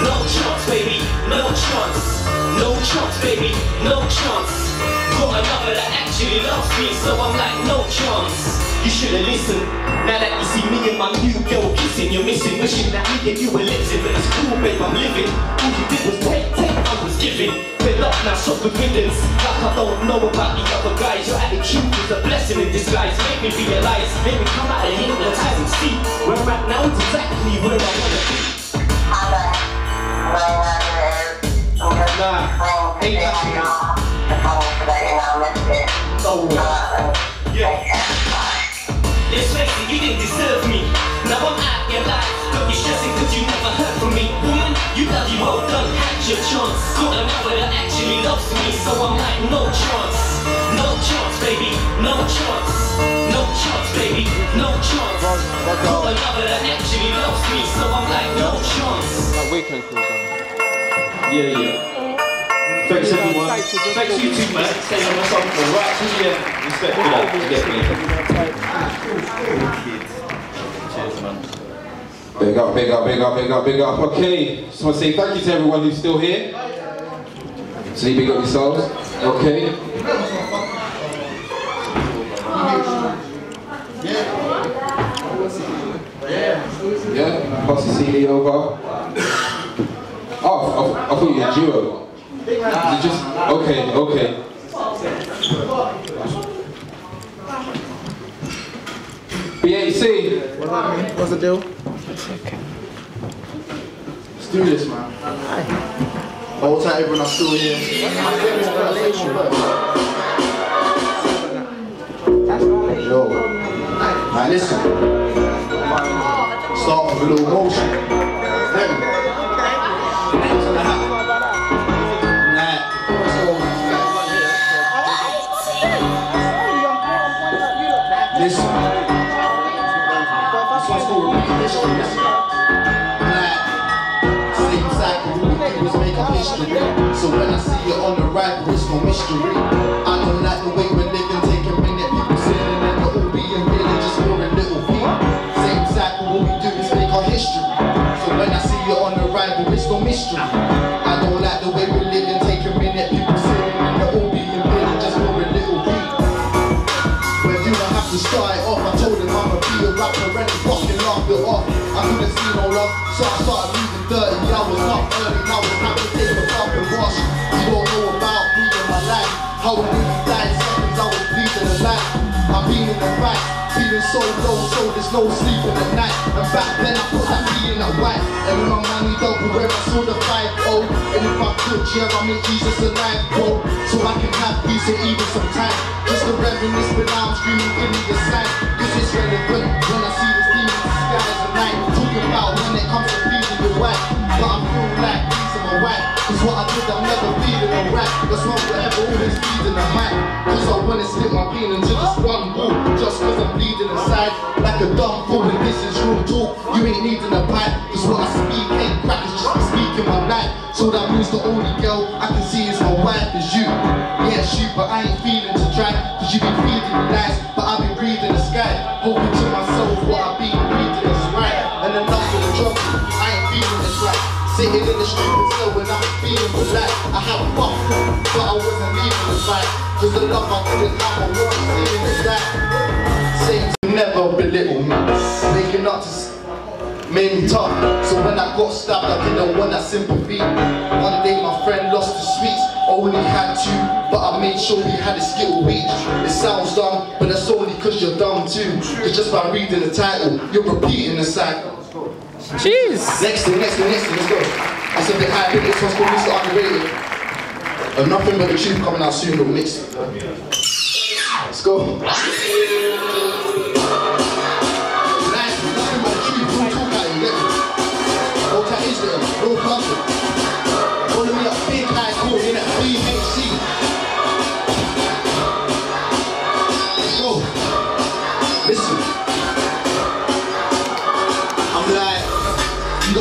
No chance, baby, no chance. No chance, baby, no chance. Got another that actually loves me, so I'm like, no chance. You should've listened. Now that you see me and my new girl kissing, you're missing, wishing that me and you were lifting. But it's cool, babe, I'm living. All you did was take, take, I was giving. Fill up now, shop with riddance. Like I don't know about the other guys. Your attitude is a blessing in disguise. Make me realize, make me come out and hypnotize and see where I'm at now is exactly where I wanna be. Nah, ain't nothing. Oh, yeah. Let's it, you didn't deserve me. Now I'm out your life. Got you stressing cause you never heard from me. Woman, you bloody well done, had your chance. Got another that actually loves me, so I'm like, no chance. No chance, baby, no chance. No chance, baby, no chance. Got another that actually loves me, so I'm like, no chance. Yeah, yeah. Thanks everyone. Thanks you too, man. Staying on the song for right to the end. Respect for that. You get me. Cheers, man. Big up, big up, big up, big up, big up. Okay, just want to say thank you to everyone who's still here. So you big up yourselves? Okay. Yeah, Posse CD over. Oh, I, I thought you were a duo. It just, okay, okay. BAC. What's the deal? Let's do this, man. Hold tight, everyone. I'm still here. Yo. Now listen. Start with a little motion. When I see you on the right, it's no mystery. I don't like the way we're living, take a minute. People sitting and the all being really just for a little bit. Same cycle. All we do is make our history. So when I see you on the right, it's no mystery. I don't like the way we're living, take a minute. People sitting and the all being really just for a little bit. When you don't have to start it off, I told him I'ma be a rapper and fucking laughed it off. I couldn't see no love, so I started moving dirty. The fight, feeling so low, so there's no sleep in the night. And back then I put that B in that white. And with my money double where I saw the 5 And if I could, yeah, I make Jesus alive, bro. Oh. So I can have peace or even some time. Just to reminisce, but I'm screaming, give me a sign. Cause it's relevant when I see this demon disguise at night. Talking about when it comes to pleasing your wife. But I feel like pleasing my wife. Cause what I did, I'm never feeding feeling alright. That's why forever always bleeding the mic. Cause I wanna split my pain into just one ball. Just cause I'm bleeding inside. Like a dumb fool, and this is real talk. You ain't needing a pipe. Cause what I speak ain't crack, it's just speaking my life. So that means the only girl I can see is my wife is you. Yeah, shoot, but I ain't feeling to try. Cause you been feeding me nice, but I've been breathing the sky. Hoping to myself what I've been Sitting in the street and when I'm feeling life. I had a fuck, but I wasn't leaving the fight. Cause the love I couldn't have, I wasn't seeing is that. Saying never belittle me. Making up to made me tough. So when I got stabbed, I didn't want that sympathy. One day my friend lost the sweets, only had two, but I made sure he had a skill reach. It sounds dumb, but that's only cause you're dumb too. Cause just by reading the title, you're repeating the cycle. Jeez. Next thing, next thing, next thing, let's go. That's a bit high, but this one's called Mr. Underrated. And nothing but the tune coming out soon, but mix. Let's go. Real country.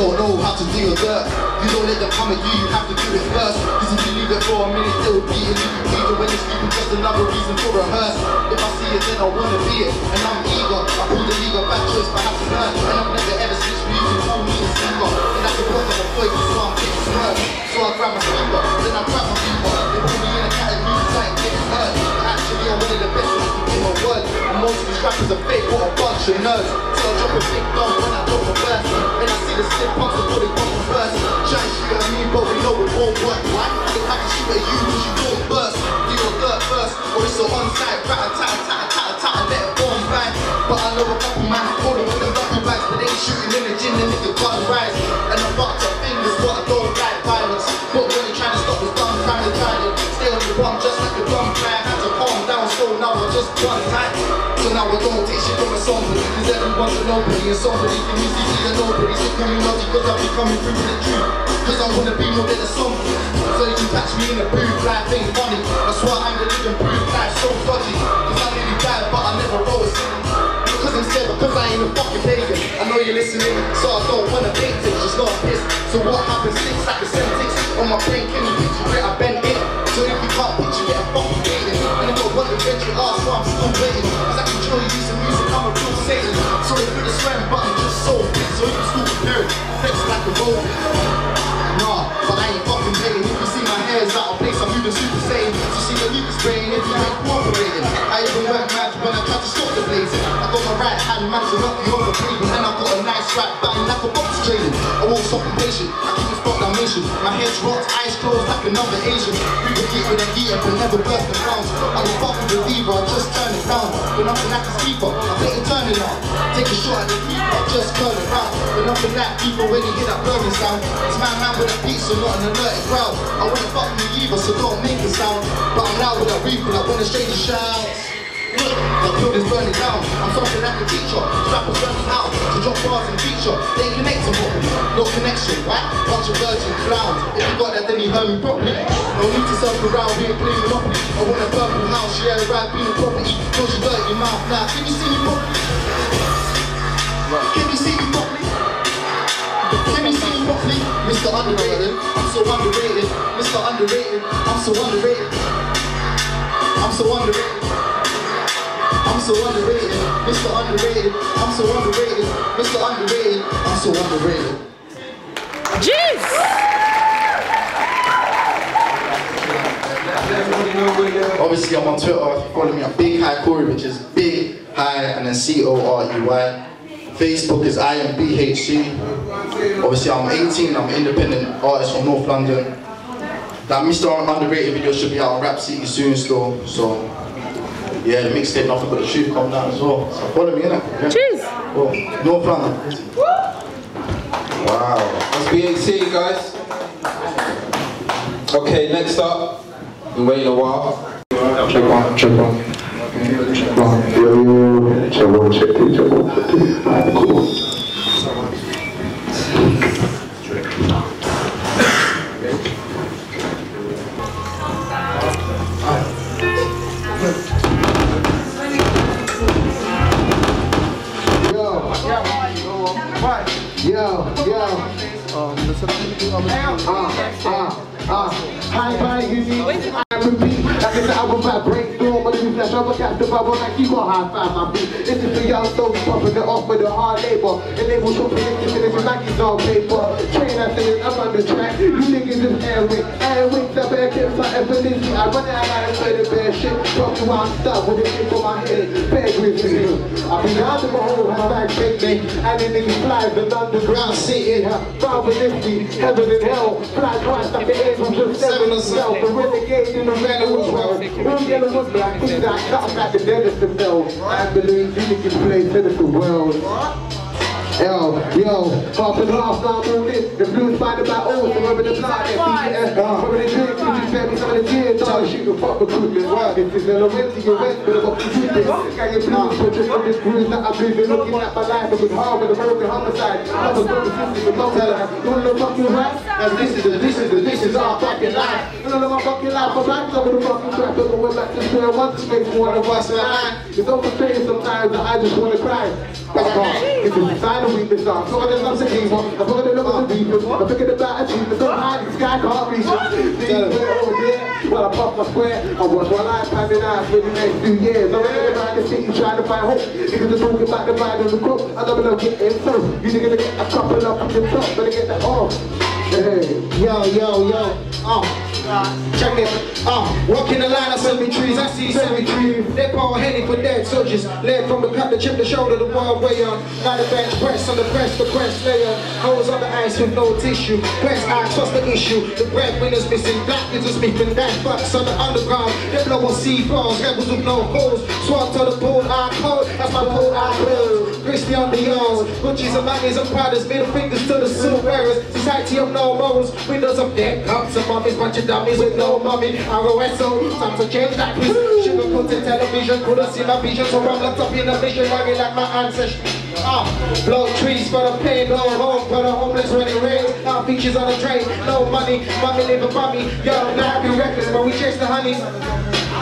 Don't know how to deal with dirt. You don't let them come at you, you have to do it first. Cause if you leave it for a minute, it'll be you bleeding when it's sleeping. Just another reason to rehearse. If I see it, then I wanna be it. And I'm eager. I pull the lever, bad choice, perhaps to learn. And I've never ever switched music, call me a singer. And I can work on the voice, so I'm getting smart. So I grab my speaker, then I grab my beeper. Rappers are fake, what a bunch of nerds. So I drop a big dump when I drop a verse. And I see the slip pumps before they the verse. Try and shoot at me, but we know it won't work. Why? They have to shoot at you because you don't burst. Do your dirt first, or it's a on-site. Rat-a-tat, tat-a-tat, tat, let it bomb back. But I know a couple man call them with them duffel bags, but they ain't shooting in the gym, the nigga gun rise. And I fucked up fingers, but I don't like violence. When you're trying to stop the bum just like. Had down, now I just. So now I don't take shit from a cause everyone's a nobody, and somebody can easily be a nobody. So me naughty, cause I'll be coming through with the truth. Cause I wanna be more than a somebody. So you can catch me in a booth, life ain't funny. That's why I'm the living proof, life so dodgy. Cause I nearly died, but I never roll a city. Because I ain't a fucking pagan. I know you're listening, so I don't wanna take things, just not piss. So what happens sticks like a sentence on my brain, can you picture it? I bend it. So if you can't picture it, I'm fucking waiting. And I want to venture ask, so I'm still waiting. Cause I can show you some music, I'm a real Satan. Sorry for the swearing, but I'm just so big, so you can still it. Flex like a robot is out of place, I'm moving super sane. So see the leaders' brain if you ain't cooperating. I even went mad when I tried to stop the blazing. I got my right hand man to knock you over, and I got a nice right button like a box training. I won't stop impatient. I keep my head's rocked, eyes closed like another Asian. We could get with a heater, but never burst the rounds. I was fuck with the I just turn it down. But nothing like a keeper, I bet it turn it on. Take a shot at the keeper, just turn it round. But nothing like people when you hear that burning sound. It's my man with a pizza, not an alerted crowd. I wanna fuck you either, so don't make a sound. But I'm loud with a reaper, like when the stranger shouts. Look, the building's burning down. I'm something like a teacher. Rappers learning how to drop bars and feature. They ain't connecting properly. No connection, right? Bunch of virgin clowns. If you got that, then you heard me properly. No need to circle around, we ain't playing Monopoly. I want a purple house, yeah, right, being a property. Close your mouth now. Can you see me properly? Can you see me properly? Can you see me properly? Mr. Underrated, I'm so underrated. Mr. Underrated, I'm so underrated. I'm so underrated. I'm so underrated, Mr. Underrated. I'm so underrated, Mr. Underrated. I'm so underrated. Obviously, I'm on Twitter. Follow me on Big High Corey, which is Big High and then C O R E Y. Facebook is I M B H C. Obviously, I'm 18. I'm an independent artist from North London. That Mr. Underrated video should be out on Rap City soon, still. So yeah, the mixtape, nothing but the truth coming out as well. So follow me, innit? Yeah. Cheers! Well, North London. Wow. That's BAT, guys. Okay, next up. Been waiting a while. Check one, check one. Check. Yo, yo. Check one, check two, check one, check two. Alright, cool. Yo, yo. Uh, uh, uh, high five, you need I repeat, I said, I will vibrate, but you flash over, the bubble like you got high five my beat. This is for young souls pumping it off with the hard labor. And they will show predictions and it's like it's on paper. Train I say I'm on the track. You niggas is airway. Airway, the bear kids are evolution. I run it out and say the bad shit. Talk you out stuff with a thing for my head. Bad with me. I'll be down to my home, my back me. And then niggas fly the underground city. Far with me, heaven and hell. Fly twice, like the air from just seven itself. The renegade in the man who's well. Who yellow was black, that cut back the deadest themselves. I believe you can play cynical world. Yo, yo, half and half, now I'm moving. The blues find about all, so rubbing the blind, and rubbing the drink, you just spare me some of the tears, dog, shoot the fuck recruitment. Wow, this is a winter, you went, but I'm up to do this. Your blues, but just from this cruise that I'm breathing, looking at my life, hard with a broken homicide. I was broken system, but don't tell her, wanna know fucking right? And this is the, this is the, this is our fucking life. You know my fucking life, I'm back up with the fucking trap, but we're back to square one to make one of us alive. It's overpaying sometimes, that I just wanna cry. Back off, it's a sign of weakness, I'm so that I'm saying, I'm the love of the people, I'm thinking about achievements, so high, the sky can't reach it. See, over there, while I pop my square, I watch my life panning out for the next few years. I'm around the city trying to find hope. Niggas are talking about the mind of the cook, I never know get in through. You niggas get a couple up from the top, better get that off. Hey, yo, yo, yo, uh. Check it, uh, walking the line of cemeteries, I see cemetery. They power heading for dead soldiers. Led from the cut, the chip, the shoulder, the wild way on. Now the bench press on the breast, the crest layer. Holes on the ice with no tissue. Press I trust the issue. The breadwinner's missing, black is a smithing, that fucks on the underground. They blow on sea balls, rebels with no holes. Swat to the pole, I code, that's my pole, I close. Christian Dior, Gucci's and Manny's and Pradas, middle fingers to the wearers. Society of no morals, windows of dead cops and mummies, bunch of dummies with no mummy. ROSO, time to change that please. Sugar coated television, couldn't see my vision, so I'm locked up in a missionary like my ancestors. Ah, blow trees for the pain, no home for the homeless when it rains. Now features on the drain, no money, mommy live a mommy. Yo, now be reckless, but we chase the honeys.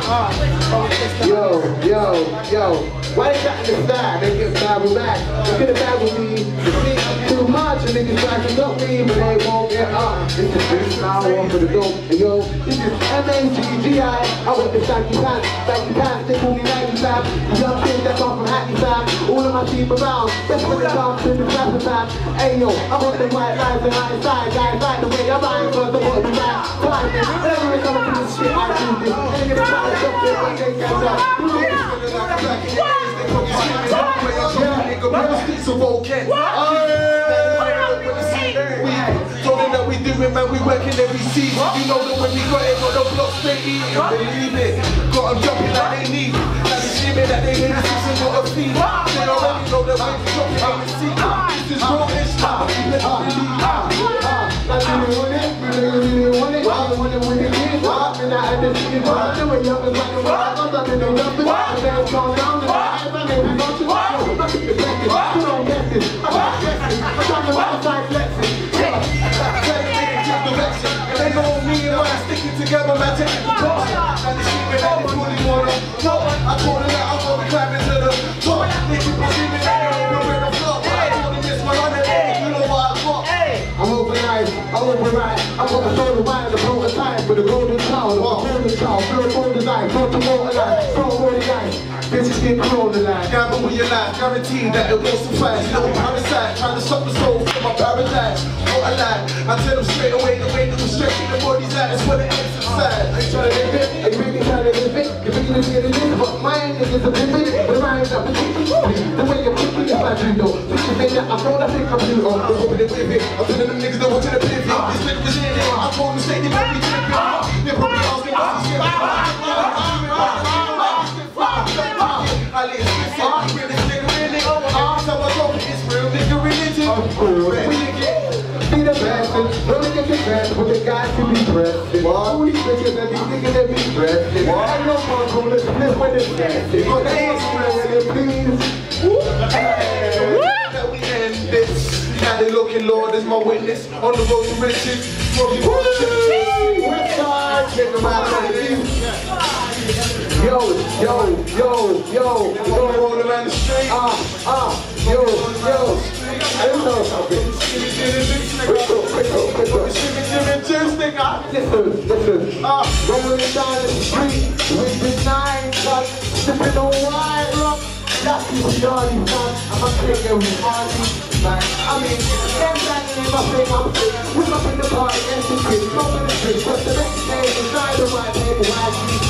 Yo, yo, yo. Why they got in the side? They get bad with back. They get bad with me. See, too much. the niggas try to duck me, but they won't get up. It's the first now one for the dope. And yo, this is M-A-G-G-I. I want the saggy pants, saggy pants, they call me 90 fam. The young kid that's on from Hackney fam. All of my team around, that's when it comes to the trapper fam. Hey yo, I want the white lines and high side, guys like the way I rhyme, cause I want to be right. Fine. Whenever it comes to this shit, I do this. Told them that we doing, man, we working every season. You know that when we got it, got the blocks they eating. Believe it, got jumping like they need. Like they screaming that they the six and got a feed. They know that when we dropping on the seat. This is not. Like you want it, you really want it, I want it when it is hot, and I had to see it hot, do it, young and like a rock, I'm not in the jumping, the band's gone down, and I my we got you, yo, I'm not in the second, you don't get this, I'm not I'm to ride side flexing, They know me and I sticking together, man, the top. And the shit that they really wanna know. I told them that I'm gonna climb into override, I'm gonna show the wine, the with the golden child, the golden feel the golden design, go to water line, throw away the guys, bitches get corona line. Your life, guaranteed that it won't suffice. Little parasite, trying to stop the soul from my paradise. What a lie, I tell them straight away, the way that we stretching the body's out is for the exercise. They try to live it, they really try to live it, you're thinking it's getting it, but my niggas are living it, the rhymes up, the the way you're picking it, like you know, picture me, I know that they come through, I'm hoping they live it. I'm telling them niggas that want to the pivot. This nigga was in it. I told them say they might be tripping. They probably asking what's I live this shit. The best, no nigga can best, but the guys can be pressed. All these bitches and these niggas that be pressed. I know one cool, let's live with this best. But they ain't spreading, please. That we end this. Now they looking, Lord, as my witness. On the road to riches. Smoking one Westside, nigga, my Yo, yo, yo, yo, yo, rolling around the street. Ah, ah, yo, yo. I don't know something. Listen, listen. Ah, rolling down the street with the nine gun, sipping on wine rock. That's the shorty man. I'm a nigga with man. I mean, them banging in my thing, I'm sick. We up in the party and some kids, the drink. But the next day, not the right table, I see.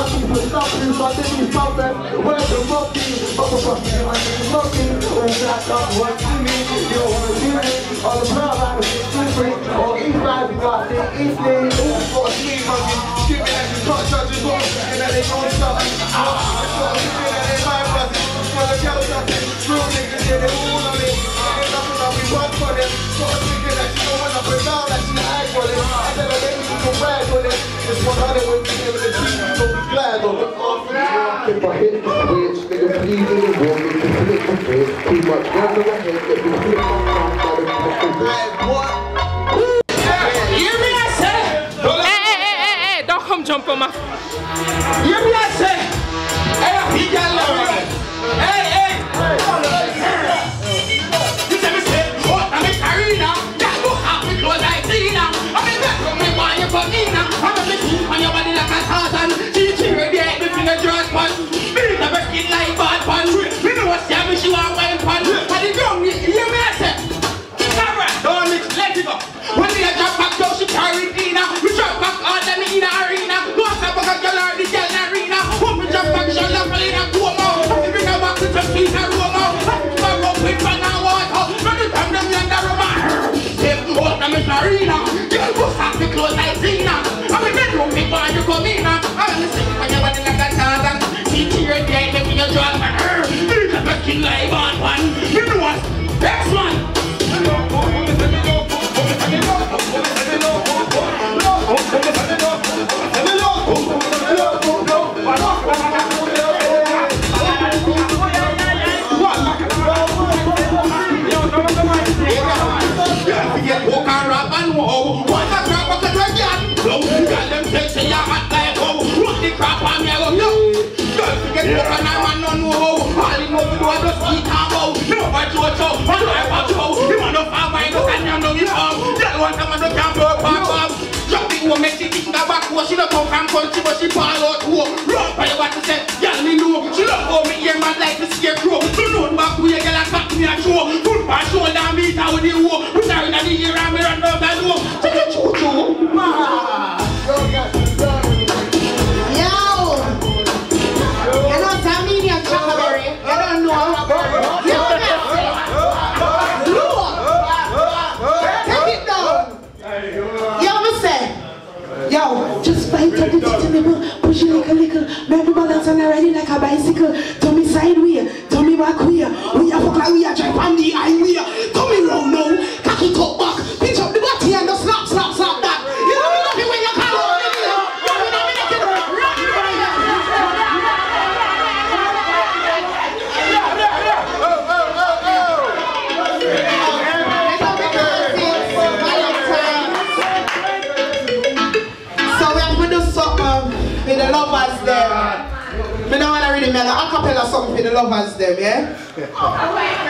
I keep it stopping. So I think it's my best. Where's the monkey? Motherfucker, my nigga monkey. Where's that dog? What you mean? You don't wanna me? All the proud riders, slippery. All east side, we got the east lane. For a monkey, give me that you can't judge as well. And that they gon' stop. It's got a feeling that might bust it. For the girls there, real niggas, yeah, all it. Ain't nothing that we a thinking that you down, that you. I said that you. It's 100 when to flip the switch. Keep my gun to my head, let me me, I say. Hey, hey, hey, hey, hey, don't come jump on my. Hear me, I say. Hey, live on one. But you chow. To know. You want to you know you to pop pop. Think back she don't come from country but she ball out what to say. Girl me know. She love how me back a cock me a show. Put my shoulder meet with the hoe. And I ride it like a bicycle. Turn me sideway, the lovers them, yeah? Oh,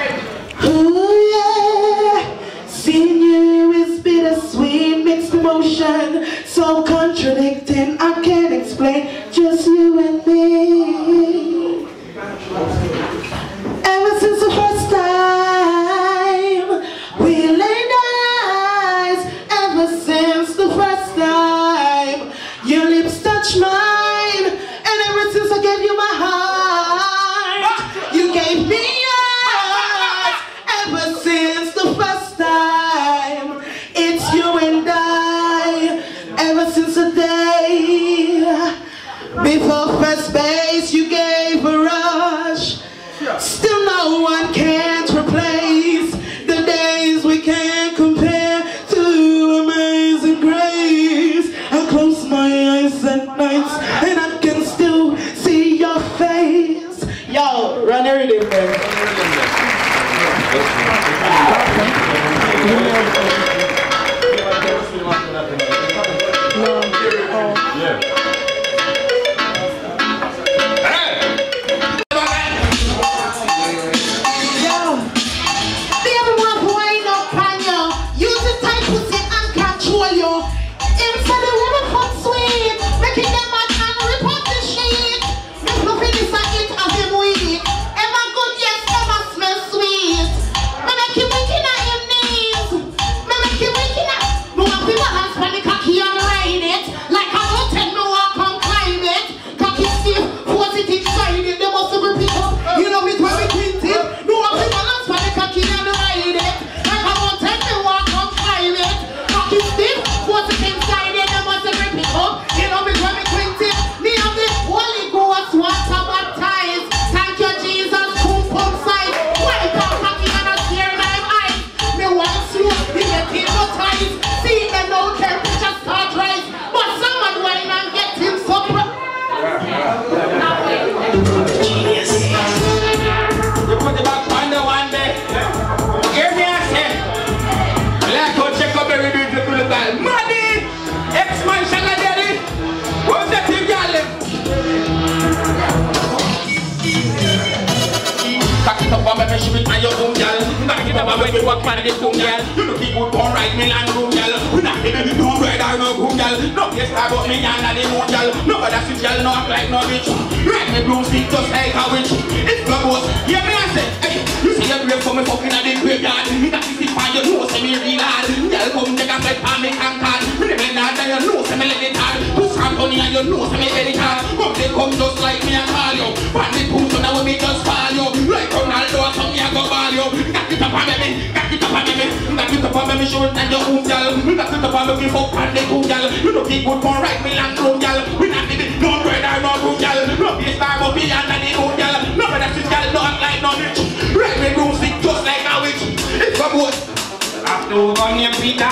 walk on the boom, y'all. You know people born right me land room, y'all. We not even no bread or no boom, y'all. No place I got me and the moon, y'all. No other sit, y'all. No act like no bitch. Right me bloom stick just like a witch. It's the boss. Hear me I say. You grave fucking at the graveyard. Me see find your nose, say me real hard. Y'all come take a bed for me. Me never not that your nose, say me let it hard. Push Anthony and your nose, say me let it hard. Come they come just like me and call you. Bandit push on when me just fall you. Like Ronaldo or something I go ball you. Got it up on me, got it up on me, got it up on me, show it and your home gal. Got it up on me, up and they cool gal. You know keep good for right me land room gal. We not need it, no bread or no room gal. No be star but be under the moon gal. No better sit gal, no act like no bitch. A witch. It's a boat. Two gun named Peter.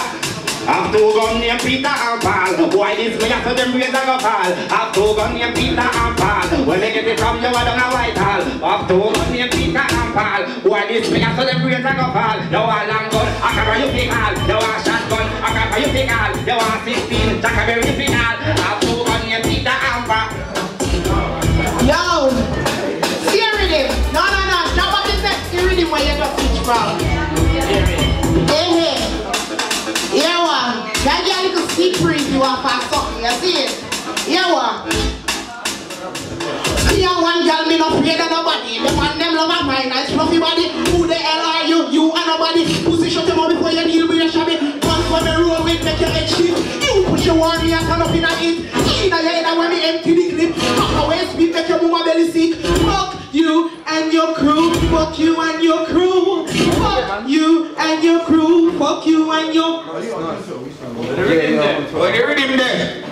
Two gun named Peter and Paul. Why this me after them raise a go fall? Two gun named Peter and Paul. When they get it from you, I don't know Whitehall. Have two gun named Peter and Paul. Why this me after them raise a go fall? You want long gun, I can you pick all. You want shotgun, I can you pick all. You want 16, Jackaberry you pick all. Have two gun named Peter and Paul. Where you got pitch from. Hey, hey. Yeah, one. That girl little want for something. You see it? Yeah, one. See how one girl me not afraid of nobody. The one them love nice fluffy body. Who the hell are you? You and nobody. Pussy shut before you deal with your shabby. One for the road with make your head shift. You push your me and turn up in a hit. In a head when me empty the clip. Pop away speed make your mama belly sick. Fuck you and your crew. Fuck you and your crew. Fuck you and your crew. Fuck you and your. What the rhythm there? What the rhythm there?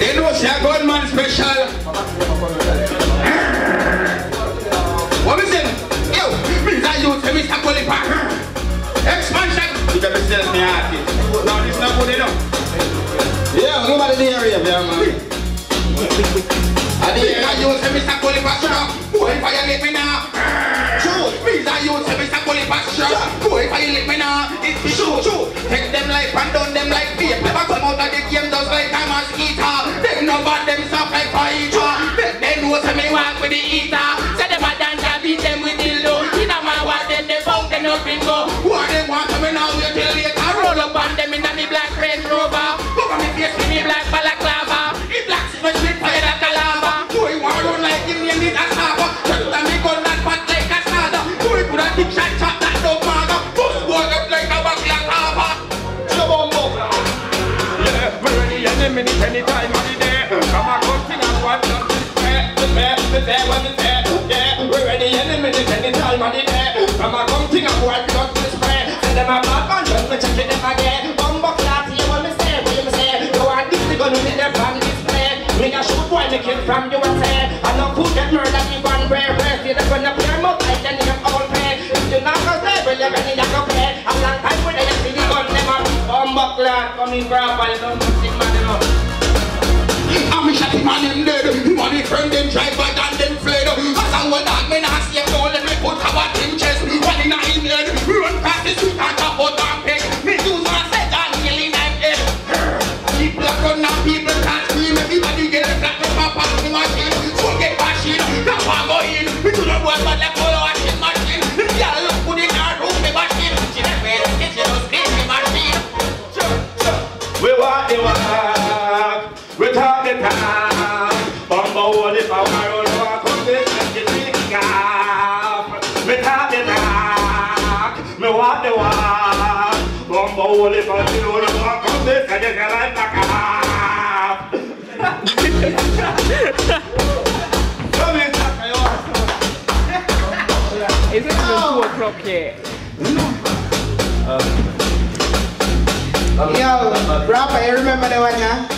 They know say a gunman special. What is it? Yo, Mr. Youth, Mr. Polipa. Expansion. You can be me artist. Now this not good enough. Yeah, nobody there, yeah, man. I did not use shop. Boy, if I let me now. I let me now. It's the. Take them them like out the like a mosquito. Them no bad, them like say me walk with the them a I them with the a my them no bingo. What want me wait till later. Roll up on them in a me black Range Rover. Cover me face with me black them me gun a me and and bad man, just me check it them again. Bumbo class, me say, you say? Gonna hit them me kill from USA. I know who get murdered, you one rare rare. See them gonna play them up like then you all pay. If you not go say, well, you're gonna to pay. A long time when they see the gun, them a bumbo class. Come in, grab, I don't think man, you know. I'm a shot him and him dead and his friend them drive back and Yo,